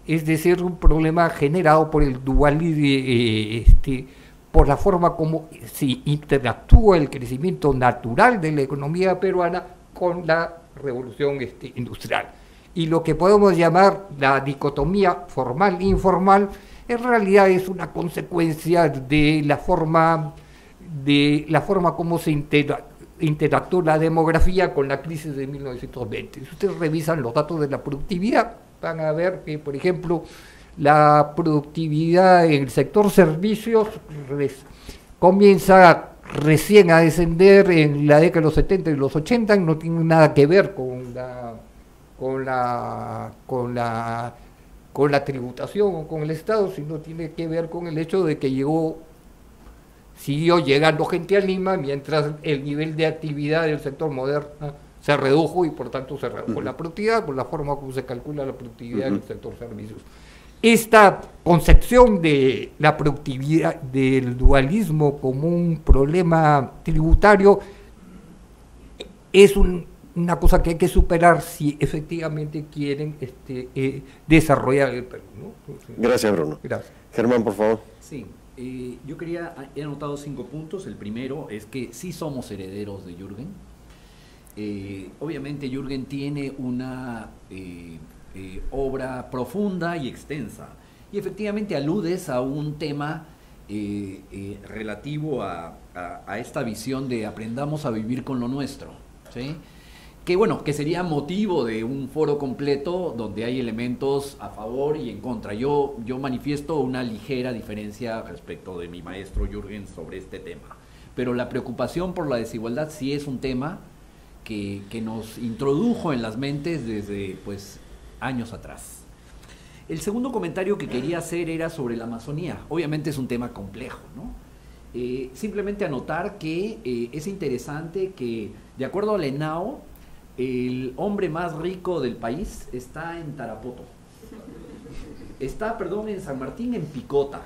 [SPEAKER 5] es decir, un problema generado por el dualismo, este, por la forma como se interactúa el crecimiento natural de la economía peruana con la revolución este, industrial. Y lo que podemos llamar la dicotomía formal-informal en realidad es una consecuencia de la forma de la forma como se intera- interactuó la demografía con la crisis de 1920. Si ustedes revisan los datos de la productividad, van a ver que, por ejemplo, la productividad en el sector servicios comienza recién a descender en la década de los 70 y los 80, no tiene nada que ver con la con la con la con la tributación o con el Estado, sino tiene que ver con el hecho de que llegó siguió llegando gente a Lima mientras el nivel de actividad del sector moderno se redujo y por tanto se redujo la productividad por la forma como se calcula la productividad en el sector servicios. Esta concepción de la productividad del dualismo como un problema tributario es un- una cosa que hay que superar si efectivamente quieren este, eh, desarrollar el Perú. ¿no?
[SPEAKER 1] Gracias, Bruno.
[SPEAKER 5] Gracias.
[SPEAKER 1] Germán, por favor.
[SPEAKER 4] Sí, eh, yo quería, he anotado cinco puntos. El primero es que sí somos herederos de Jürgen. Eh, obviamente Jürgen tiene una eh, obra profunda y extensa. Y efectivamente aludes a un tema relativo a- a esta visión de aprendamos a vivir con lo nuestro. ¿sí? Que bueno, que sería motivo de un foro completo donde hay elementos a favor y en contra. Yo, yo manifiesto una ligera diferencia respecto de mi maestro Jürgen sobre este tema. Pero la preocupación por la desigualdad sí es un tema que, que nos introdujo en las mentes desde pues años atrás. El segundo comentario que quería hacer era sobre la Amazonía. Obviamente es un tema complejo, ¿no? Eh, simplemente anotar que eh, es interesante que, de acuerdo al ENAO, el hombre más rico del país está en Tarapoto. Está, perdón, en San Martín, en Picota.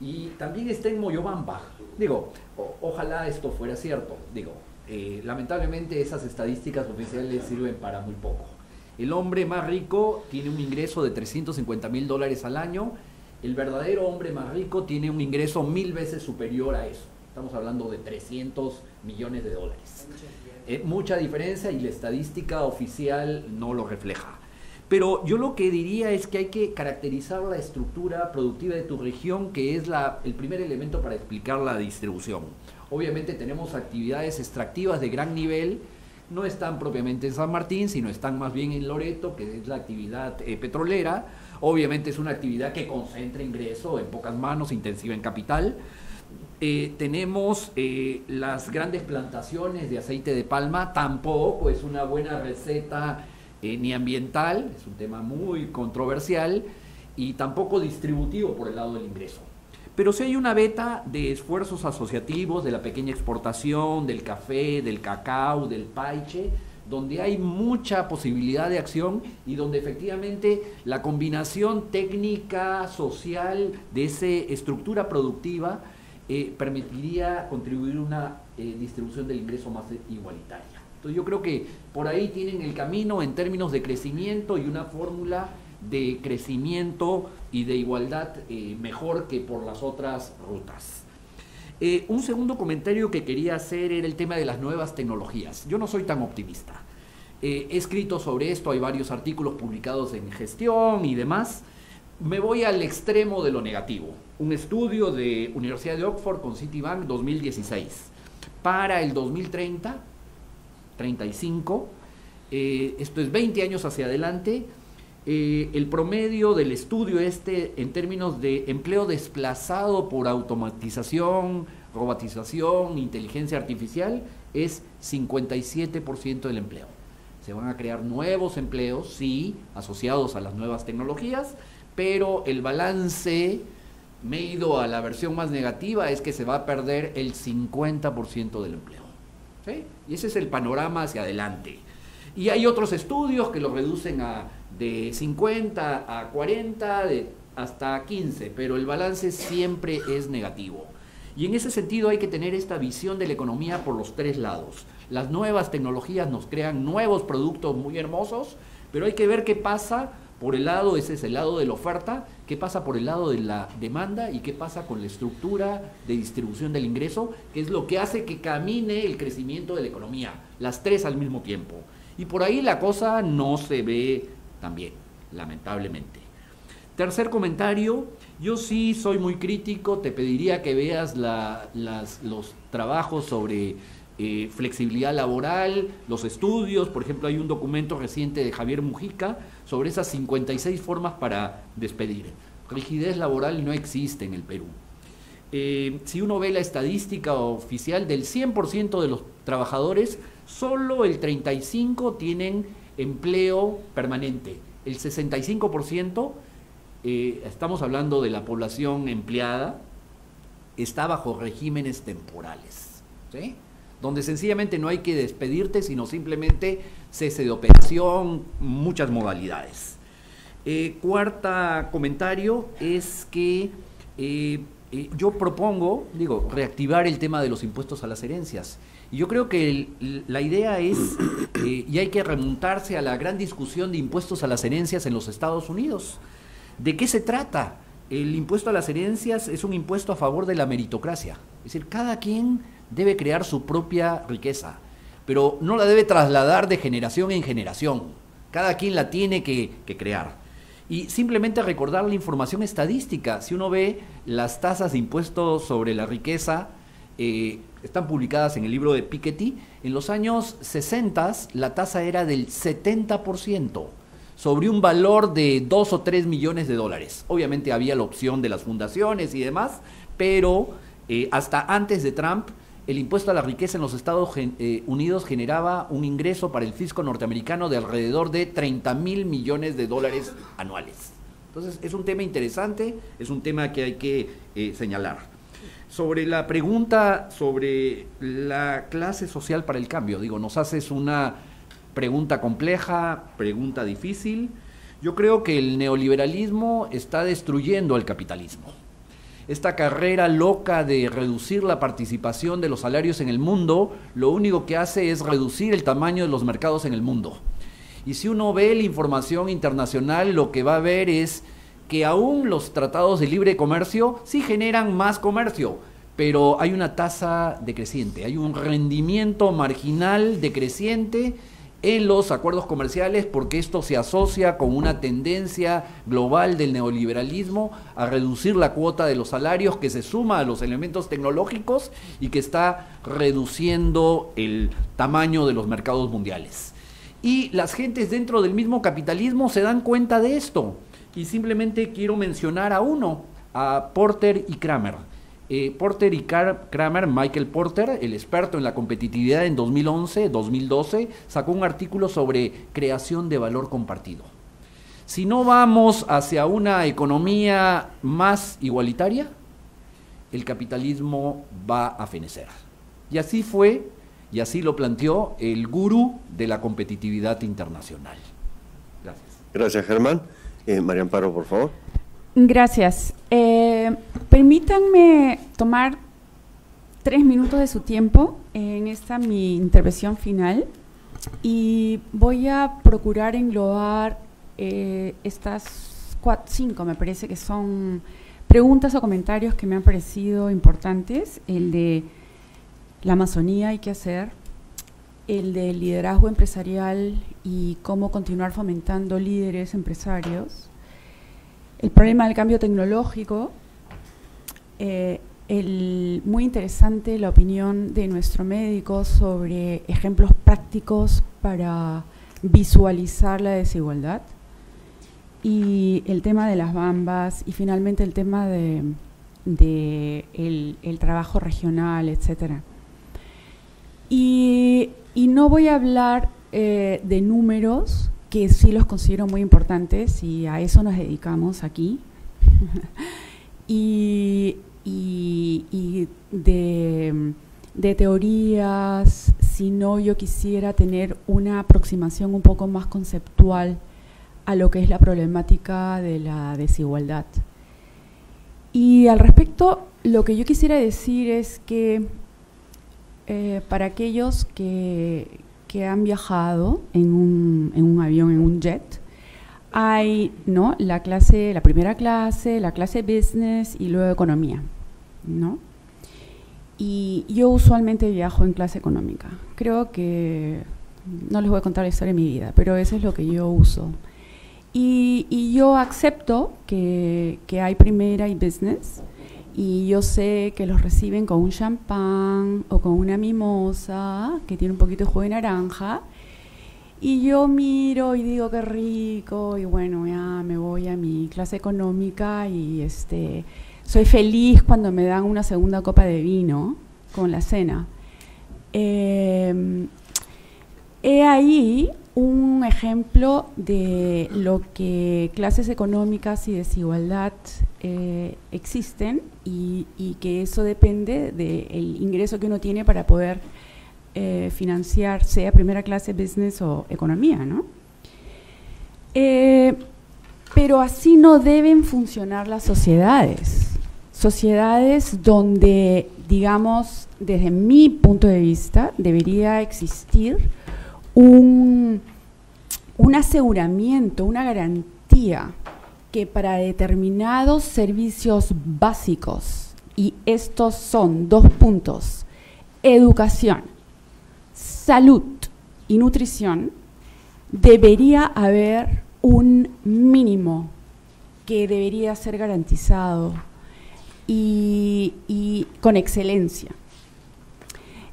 [SPEAKER 4] Y también está en Moyobamba. Digo, ojalá esto fuera cierto. Digo, eh, lamentablemente esas estadísticas oficiales sirven para muy poco. El hombre más rico tiene un ingreso de 350 mil dólares al año. El verdadero hombre más rico tiene un ingreso mil veces superior a eso. Estamos hablando de 300 millones de dólares. Eh, mucha diferencia y la estadística oficial no lo refleja. Pero yo lo que diría es que hay que caracterizar la estructura productiva de tu región, que es la, el primer elemento para explicar la distribución. Obviamente tenemos actividades extractivas de gran nivel, no están propiamente en San Martín, sino están más bien en Loreto, que es la actividad eh, petrolera. Obviamente es una actividad que concentra ingreso en pocas manos, intensiva en capital. Eh, tenemos eh, las grandes plantaciones de aceite de palma, tampoco es una buena receta ni ambiental, es un tema muy controversial, y tampoco distributivo por el lado del ingreso. Pero si hay una beta de esfuerzos asociativos, de la pequeña exportación, del café, del cacao, del paiche, donde hay mucha posibilidad de acción y donde efectivamente la combinación técnica, social, de esa estructura productiva, eh, permitiría contribuir a una eh, distribución del ingreso más igualitaria. Entonces yo creo que por ahí tienen el camino en términos de crecimiento y una fórmula de crecimiento y de igualdad eh, mejor que por las otras rutas. Un segundo comentario que quería hacer era el tema de las nuevas tecnologías. Yo no soy tan optimista. He escrito sobre esto, hay varios artículos publicados en gestión y demás. Me voy al extremo de lo negativo. Un estudio de Universidad de Oxford con Citibank 2016. Para el 2030, 35, esto es 20 años hacia adelante, eh, el promedio del estudio este en términos de empleo desplazado por automatización, robotización, inteligencia artificial es 57% del empleo. Se van a crear nuevos empleos, sí, asociados a las nuevas tecnologías, pero el balance medido a la versión más negativa es que se va a perder el 50% del empleo. Y ese es el panorama hacia adelante. Y hay otros estudios que lo reducen a de 50 a 40, de hasta 15, pero el balance siempre es negativo. Y en ese sentido hay que tener esta visión de la economía por los tres lados. Las nuevas tecnologías nos crean nuevos productos muy hermosos, pero hay que ver qué pasa por el lado, ese es el lado de la oferta, qué pasa por el lado de la demanda y qué pasa con la estructura de distribución del ingreso, que es lo que hace que camine el crecimiento de la economía, las tres al mismo tiempo. Y por ahí la cosa no se ve también, lamentablemente. Tercer comentario, yo sí soy muy crítico, te pediría que veas los trabajos sobre eh, flexibilidad laboral, los estudios, por ejemplo hay un documento reciente de Javier Mujica sobre esas 56 formas para despedir. Rigidez laboral no existe en el Perú. Eh, si uno ve la estadística oficial del 100% de los trabajadores, solo el 35% tienen empleo permanente. El 65%, eh, estamos hablando de la población empleada, está bajo regímenes temporales, donde sencillamente no hay que despedirte, sino simplemente cese de operación, muchas modalidades. Eh, cuarta comentario es que eh, yo propongo, digo, reactivar el tema de los impuestos a las herencias. Y yo creo que la idea es, eh, y hay que remontarse a la gran discusión de impuestos a las herencias en los Estados Unidos. ¿De qué se trata? El impuesto a las herencias es un impuesto a favor de la meritocracia. Es decir, cada quien debe crear su propia riqueza, pero no la debe trasladar de generación en generación. Cada quien la tiene que, crear. Y simplemente recordar la información estadística. Si uno ve las tasas de impuestos sobre la riqueza, eh, están publicadas en el libro de Piketty, en los años 60 la tasa era del 70% sobre un valor de 2 o 3 millones de dólares. Obviamente había la opción de las fundaciones y demás, pero eh, hasta antes de Trump el impuesto a la riqueza en los Estados eh, Unidos generaba un ingreso para el fisco norteamericano de alrededor de 30 mil millones de dólares anuales. Entonces es un tema interesante, es un tema que hay que eh, señalar. Sobre la pregunta sobre la clase social para el cambio, digo, nos haces una pregunta compleja, pregunta difícil. Yo creo que el neoliberalismo está destruyendo el capitalismo esta carrera loca de reducir la participación de los salarios en el mundo, lo único que hace es reducir el tamaño de los mercados en el mundo. Y si uno ve la información internacional, lo que va a ver es que aún los tratados de libre comercio sí generan más comercio, pero hay una tasa decreciente, hay un rendimiento marginal decreciente en los acuerdos comerciales porque esto se asocia con una tendencia global del neoliberalismo a reducir la cuota de los salarios que se suma a los elementos tecnológicos y que está reduciendo el tamaño de los mercados mundiales. Y las gentes dentro del mismo capitalismo se dan cuenta de esto. Y simplemente quiero mencionar a uno, a Porter y Kramer. Eh, Porter y Kramer, Michael Porter, el experto en la competitividad en 2011-2012, sacó un artículo sobre creación de valor compartido. Si no vamos hacia una economía más igualitaria, el capitalismo va a fenecer. Y así fue, y así lo planteó el gurú de la competitividad internacional.
[SPEAKER 1] Gracias. Gracias, Germán. Eh, María Amparo, por favor.
[SPEAKER 2] Gracias. Eh, permítanme tomar tres minutos de su tiempo en esta mi intervención final y voy a procurar englobar eh, estas cuatro, cinco, me parece que son preguntas o comentarios que me han parecido importantes. El de la Amazonía y qué hacer, el del liderazgo empresarial y cómo continuar fomentando líderes empresarios, el problema del cambio tecnológico, eh, muy interesante la opinión de nuestro médico sobre ejemplos prácticos para visualizar la desigualdad y el tema de las bambas y finalmente el tema de, el, trabajo regional, etcétera. Y, no voy a hablar eh, de números, que sí los considero muy importantes y a eso nos dedicamos aquí. y, de, de, teorías, si no yo quisiera tener una aproximación un poco más conceptual a lo que es la problemática de la desigualdad. Y al respecto, lo que yo quisiera decir es que eh, para aquellos que, que han viajado en un, en un avión, en un jet, hay ¿no? la clase, la primera clase, la clase business y luego economía, ¿no? Y yo usualmente viajo en clase económica. Creo que no les voy a contar la historia de mi vida, pero eso es lo que yo uso. Y, y yo acepto que, que, hay primera y business, y yo sé que los reciben con un champán o con una mimosa que tiene un poquito de jugo de naranja. Y yo miro y digo qué rico y bueno, ya me voy a mi clase económica y este soy feliz cuando me dan una segunda copa de vino con la cena. Eh, he ahí un ejemplo de lo que clases económicas y desigualdad eh, existen y, que eso depende del ingreso que uno tiene para poder eh, financiar, sea primera clase, business o economía, ¿no? Eh, pero así no deben funcionar las sociedades. Sociedades donde, digamos, desde mi punto de vista, debería existir un, un aseguramiento, una garantía que para determinados servicios básicos, y estos son dos puntos, educación, salud y nutrición, debería haber un mínimo que debería ser garantizado y, con excelencia.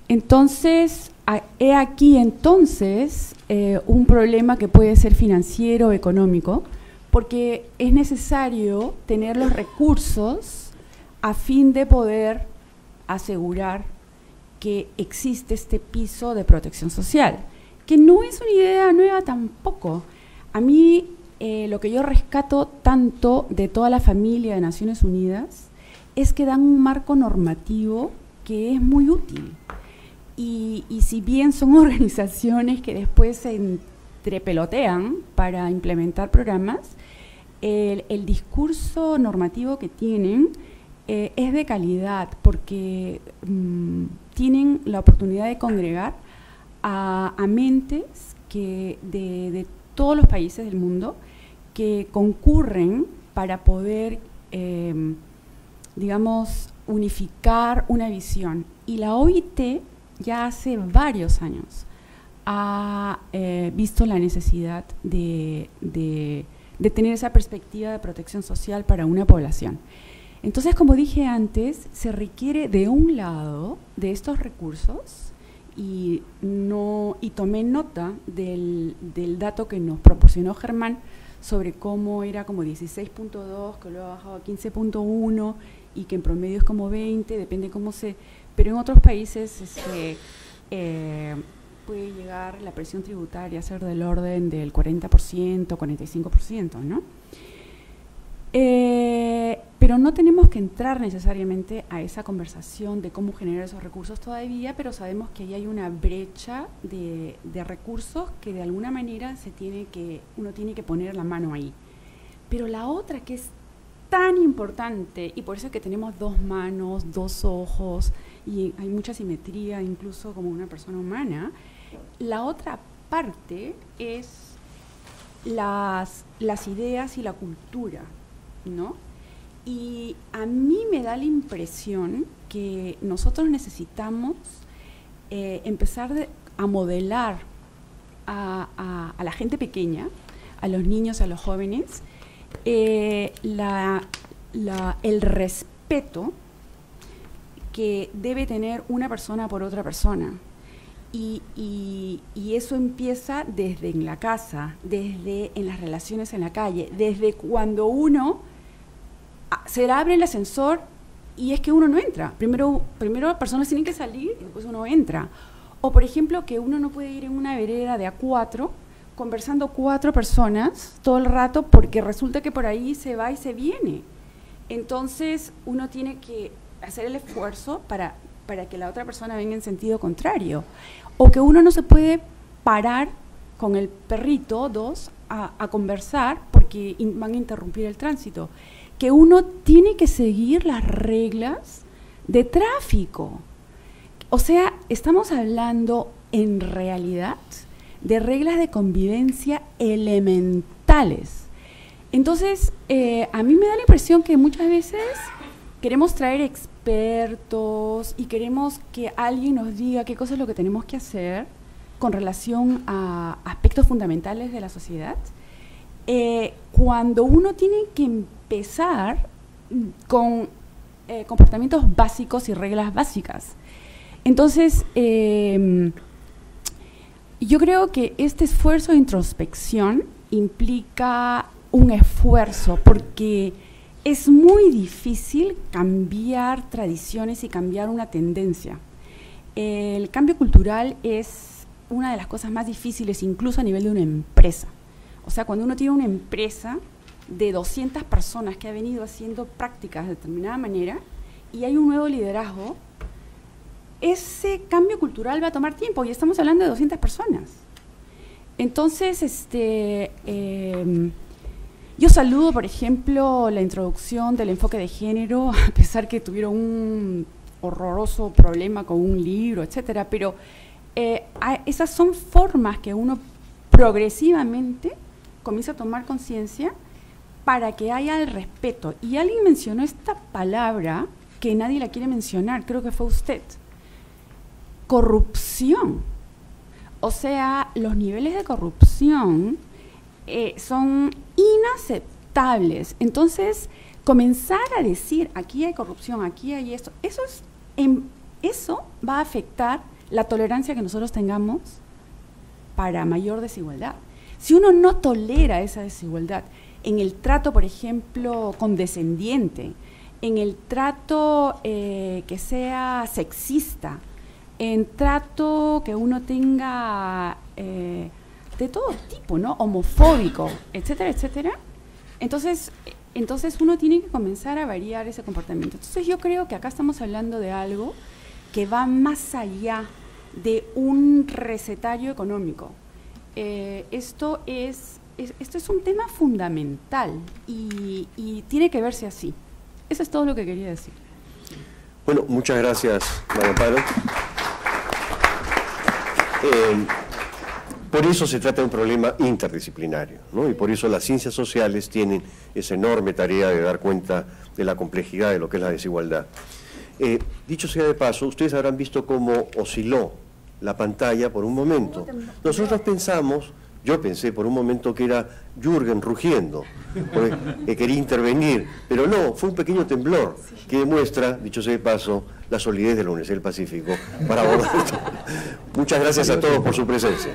[SPEAKER 2] Entonces, he aquí entonces eh, un problema que puede ser financiero o económico, porque es necesario tener los recursos a fin de poder asegurar que existe este piso de protección social, que no es una idea nueva tampoco. A mí eh, lo que yo rescato tanto de toda la familia de Naciones Unidas es que dan un marco normativo que es muy útil. Y, si bien son organizaciones que después se entrepelotean para implementar programas, el, discurso normativo que tienen eh, es de calidad porque mm, tienen la oportunidad de congregar a, mentes que de, todos los países del mundo que concurren para poder, em, digamos, unificar una visión. Y la OIT ya hace varios años ha eh, visto la necesidad de, tener esa perspectiva de protección social para una población. Entonces, como dije antes, se requiere de un lado de estos recursos y, no, y tomé nota del, del dato que nos proporcionó Germán sobre cómo era como 16.2, que luego ha bajado a 15.1 y que en promedio es como 20, depende cómo se... Pero en otros países este, puede llegar la presión tributaria a ser del orden del 40%, 45%, ¿no? Eh, pero no tenemos que entrar necesariamente a esa conversación de cómo generar esos recursos todavía, pero sabemos que ahí hay una brecha de, de recursos que de alguna manera se tiene que, uno tiene que poner la mano ahí. Pero la otra que es tan importante y por eso es que tenemos dos manos, dos ojos y hay mucha simetría incluso como una persona humana. La otra parte es las, las ideas y la cultura, ¿no? Y a mí me da la impresión que nosotros necesitamos eh, empezar a modelar a, la gente pequeña, a los niños, a los jóvenes, eh, el respeto que debe tener una persona por otra persona. Y, eso empieza desde en la casa, desde en las relaciones en la calle, desde cuando uno ah, se abre el ascensor y es que uno no entra. Primero, primero personas tienen que salir y después uno entra. O por ejemplo que uno no puede ir en una vereda de a cuatro conversando cuatro personas todo el rato porque resulta que por ahí se va y se viene. Entonces uno tiene que hacer el esfuerzo para, para que la otra persona venga en sentido contrario. O que uno no se puede parar con el perrito, dos, a, conversar porque van a interrumpir el tránsito. Que uno tiene que seguir las reglas de tráfico. O sea, estamos hablando en realidad de reglas de convivencia elementales. Entonces, eh, a mí me da la impresión que muchas veces queremos traer expertos y queremos que alguien nos diga qué cosa es lo que tenemos que hacer con relación a aspectos fundamentales de la sociedad, eh, cuando uno tiene que empezar con eh, comportamientos básicos y reglas básicas. Entonces, yo creo que este esfuerzo de introspección implica un esfuerzo porque es muy difícil cambiar tradiciones y cambiar una tendencia. El cambio cultural es una de las cosas más difíciles incluso a nivel de una empresa. O sea, cuando uno tiene una empresa de 200 personas que ha venido haciendo prácticas de determinada manera y hay un nuevo liderazgo, ese cambio cultural va a tomar tiempo y estamos hablando de 200 personas. Entonces, este, em, yo saludo, por ejemplo, la introducción del enfoque de género, a pesar que tuvieron un horroroso problema con un libro, etcétera, pero eh, esas son formas que uno progresivamente comienza a tomar conciencia para que haya el respeto. Y alguien mencionó esta palabra que nadie la quiere mencionar, creo que fue usted, corrupción. O sea, los niveles de corrupción eh, son inaceptables. Entonces, comenzar a decir, aquí hay corrupción, aquí hay esto, eso, es, eso va a afectar la tolerancia que nosotros tengamos para mayor desigualdad. Si uno no tolera esa desigualdad en el trato, por ejemplo, condescendiente, en el trato eh, que sea sexista, en trato que uno tenga eh, de todo tipo, ¿no? Homofóbico, etcétera, etcétera. Entonces, entonces uno tiene que comenzar a variar ese comportamiento. Entonces yo creo que acá estamos hablando de algo que va más allá de un recetario económico. Eh, esto, es, esto es un tema fundamental y, tiene que verse así. Eso es todo lo que quería decir.
[SPEAKER 1] Bueno, muchas gracias, María Amparo. Eh, por eso se trata de un problema interdisciplinario, ¿no? y por eso las ciencias sociales tienen esa enorme tarea de dar cuenta de la complejidad de lo que es la desigualdad. Eh, dicho sea de paso, ustedes habrán visto cómo osciló la pantalla por un momento. Nosotros pensamos yo pensé por un momento que era Jürgen rugiendo, que quería intervenir, pero no, fue un pequeño temblor que demuestra, dicho sea de paso, la solidez de la Universidad del Pacífico para abordar esto. Muchas gracias a todos por su presencia.